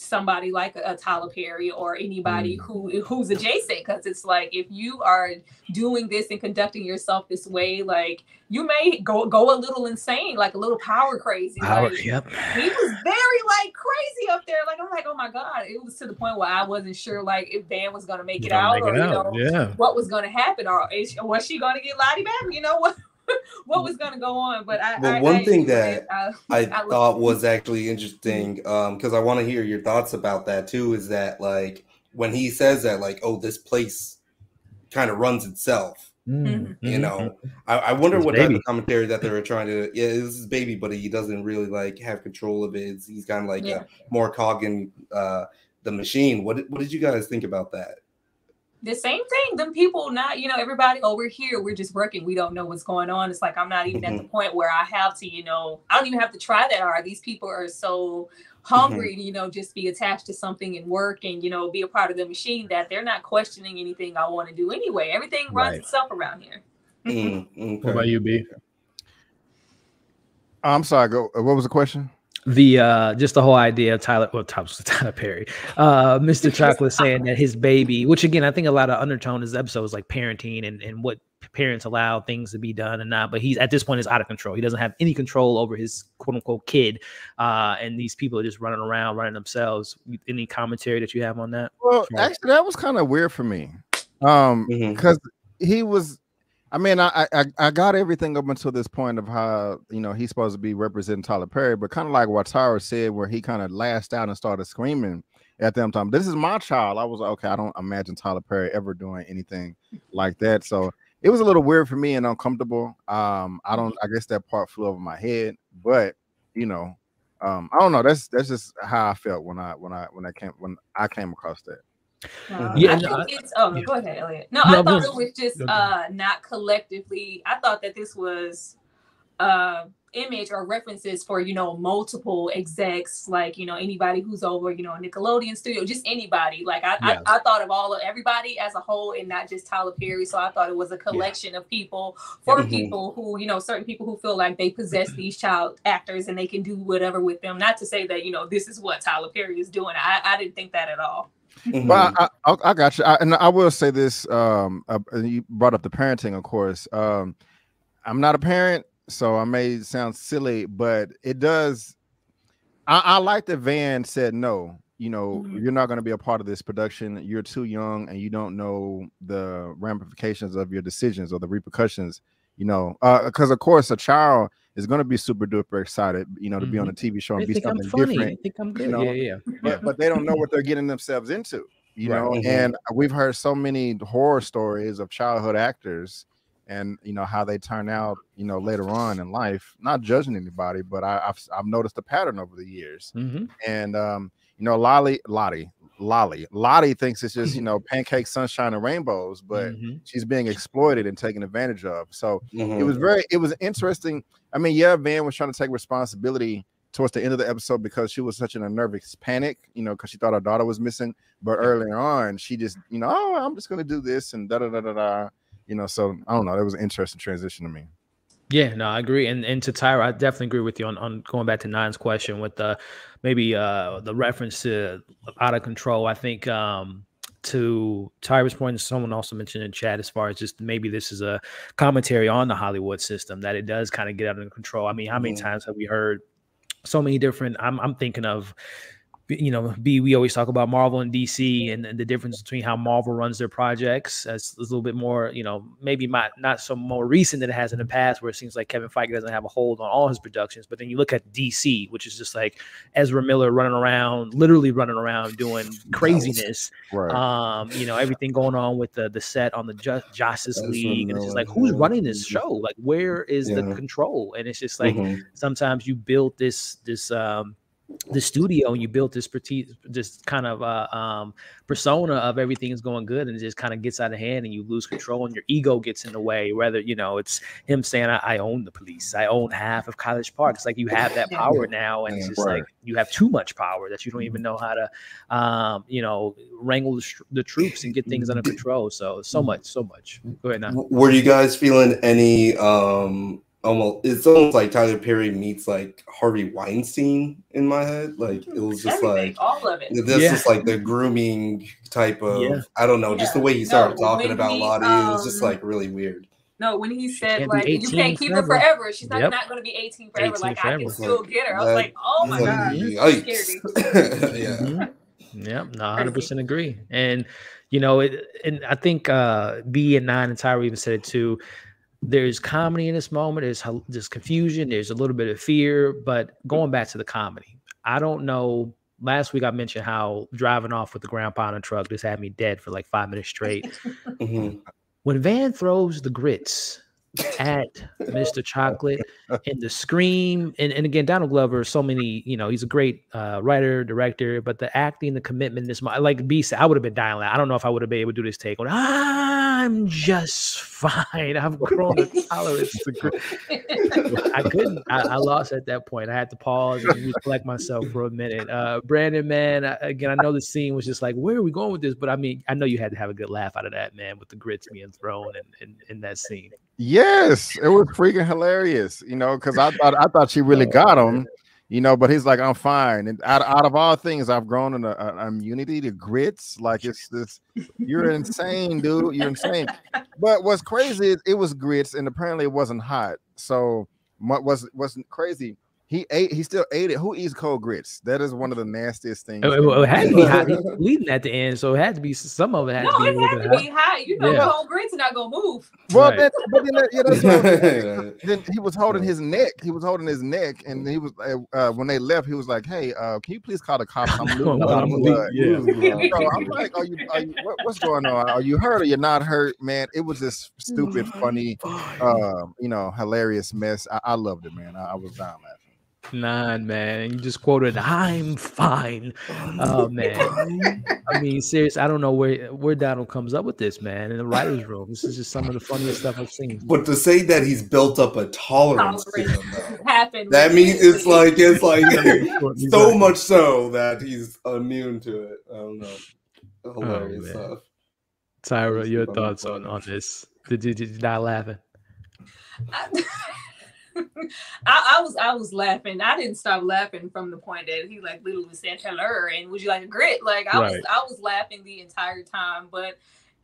somebody like a, a Tyler Perry or anybody mm-hmm. who who's adjacent because it's like if you are doing this and conducting yourself this way like you may go go a little insane like a little power crazy Power, like, yep. he was very like crazy up there like i'm like oh my god it was to the point where i wasn't sure like if van was gonna make it Gonna out make or it you out, know Yeah. what was going to happen or is, was she going to get Lottie back? You know what? what was going to go on? But I, Well, I one I thing enjoyed that. I, I I love- thought was actually interesting because I want to hear your thoughts about that too. Is that like when he says that, like, oh, this place kind of runs itself. Mhm. You Mhm. know, I, I wonder His what type of commentary that they were trying to. Yeah, this is baby, but he doesn't really like have control of it. It's- He's kind of like Yeah. a more cog in uh, the machine. What what did you guys think about that? The same thing. Them people not, you know, everybody. Oh, we're here. We're just working. We don't know what's going on. It's like I'm not even at the mm-hmm. point where I have to, you know, I don't even have to try that hard. These people are so hungry mm-hmm. to, you know, just be attached to something and work and you know be a part of the machine that they're not questioning anything I want to do anyway. Everything runs Right. itself around here. Mm, What okay. about you, B? Um, I'm sorry. Go. What was the question? The uh just the whole idea of Tyler well Tyler, Tyler Perry uh Mr. Chocolate saying that his baby which again I think a lot of undertone in this episode is like parenting and and what parents allow things to be done and not but he's at this point is out of control he doesn't have any control over his quote unquote kid uh and these people are just running around running themselves any commentary that you have on that Well, Sure. actually, that was kind of weird for me. Um, because he was I mean, I, I I got everything up until this point of how you know he's supposed to be representing Tyler Perry, but kind of like what Tyra said, where he kind of lashed out and started screaming at them. Time, this is my child. I was like, okay, I don't imagine Tyler Perry ever doing anything like that. So it was a little weird for me and uncomfortable. Um, I don't. I guess that part flew over my head, but you know, um, I don't know. That's that's just how I felt when I when I when I came when I came across that. Uh, Yeah, I no, think it's oh yeah. go ahead, Elliot. No, No, I thought it was just uh not collectively. I thought that this was uh image or references for you know multiple execs like you know anybody who's over you know Nickelodeon studio just anybody like I, Yeah. I I thought of all of everybody as a whole and not just Tyler Perry so I thought it was a collection of people for Mhm. people who you know certain people who feel like they possess these child actors and they can do whatever with them not to say that you know this is what Tyler Perry is doing I I didn't think that at all Mhm. Well, I, I, I got you, I, and I will say this. Um, uh, you brought up the parenting, of course. Um, I'm not a parent, so I may sound silly, but it does. I, I like that Van said no. You know, Mhm. you're not going to be a part of this production. You're too young, and you don't know the ramifications of your decisions or the repercussions. You know, because of course, a child is going to be super duper excited. You know, to be on a TV show and they be think I'm something funny different they think I'm good know? yeah yeah but, but they don't know what they're getting themselves into you Right. know Mhm. and we've heard so many horror stories of childhood actors and you know how they turn out you know later on in life not judging anybody but I, have I've noticed a pattern over the years Mhm. and um you know lolly lottie lolly. Lolly thinks it's just you know pancake sunshine and rainbows but Mhm. she's being exploited and taken advantage of. So it Mhm. was very it was interesting. I mean yeah van was trying to take responsibility towards the end of the episode because she was such in a nervous panic you know because she thought her daughter was missing. But earlier on she just you know oh i'm just gonna do this and da da da da da you know so i don't know that was an interesting transition to me Yeah, no, I agree. And and to Tyra, I definitely agree with you on, on going back to Nine's question with the maybe uh the reference to out of control. I think um to Tyra's point, someone also mentioned in chat as far as just maybe this is a commentary on the Hollywood system that it does kind of get out of control. I mean, how many Mhm. times have we heard so many different I'm I'm thinking of you know, B, we always talk about Marvel and DC and, and the difference between how Marvel runs their projects. As a little bit more, you know, maybe not not so more recent than it has in the past, where it seems like Kevin Feige doesn't have a hold on all his productions. But then you look at DC, which is just like Ezra Miller running around, literally running around doing craziness. right Um, you know, everything going on with the the set on the Ju- Justice Ezra League, and it's just like, who's running this show? Like, where is the control? And it's just like Mhm. sometimes you build this this um the studio and you built this pretty this kind of uh um persona of everything is going good and it just kind of gets out of hand and you lose control and your ego gets in the way whether you know it's him saying I, I own the police. I own half of college park. It's like you have that power now and it's just like you have too much power that you don't even know how to um you know wrangle the, the troops and get things under control. So so much so much. Go ahead now Were you guys feeling any um almost it's almost like Tyler Perry meets like Harvey Weinstein in my head. Like it was just Everything, like all of it. this Yeah. is like the grooming type of Yeah. I don't know, just the way he started No, talking about he, Lottie, it was just um, like really weird. No, when he said like you can't keep her forever. forever, she's not, Yep. not going to be 18 forever. 18 like I can still get her. I was That- like, oh my god, yikes. yeah. Mhm. Yeah, no, hundred percent agree. And you know, it, and I think uh B and Nine and Tyra even said it too. There's comedy in this moment. There's there's confusion. There's a little bit of fear. But going back to the comedy, I don't know. Last week I mentioned how driving off with the grandpa in a truck just had me dead for like five minutes straight. Mhm. When Van throws the grits at Mr. Chocolate and the scream and, and again Donald Glover so many you know he's a great uh, writer director but the acting the commitment this like B said I would have been loud. I don't know if I would have been able to do this take on I'm just fine I've grown a tolerance to grit. I couldn't I, I lost at that point I had to pause and collect myself for a minute uh Brandon man I, again I know the scene was just like where are we going with this but I mean I know you had to have a good laugh out of that man with the grits being thrown in, in, in that scene Yes, it was freaking hilarious, you know, because I thought I thought she really got him, you know, but he's like, I'm fine. And out, out of all things, I've grown in a, a immunity to grits. Like it's this, you're insane, dude. You're insane. But what's crazy is it was grits, and apparently it wasn't hot. So what was wasn't crazy? He ate. He still ate it. Who eats cold grits? That is one of the nastiest things. It, it- it had to be hot. He bleeding at the end, so it had to be some of it had no, to be a it had to be hot. You know, Yeah. cold grits are not gonna move. Well, Right. then, but then, that- yeah, that's what then he was holding his neck. He was holding his neck, and he was uh, uh, when they left, he was like, "Hey, uh, can you please call the cops? I'm losing a I'm blood." Yeah. So I'm like, "Are you? Are you what, what's going on? Are you hurt or you're not hurt, man?" It was this stupid, funny, uh, you know, hilarious mess. I, I loved it, man. I, I was down laughing. Nine man, you just quoted "I'm fine." Oh man, I mean, serious. I don't know where where Donald comes up with this, man. In the writers' room, this is just some of the funniest stuff I've seen. But to say that he's built up a tolerance Tolerance him, though, happened. that means it's like it's like so much so that he's immune to it. I don't know. Oh, Hilarious man. stuff. Tyra, your thoughts on on this? Did you, did you die laughing? I, I was I was laughing. I didn't stop laughing from the point that he like literally said hello and would you like a grit? Like I was I was laughing the entire time, but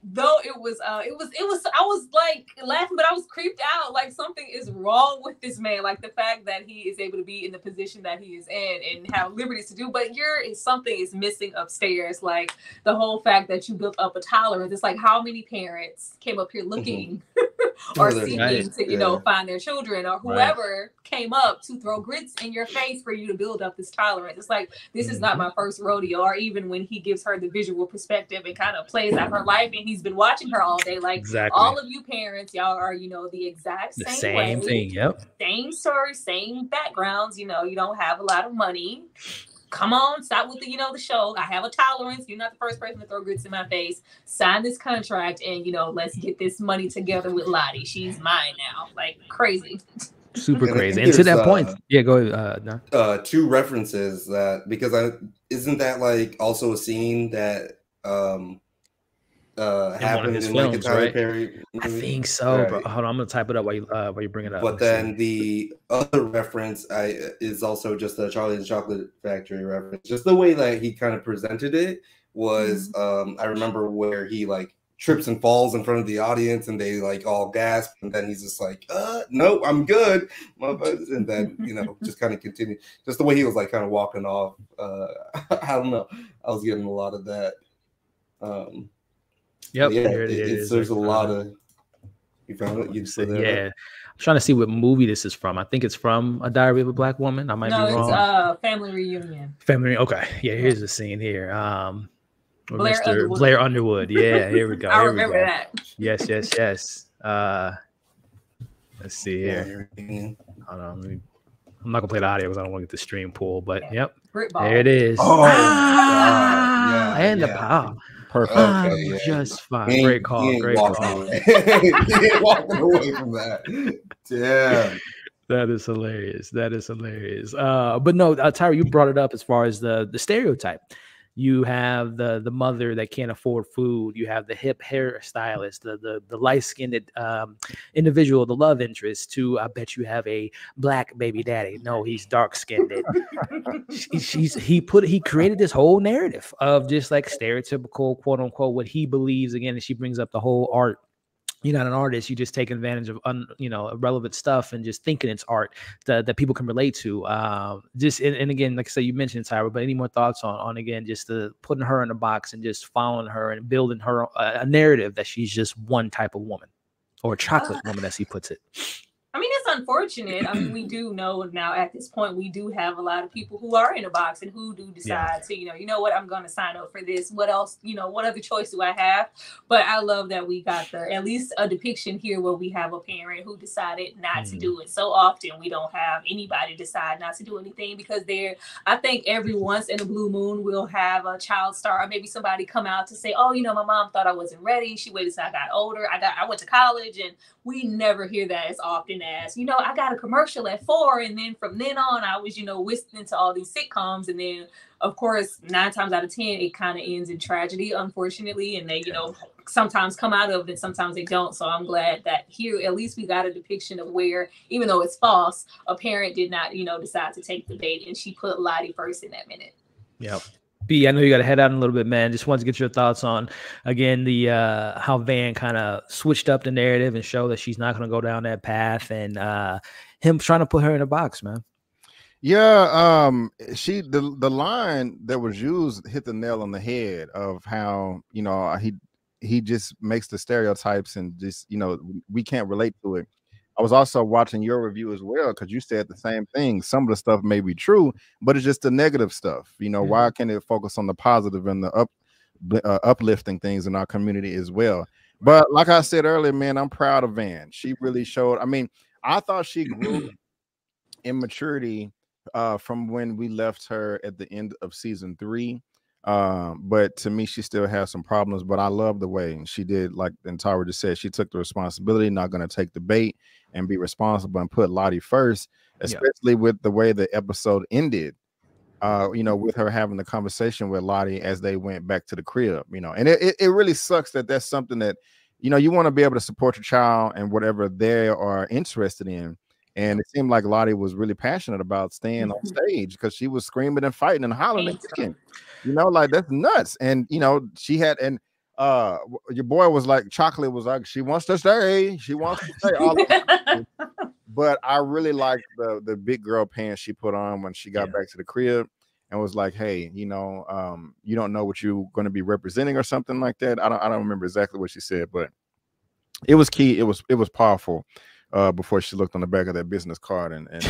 though it was uh it was it was I was like laughing, but I was creeped out. Like something is wrong with this man. Like the fact that he is able to be in the position that he is in and have liberties to do, but you're something is missing upstairs. Like the whole fact that you built up a tolerance. It's like how many parents came up here looking or Oh, seeking right. to, you know, find their children or whoever came up to throw grits in your face for you to build up this tolerance. It's like this is not mm-hmm. my first rodeo, or even when he gives her the visual perspective and kind of plays out her life and he's been watching her all day. Like Exactly. all of you parents, y'all are, you know, the exact the same, same way thing. Yep. same story, same backgrounds. You know, you don't have a lot of money. Come on, stop with the, you know, the show. I have a tolerance. You're not the first person to throw grits in my face. Sign this contract, and you know, let's get this money together with Lottie. She's mine now. Like crazy. Super crazy. think And to there's, that point, uh, yeah, go ahead. Uh, no. uh two references that because I isn't that like also a scene that um uh In happened his in like a Tyler right? Perry I think so, bro. Right. Hold on, I'm gonna type it up while you uh, while you bring it up. But Let's see. then the other reference I is also just the Charlie and the Chocolate Factory reference. Just the way that he kind of presented it was Mm-hmm. um I remember where he like trips and falls in front of the audience and they like all gasp and then he's just like uh no I'm good motherfuckers," and then you know just kind of continue just the way he was like kind of walking off uh I don't know I was getting a lot of that um yep, yeah here it it- it's, there's a lot of you found it you said that yeah. I'm trying to see what movie this is from. I think it's from A Diary of a Black Woman. I might no, be it's wrong. uh family reunion. Family. Reunion. Okay. Yeah. Here's the scene here. Um, Blair Mr. Underwood. Blair Underwood. Yeah. Here we go. I Here we remember go. that. Yes. Yes. Yes. Uh, let's see here. yeah. Hold on. let me- I'm not gonna play the audio because I don't want to get the stream pull. But yep, there it is. Oh, Ah, God, yeah, and the yeah. Pop. Perfect. I'm Okay, yeah. just fine. He ain't- Great call. ain't Great walking call. away. he ain't walking away from that. Damn. That is hilarious. That is hilarious. Uh, but no, uh, Tyra, you brought it up as far as the the stereotype. You have the the mother that can't afford food. You have the hip hairstylist, the the the light skinned um, individual, the love interest. To I bet you have a black baby daddy. No, he's dark skinned. she, she's he put he created this whole narrative of just like stereotypical quote unquote what he believes again and she brings up the whole art you're not an artist you just take advantage of un, you know irrelevant stuff and just thinking it's art that, that people can relate to um just and, and again like i said you mentioned tyra but any more thoughts on on again just the putting her in a box and just following her and building her a, a narrative that she's just one type of woman or a chocolate woman as he puts it. I mean, it's unfortunate. I mean, we do know now at this point, we do have a lot of people who are in a box and who do decide to, you know, you know what, I'm going to sign up for this. What else, you know, what other choice do I have? But I love that we got the at least a depiction here where we have a parent who decided not to Mhm. do it. So often we don't have anybody decide not to do anything because they're, I think every once in a blue moon we'll have a child star or maybe somebody come out to say, oh, you know, my mom thought I wasn't ready. She waited till I got older. I got, I went to college and we never hear that as often as you know i got a commercial at four and then from then on i was you know whisked into all these sitcoms and then of course nine times out of ten it kind of ends in tragedy unfortunately and they you know sometimes come out of it sometimes they don't so i'm glad that here at least we got a depiction of where even though it's false a parent did not you know decide to take the bait and she put lottie first in that minute Yep. B, I know you got to head out in a little bit, man. Just wanted to get your thoughts on again the uh how Van kind of switched up the narrative and show that she's not going to go down that path, and uh him trying to put her in a box, man. Yeah, um, she the the line that was used hit the nail on the head of how you know he he just makes the stereotypes and just you know we can't relate to it. I was also watching your review as well because you said the same thing. Some of the stuff may be true, but it's just the negative stuff. You know, why can't it focus on the positive and the up uh, uplifting things in our community as well? But like I said earlier, man, I'm proud of Van. She really showed. I mean, I thought she grew in maturity uh, from when we left her at the end of season three. Um, but to me, she still has some problems. But I love the way she did, like and Tyra just said, she took the responsibility, not going to take the bait and be responsible and put Lottie first, especially with the way the episode ended. Uh, you know, with her having the conversation with Lottie as they went back to the crib, you know, and it, it, it really sucks that that's something that, you know, you want to be able to support your child and whatever they are interested in. And it seemed like Lottie was really passionate about staying on stage because she was screaming and fighting and hollering and kicking. You know, like that's nuts. And you know, she had and uh your boy was like chocolate was like she wants to stay, she wants to stay. All but I really liked the the big girl pants she put on when she got Yeah. back to the crib and was like, hey, you know, um, you don't know what you're going to be representing or something like that. I don't I don't remember exactly what she said, but it was key. It was it was powerful. Uh, before she looked on the back of that business card and, and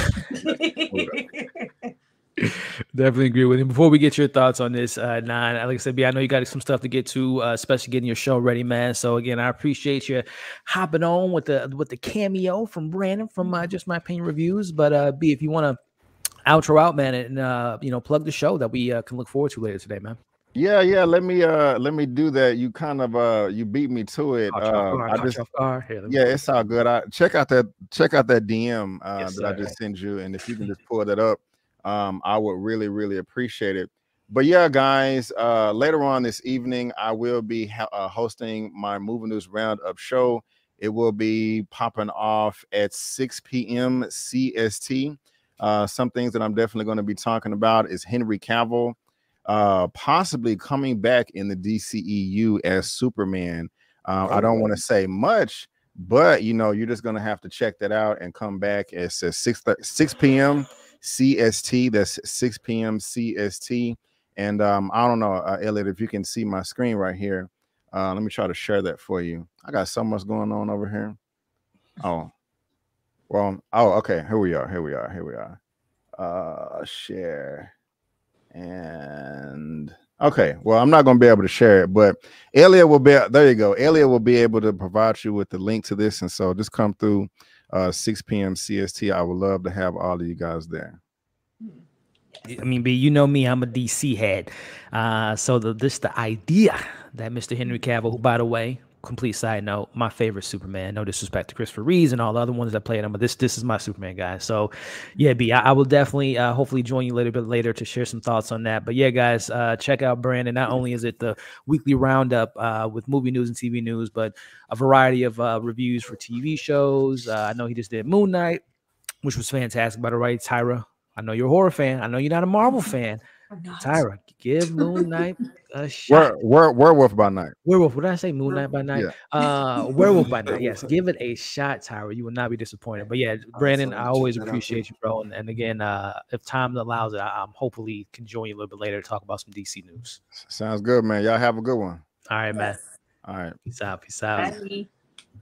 Definitely agree with him. Before we get your thoughts on this, uh, nine, like I said, B, I know you got some stuff to get to, uh, especially getting your show ready, man. So again, I appreciate you hopping on with the with the cameo from Brandon from uh, just my opinion reviews. But uh, B, if you want to outro out, man, and uh, you know, plug the show that we uh, can look forward to later today, man. Yeah, yeah. Let me uh let me do that. You kind of uh you beat me to it. Caught Uh, I just you off guard. Here, let me- yeah, it's all good. I check out that check out that DM uh, Yes, that I just sent you, and if you can just pull that up, um, I would really really appreciate it. But yeah, guys, uh, later on this evening, I will be uh, hosting my Movie News Roundup show. It will be popping off at 6 p.m. CST. Uh, some things that I'm definitely going to be talking about is Henry Cavill uh, possibly coming back in the DCEU as Superman. Uh, I don't want to say much, but you know, you're just gonna have to check that out and come back at says 6 6 p.m. CST. That's 6 p.m. CST. And um, I don't know, uh, Elliot, if you can see my screen right here. Uh, let me try to share that for you. I got so much going on over here. Oh, well, oh, okay. Here we are. Here we are. Here we are. Uh, share and okay. Well, I'm not going to be able to share it, but Elliot will be there. You go. Elliot will be able to provide you with the link to this, and so just come through uh 6 p.m. CST. I would love to have all of you guys there. I mean, B, you know me, I'm a DC head. Uh, so the this the idea that Mr. Henry Cavill, who by the way, complete side note, my favorite Superman. No disrespect to Christopher Reeves and all the other ones that played him, but this this is my Superman guy. So yeah, B, I, I will definitely uh, hopefully join you a little bit later to share some thoughts on that. But yeah, guys, uh, check out Brandon. Not only is it the weekly roundup uh, with movie news and TV news, but a variety of uh, reviews for TV shows. Uh, I know he just did Moon Knight, which was fantastic. By the way, Tyra, I know you're a horror fan. I know you're not a Marvel fan. I'm not. Tyra, give Moon Knight a shot. Were, were, werewolf by night. Werewolf. What did I say? Moon Knight by night. Yeah. Uh, Werewolf by night. Yes, give it a shot, Tyra. You will not be disappointed. But yeah, Brandon, Awesome. I always Check appreciate you, bro. And, and again, uh, if time allows it, I, I'm hopefully can join you a little bit later to talk about some DC news. Sounds good, man. Y'all have a good one. All right, man. All right. Peace out. Peace out. Bye.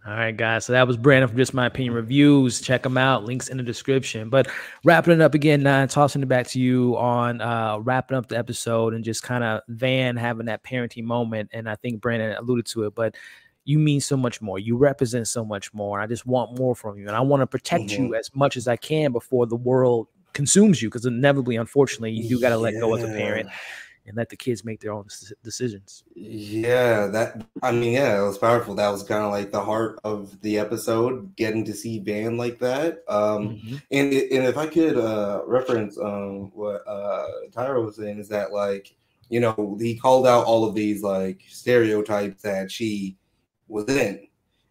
All right, guys. So that was Brandon from Just My Opinion Reviews. Check them out. Links in the description. But wrapping it up again, Nine, tossing it back to you on uh, wrapping up the episode and just kind of Van having that parenting moment. And I think Brandon alluded to it, but you mean so much more. You represent so much more. I just want more from you. And I want to protect you as much as I can before the world consumes you. Because inevitably, unfortunately, you do got to let go as a parent and let the kids make their own decisions. Yeah, that I mean, yeah, it was powerful. That was kind of like the heart of the episode, getting to see Van like that. Um, Mhm. and and if I could uh, reference um, what uh, Tyra was saying is that like you know he called out all of these like stereotypes that she was in,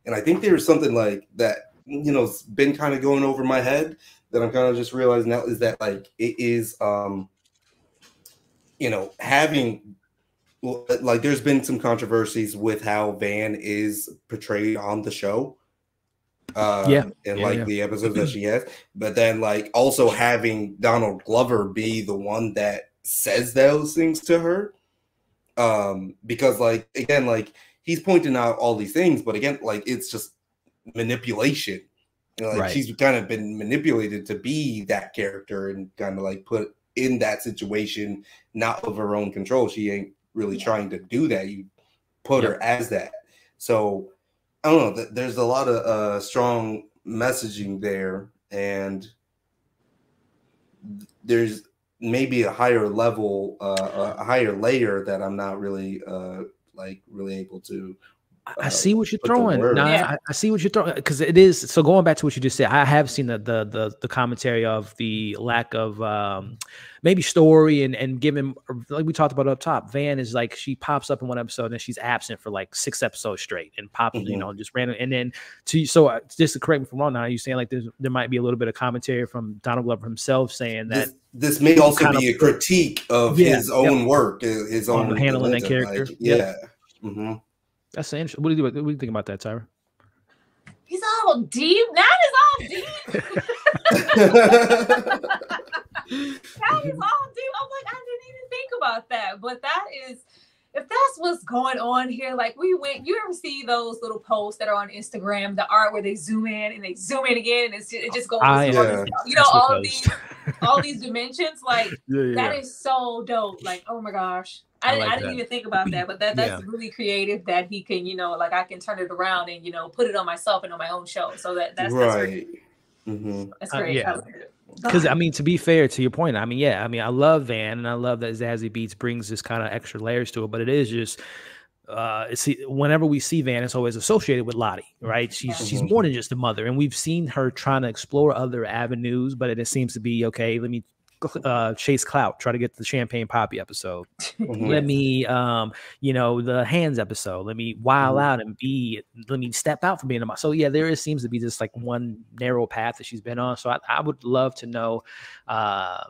and I think there was something like that you know has been kind of going over my head that I'm kind of just realizing now is that like it is um you know having like there's been some controversies with how Van is portrayed on the show. Uh, Yeah. and Yeah, like yeah. the episodes that she has, but then like also having Donald Glover be the one that says those things to her. Um, because like again, like he's pointing out all these things, but again, like it's just manipulation. You know, like Right. she's kind of been manipulated to be that character and kind of like put in that situation, not of her own control. She ain't really trying to do that. You put her as that. So I don't know. There's a lot of uh, strong messaging there, and there's maybe a higher level, uh, a higher layer that I'm not really uh, like really able to. I- I uh, see what you're throwing. word. Yeah. I, I see what you're throwing because it is. So going back to what you just said, I have seen the the the, the commentary of the lack of um, maybe story and and given like we talked about up top. Van is like she pops up in one episode and she's absent for like six episodes straight and pops you Mhm. know just random and then to so uh, just to correct me if I'm wrong now, you're saying like there's there might be a little bit of commentary from Donald Glover himself saying that This, this may also kind be of- a critique of Yeah, his yep. own work, his On own handling that character. Like, Yep. yeah. That's interesting. What do you what do you think about that, Tyra? He's all deep. That is all deep. That is all deep. I'm like, I didn't even think about that. But that is, if that's what's going on here, like we went, you ever see those little posts that are on Instagram, the art where they zoom in and they zoom in again, and it just goes, I, yeah. you know, all these, all these dimensions, like yeah, yeah. that is so dope. Like, oh my gosh. I I, like I didn't that. even think about that, but that that's really creative that he can, you know, like I can turn it around and you know put it on myself and on my own show. So that that's that's right. great. hmm That's Uh, great. yeah. I like it. Because I mean, to be fair to your point, I mean, yeah, I mean, I love Van and I love that Zazie Beetz brings this kind of extra layers to it, but it is just uh it's whenever we see Van, it's always associated with Lottie, right? She's she's Mhm. more than just a mother, and we've seen her trying to explore other avenues, but it, it seems to be okay. Let me uh chase clout, try to get the Champagne Papi episode. Mhm. Let me um, you know, the hands episode. Let me wild out and be let me step out from being a mom. So yeah, there is, seems to be this like one narrow path that she's been on. So I, I would love to know uh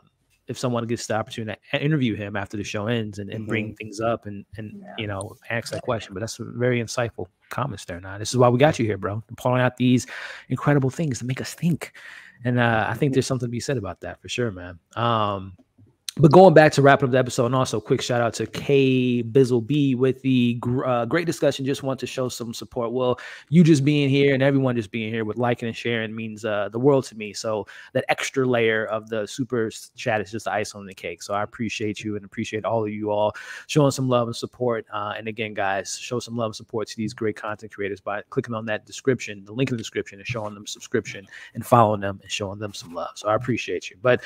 if someone gets the opportunity to interview him after the show ends and, and bring things up and and Yeah. you know ask that question. But that's a very insightful comments there. Now this is why we got you here, bro. Pulling out these incredible things to make us think. And uh, I think there's something to be said about that for sure, man. Um, but going back to wrapping up the episode, and also quick shout out to K Bizzle B with the uh, great discussion. Just want to show some support. Well, you just being here and everyone just being here with liking and sharing means uh, the world to me. So that extra layer of the super chat is just the ice on the cake. So I appreciate you and appreciate all of you all showing some love and support. Uh, and again, guys, show some love and support to these great content creators by clicking on that description, the link in the description, and showing them subscription and following them and showing them some love. So I appreciate you. But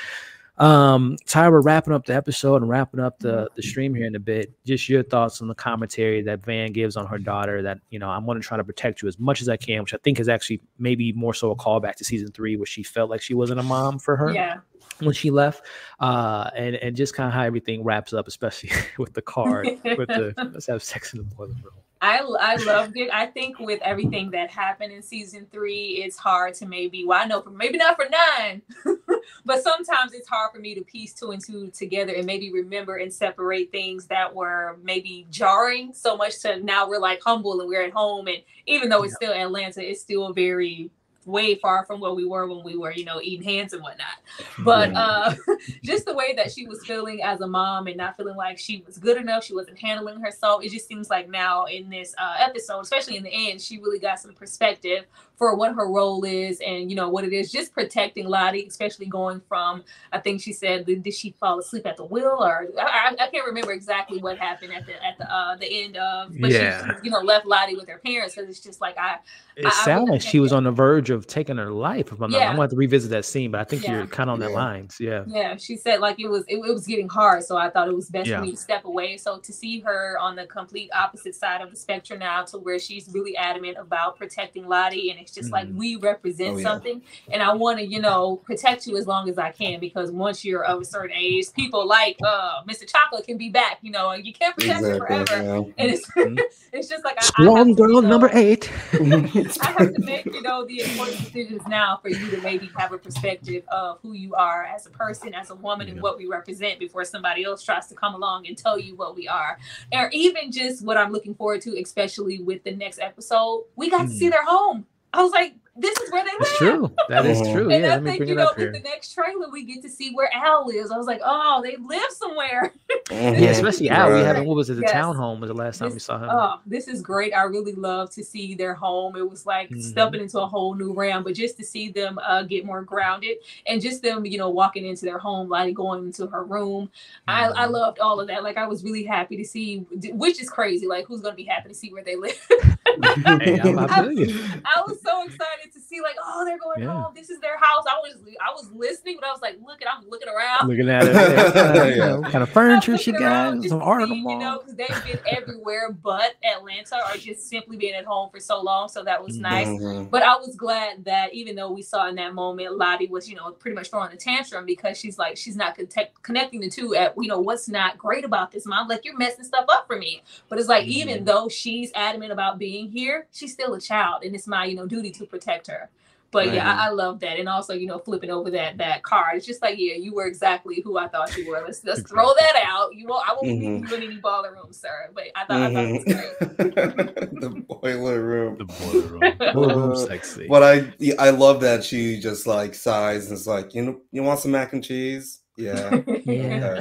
um tyra wrapping up the episode and wrapping up the the stream here in a bit just your thoughts on the commentary that van gives on her daughter that you know i'm going to try to protect you as much as i can which i think is actually maybe more so a callback to season three where she felt like she wasn't a mom for her Yeah. when she left. Uh and and just kind of how everything wraps up especially with the card with the let's have sex in the boiler room I I loved it. I think with everything that happened in season three, it's hard to maybe well, I know for maybe not for nine, but sometimes it's hard for me to piece two and two together and maybe remember and separate things that were maybe jarring so much to now we're like humble and we're at home and even though it's still Atlanta, it's still very way far from where we were when we were, you know, eating hands and whatnot. But uh just the way that she was feeling as a mom and not feeling like she was good enough, she wasn't handling herself. It just seems like now in this uh, episode, especially in the end, she really got some perspective for what her role is and you know what it is. Just protecting Lottie, especially going from I think she said did did she fall asleep at the wheel or I, I I can't remember exactly what happened at the at the uh, the end of, but Yeah. she you know left Lottie with her parents because it's just like I it I- I sounded would like she was on the verge of taking her life if i'm not Yeah. i'm gonna have to revisit that scene but i think Yeah. you're kind of on that Yeah. lines yeah Yeah, she said like it was it, it was getting hard, so I thought it was best Yeah. for me to step away. So to see her on the complete opposite side of the spectrum now, to where she's really adamant about protecting Lottie, and it's just like Mhm. we represent Oh, yeah. something, and I want to you know protect you as long as I can because once you're of a certain age, people like uh Mr. Chocolate can be back, you know, and you can't protect her Exactly. forever. Yeah. And it's Mhm. it's just like I, I strong have to, girl you know, number eight I have to make, you know, the important decisions now for you to maybe have a perspective of who you are as a person, as a woman, and what we represent before somebody else tries to come along and tell you what we are. Or even just what I'm looking forward to, especially with the next episode. We got to see their home. I was like, this is where they live. It's true. That is Mhm. true. And Yeah, I think, you know, up in here. the next trailer, we get to see where Al lives. I was like, oh, they live somewhere. Yeah, Mhm. especially Al. We haven't. What was it? The Yes. townhome was the last time we saw him. Oh, this is great. I really love to see their home. It was like Mhm. stepping into a whole new realm, but just to see them uh, get more grounded and just them, you know, walking into their home, like going into her room. I, I Mhm. loved all of that. Like I was really happy to see, which is crazy. Like who's gonna be happy to see where they live? Hey, I'm- I I- feel you. I was so excited to see, like, oh, they're going Yeah. home. This is their house. I was, I was listening, but I was like, look, at I'm looking around. Looking at it, yeah, what kind of, you know, what kind of furniture she got, some art on see, You know, because they've been everywhere but Atlanta, or just simply being at home for so long. So that was Mhm. nice. Mhm. But I was glad that even though we saw in that moment, Lottie was, you know, pretty much throwing a tantrum because she's like, she's not connect- connecting the two at, you know, what's not great about this, mom. Like, you're messing stuff up for me. But it's like, even though she's adamant about being here, she's still a child, and it's my, you know, duty to protect her. But yeah, I, I love that, and also you know flipping over that that card. It's just like yeah, you were exactly who I thought you were. Let's let's throw that out. You won't, I won't leave Mhm. you in any boiler room, sir. But I thought, I thought it was great. Mhm. the boiler room. The boiler room. Boiler room Uh, sexy. But I I love that she just like sighs and is like, you know, you want some mac and cheese? Yeah. Yeah.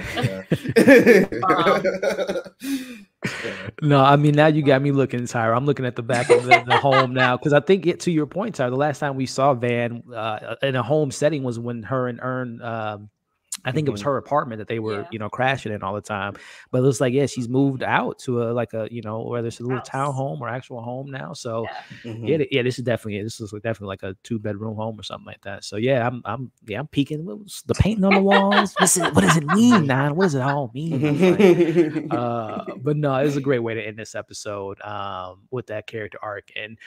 Okay, yeah. no, I mean now you got me looking, Tyra. I'm looking at the back of the, the home now because I think it to your point, Tyra. The last time we saw Van uh, in a home setting was when her and Earn um, I think mm-hmm. it was mm-hmm. her apartment that they were, yeah. you know, crashing in all the time. But it looks like, yeah, she's moved out to a like a, you know, whether it's a little town home or actual home now. So yeah, mm-hmm. yeah, yeah, this is definitely this is definitely like a two bedroom home or something like that. So yeah, I'm I'm yeah, I'm peeking the painting on the walls. what, is it, what does it mean, man? What does it all mean? Like, uh, but no, it's a great way to end this episode um, with that character arc and.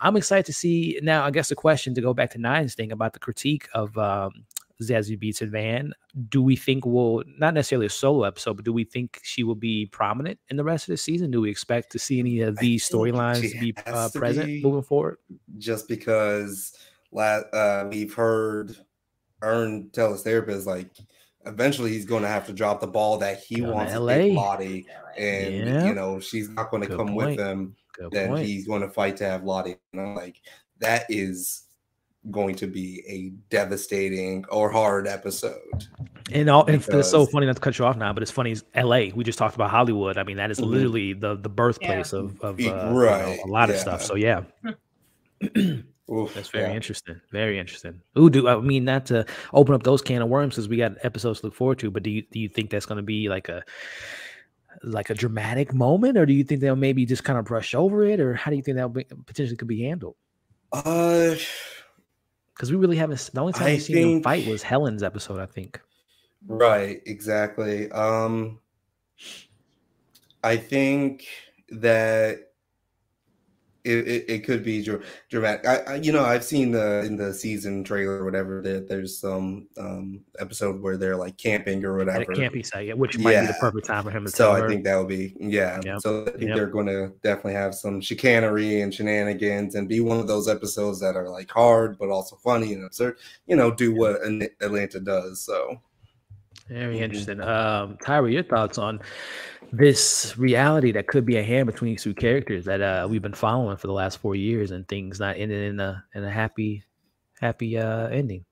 I'm excited to see now. I guess the question to go back to Nine's thing about the critique of um, Zazie Beetz and Van. Do we think will not necessarily a solo episode, but do we think she will be prominent in the rest of the season? Do we expect to see any of these storylines be uh, present be, moving forward? Just because uh, we've heard Earn tell his therapist like eventually he's going to have to drop the ball that he Going wants to LA. Lottie, and yeah. you know she's not going to come point. with him. Good then point. he's going to fight to have Lottie. And I'm like, that is going to be a devastating or hard episode. And all because, it's so funny not to cut you off now, but it's funny. Is L.A. We just talked about Hollywood. I mean, that is mm-hmm. literally the the birthplace yeah. of of uh, right. You know, a lot yeah. of stuff. So yeah. Oof, That's very yeah. interesting. Very interesting. Ooh, do I mean not to open up those can of worms because we got episodes to look forward to, but do you do you think that's going to be like a like a dramatic moment, or do you think they'll maybe just kind of brush over it, or how do you think that potentially could be handled? Uh, because we really haven't. The only time we've seen think, fight was Helen's episode, I think. Right. Exactly. Um, I think that it, it, it, could be dramatic. I, I, you know, I've seen the in the season trailer or whatever that there's some um episode where they're like camping or whatever. At a camping site, which might yeah. be the perfect time for him to. So I her. think that would be yeah. Yep. So I think yep. they're going to definitely have some chicanery and shenanigans and be one of those episodes that are like hard but also funny and absurd. You know, do what Atlanta does. So very mm-hmm. interesting. Um, Tyra, your thoughts on this reality that could be a hand between these two characters that uh, we've been following for the last four years, and things not ending in a in a happy, happy uh, ending.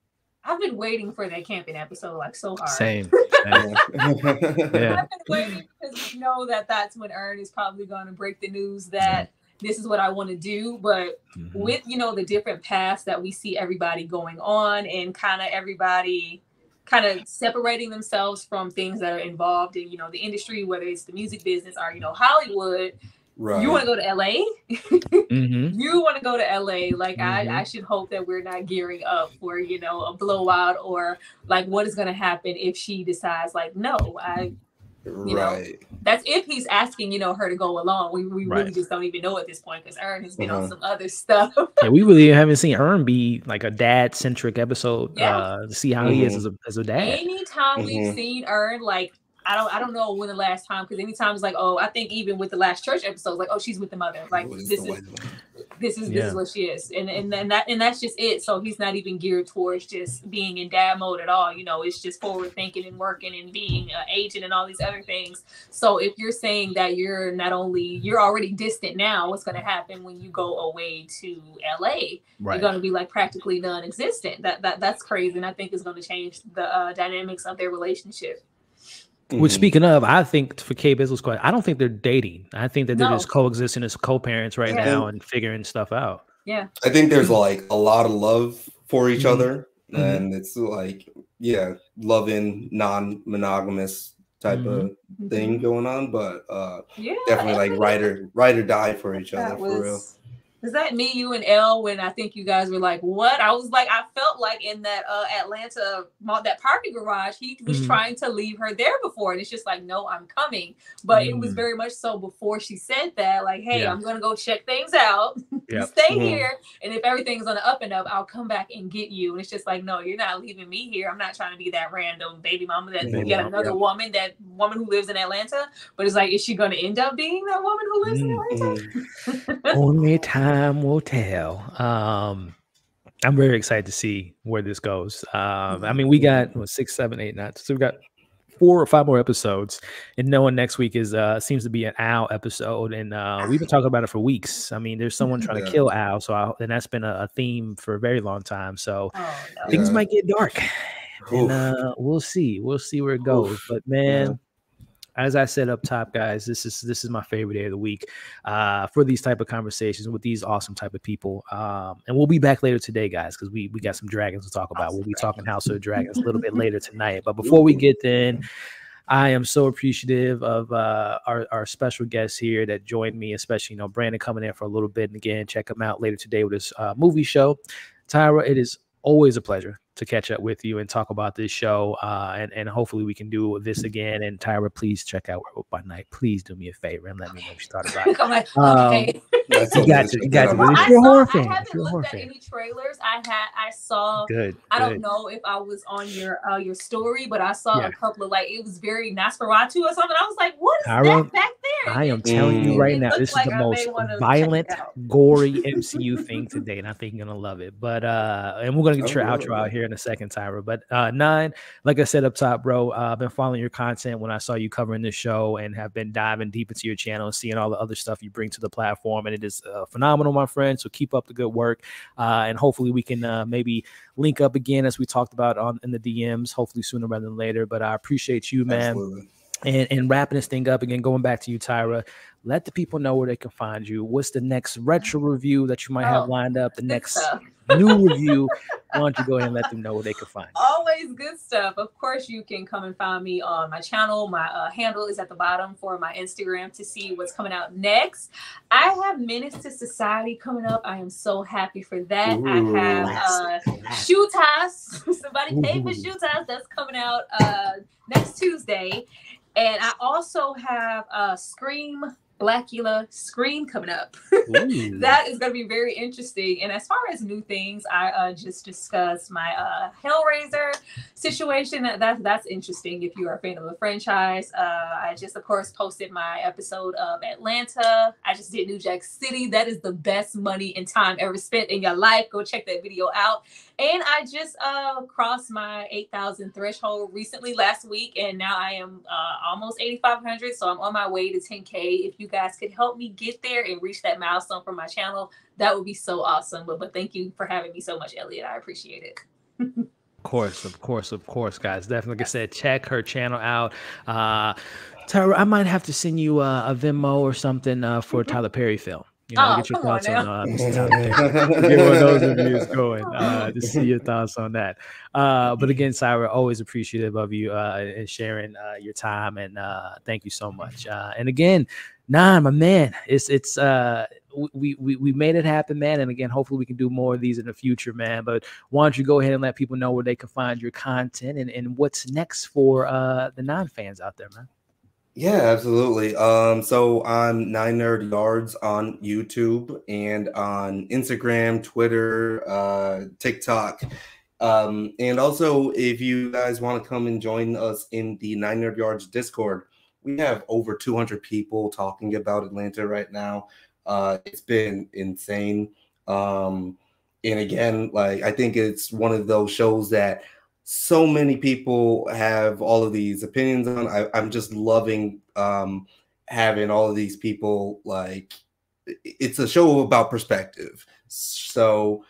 I've been waiting for that camping episode like so hard. Same. Same. yeah. I've been waiting because we know that that's when Earn is probably going to break the news that this is what I want to do. But mm-hmm. with you know the different paths that we see everybody going on and kind of everybody kind of separating themselves from things that are involved in you know the industry whether it's the music business or you know hollywood right. you want to go to la mm-hmm. you want to go to la like mm-hmm. I, I should hope that we're not gearing up for you know a blowout or like what is going to happen if she decides like no i you right. know, that's if he's asking, you know, her to go along. We, we right. really just don't even know at this point because Earn has been uh-huh. on some other stuff. yeah, we really haven't seen Earn be like a dad centric episode yeah. uh, to see how mm-hmm. he is mm-hmm. as a, as a dad. Anytime mm-hmm. we've seen Earn like I don't I don't know when the last time because anytime it's like oh I think even with the last church episode like oh she's with the mother. Like this is this is yeah. this is what she is. And and and that and that's just it. So he's not even geared towards just being in dad mode at all. You know it's just forward thinking and working and being an agent and all these other things. So if you're saying that you're not only you're already distant now what's going to happen when you go away to LA right. you're going to be like practically non-existent. That that that's crazy. And I think is going to change the uh, dynamics of their relationship Mm-hmm. Which speaking of, I think for Kay Bizzle's question, I don't think they're dating. I think that they're no. just coexisting as co-parents right yeah. now and figuring stuff out. Yeah. I think there's like a lot of love for each mm-hmm. other. Mm-hmm. And it's like, yeah, loving non-monogamous type mm-hmm. of thing mm-hmm. going on. But uh yeah, definitely like ride or ride or die for each other was, for real is that me, you, and L? When I think you guys were like, "What?" I was like, I felt like in that uh, Atlanta that parking garage, he was mm-hmm. trying to leave her there before, and it's just like, "No, I'm coming." But mm-hmm. it was mm. very much so before she said that, like, "Hey, yeah. I'm gonna go check things out. Yep. Stay mm-hmm. here, and if everything's on the up and up, I'll come back and get you." And it's just like, "No, you're not leaving me here. I'm not trying to be that random baby mama that get another yeah. woman, that woman who lives in Atlanta." But it's like, is she gonna end up being that woman who lives in mm-hmm. Atlanta? Only time time will tell. Um, I'm very excited to see where this goes. Um, I mean, we got what, six, seven, eight, nine. So we've got four or five more episodes, and knowing next week is uh seems to be an Al episode, and uh, we've been talking about it for weeks. I mean, there's someone trying yeah. to kill Al, so I, and that's been a, a, theme for a very long time. So oh, no. things yeah. might get dark, and uh, we'll see. We'll see where it goes. But man. As I said up top, guys, this is this is my favorite day of the week uh, for these type of conversations with these awesome type of people. Um, and we'll be back later today, guys, because we we got some dragons to talk about. We'll be talking House of Dragons a little bit later tonight. But before we get in, I am so appreciative of uh, our, our special guests here that joined me, especially you know Brandon coming in for a little bit. And again, check him out later today with his uh, movie show. Tyra, it is always a pleasure to catch up with you and talk about this show. Uh, and, and hopefully we can do this again. And Tyra, please check out Werewolf by Night. Please do me a favor and let me know what you thought about it. I'm okay. Um, you got you. You got you. Well, I, you're a saw, horror I fan, if haven't you're a horror looked at fan. any trailers. I had I saw Good. I don't know if I was on your uh, your story, but I saw Yeah. a couple of like it was very Nosferatu or something. I was like, what is Tyra, that back there? I am telling you Mm. right It now, this is like the I most wanna check it violent, gory MCU thing today, and I think you're gonna love it. But uh, and we're gonna get Oh, your really? outro out here a second, Tyra. But uh, nine, like I said up top, bro, uh, I've been following your content when I saw you covering this show, and have been diving deep into your channel and seeing all the other stuff you bring to the platform, and it is uh, phenomenal, my friend. So keep up the good work, uh, and hopefully we can uh, maybe link up again as we talked about on in the DMs, hopefully sooner rather than later. But I appreciate you, man Absolutely. And, and wrapping this thing up again, going back to you, Tyra, let the people know where they can find you. What's the next retro review that you might have Oh, lined up? The next stuff. new review? Why don't you go ahead and let them know where they can find you? Always good stuff. Of course, you can come and find me on my channel. My uh, handle is at the bottom for my Instagram to see what's coming out next. I have Menace to Society coming up. I am so happy for that. Ooh, I have uh, Shoe Ties. Somebody paid for Ooh. Shoe Ties. That's coming out uh, next Tuesday. And I also have uh, Scream Blacula Scream coming up. That is going to be very interesting. And as far as new things, I uh, just discussed my uh, Hellraiser situation. That, that that's interesting if you are a fan of the franchise. Uh, I just, of course, posted my episode of Atlanta. I just did New Jack City. That is the best money and time ever spent in your life. Go check that video out. And I just uh, crossed my 8,000 threshold recently last week, and now I am uh, almost 8,500. So I'm on my way to 10K. If you guys could help me get there and reach that milestone for my channel, that would be so awesome. But, but thank you for having me so much, Elliot. I appreciate it. Of course, of course, of course, guys. Definitely, like I said, check her channel out. Uh, Tyra, I might have to send you uh, a Venmo or something uh, for Tyler Perry film. You know, Oh, get your come on thoughts on now. uh, Mr. Tyler Perry. get one of those reviews going uh, to see your thoughts on that. Uh, but again, Tyra, always appreciative of you uh, and sharing uh, your time, and uh, thank you so much. Uh, and again, Nine, my man, it's it's uh, we, we we made it happen, man. And again, hopefully we can do more of these in the future, man. But why don't you go ahead and let people know where they can find your content and, and what's next for uh, the non fans out there, man. Yeah, absolutely. Um, so on Nine Nerd Yards on YouTube and on Instagram, Twitter, uh, TikTok. Um, and also, if you guys want to come and join us in the Nine Nerd Yards Discord, we have over 200 people talking about Atlanta right now. Uh, it's been insane. Um, and again, like I think it's one of those shows that so many people have all of these opinions on. I, I'm just loving um, having all of these people. Like, it's a show about perspective. So,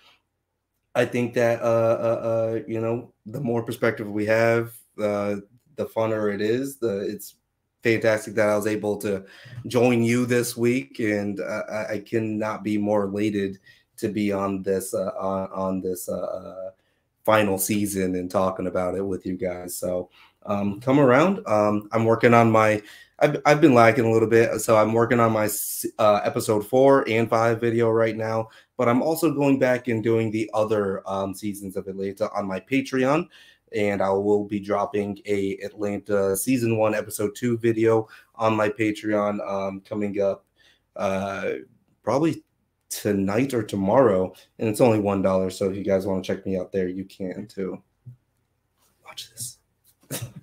I think that uh, uh, uh, you know, the more perspective we have, uh, the funner it is. The it's fantastic that I was able to join you this week, and uh, I, I cannot be more elated to be on this uh, on, on this uh, uh, final season and talking about it with you guys. So um, come around. Um, I'm working on my. I've, I've been lacking a little bit, so I'm working on my uh, episode four and five video right now. But I'm also going back and doing the other um, seasons of Atlanta on my Patreon, and I will be dropping a Atlanta season one, episode two video on my Patreon um, coming up uh, probably tonight or tomorrow, and it's only one dollar. So if you guys want to check me out there, you can too. Watch this.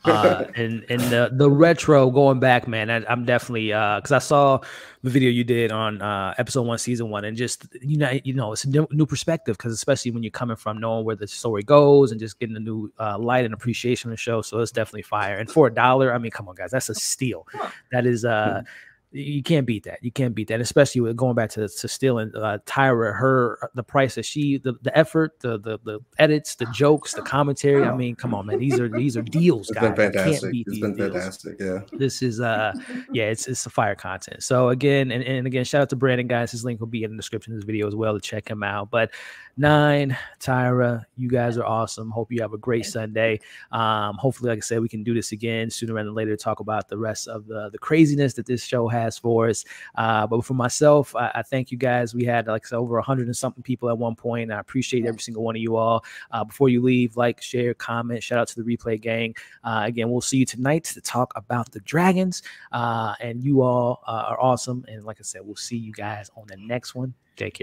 uh, and and the the retro going back, man. I, I'm definitely uh because I saw the video you did on uh episode one, season one, and just you know you know it's a new, new perspective because especially when you're coming from knowing where the story goes and just getting a new uh, light and appreciation of the show. So it's definitely fire. And for a dollar, I mean, come on, guys, that's a steal. That is uh. You can't beat that. You can't beat that, especially with going back to to stealing uh, Tyra. Her the price that she the, the effort, the, the the edits, the jokes, the commentary. I mean, come on, man. These are these are deals, It's guys. been You can't fantastic. beat It's these been deals. fantastic. Yeah. This is uh yeah, it's it's a fire content. So again, and, and again, shout out to Brandon, guys. His link will be in the description of this video as well to check him out. But nine, Tyra, you guys are awesome. Hope you have a great Sunday. Um, hopefully, like I said, we can do this again sooner rather than later to talk about the rest of the the craziness that this show has for us. Uh, but for myself, I, I thank you guys. We had like over a hundred and something people at one point. I appreciate every single one of you all. Uh, before you leave, like, share, comment, shout out to the replay gang. Uh, again, we'll see you tonight to talk about the Dragons. Uh, and you all uh, are awesome. And like I said, we'll see you guys on the next one. Take care.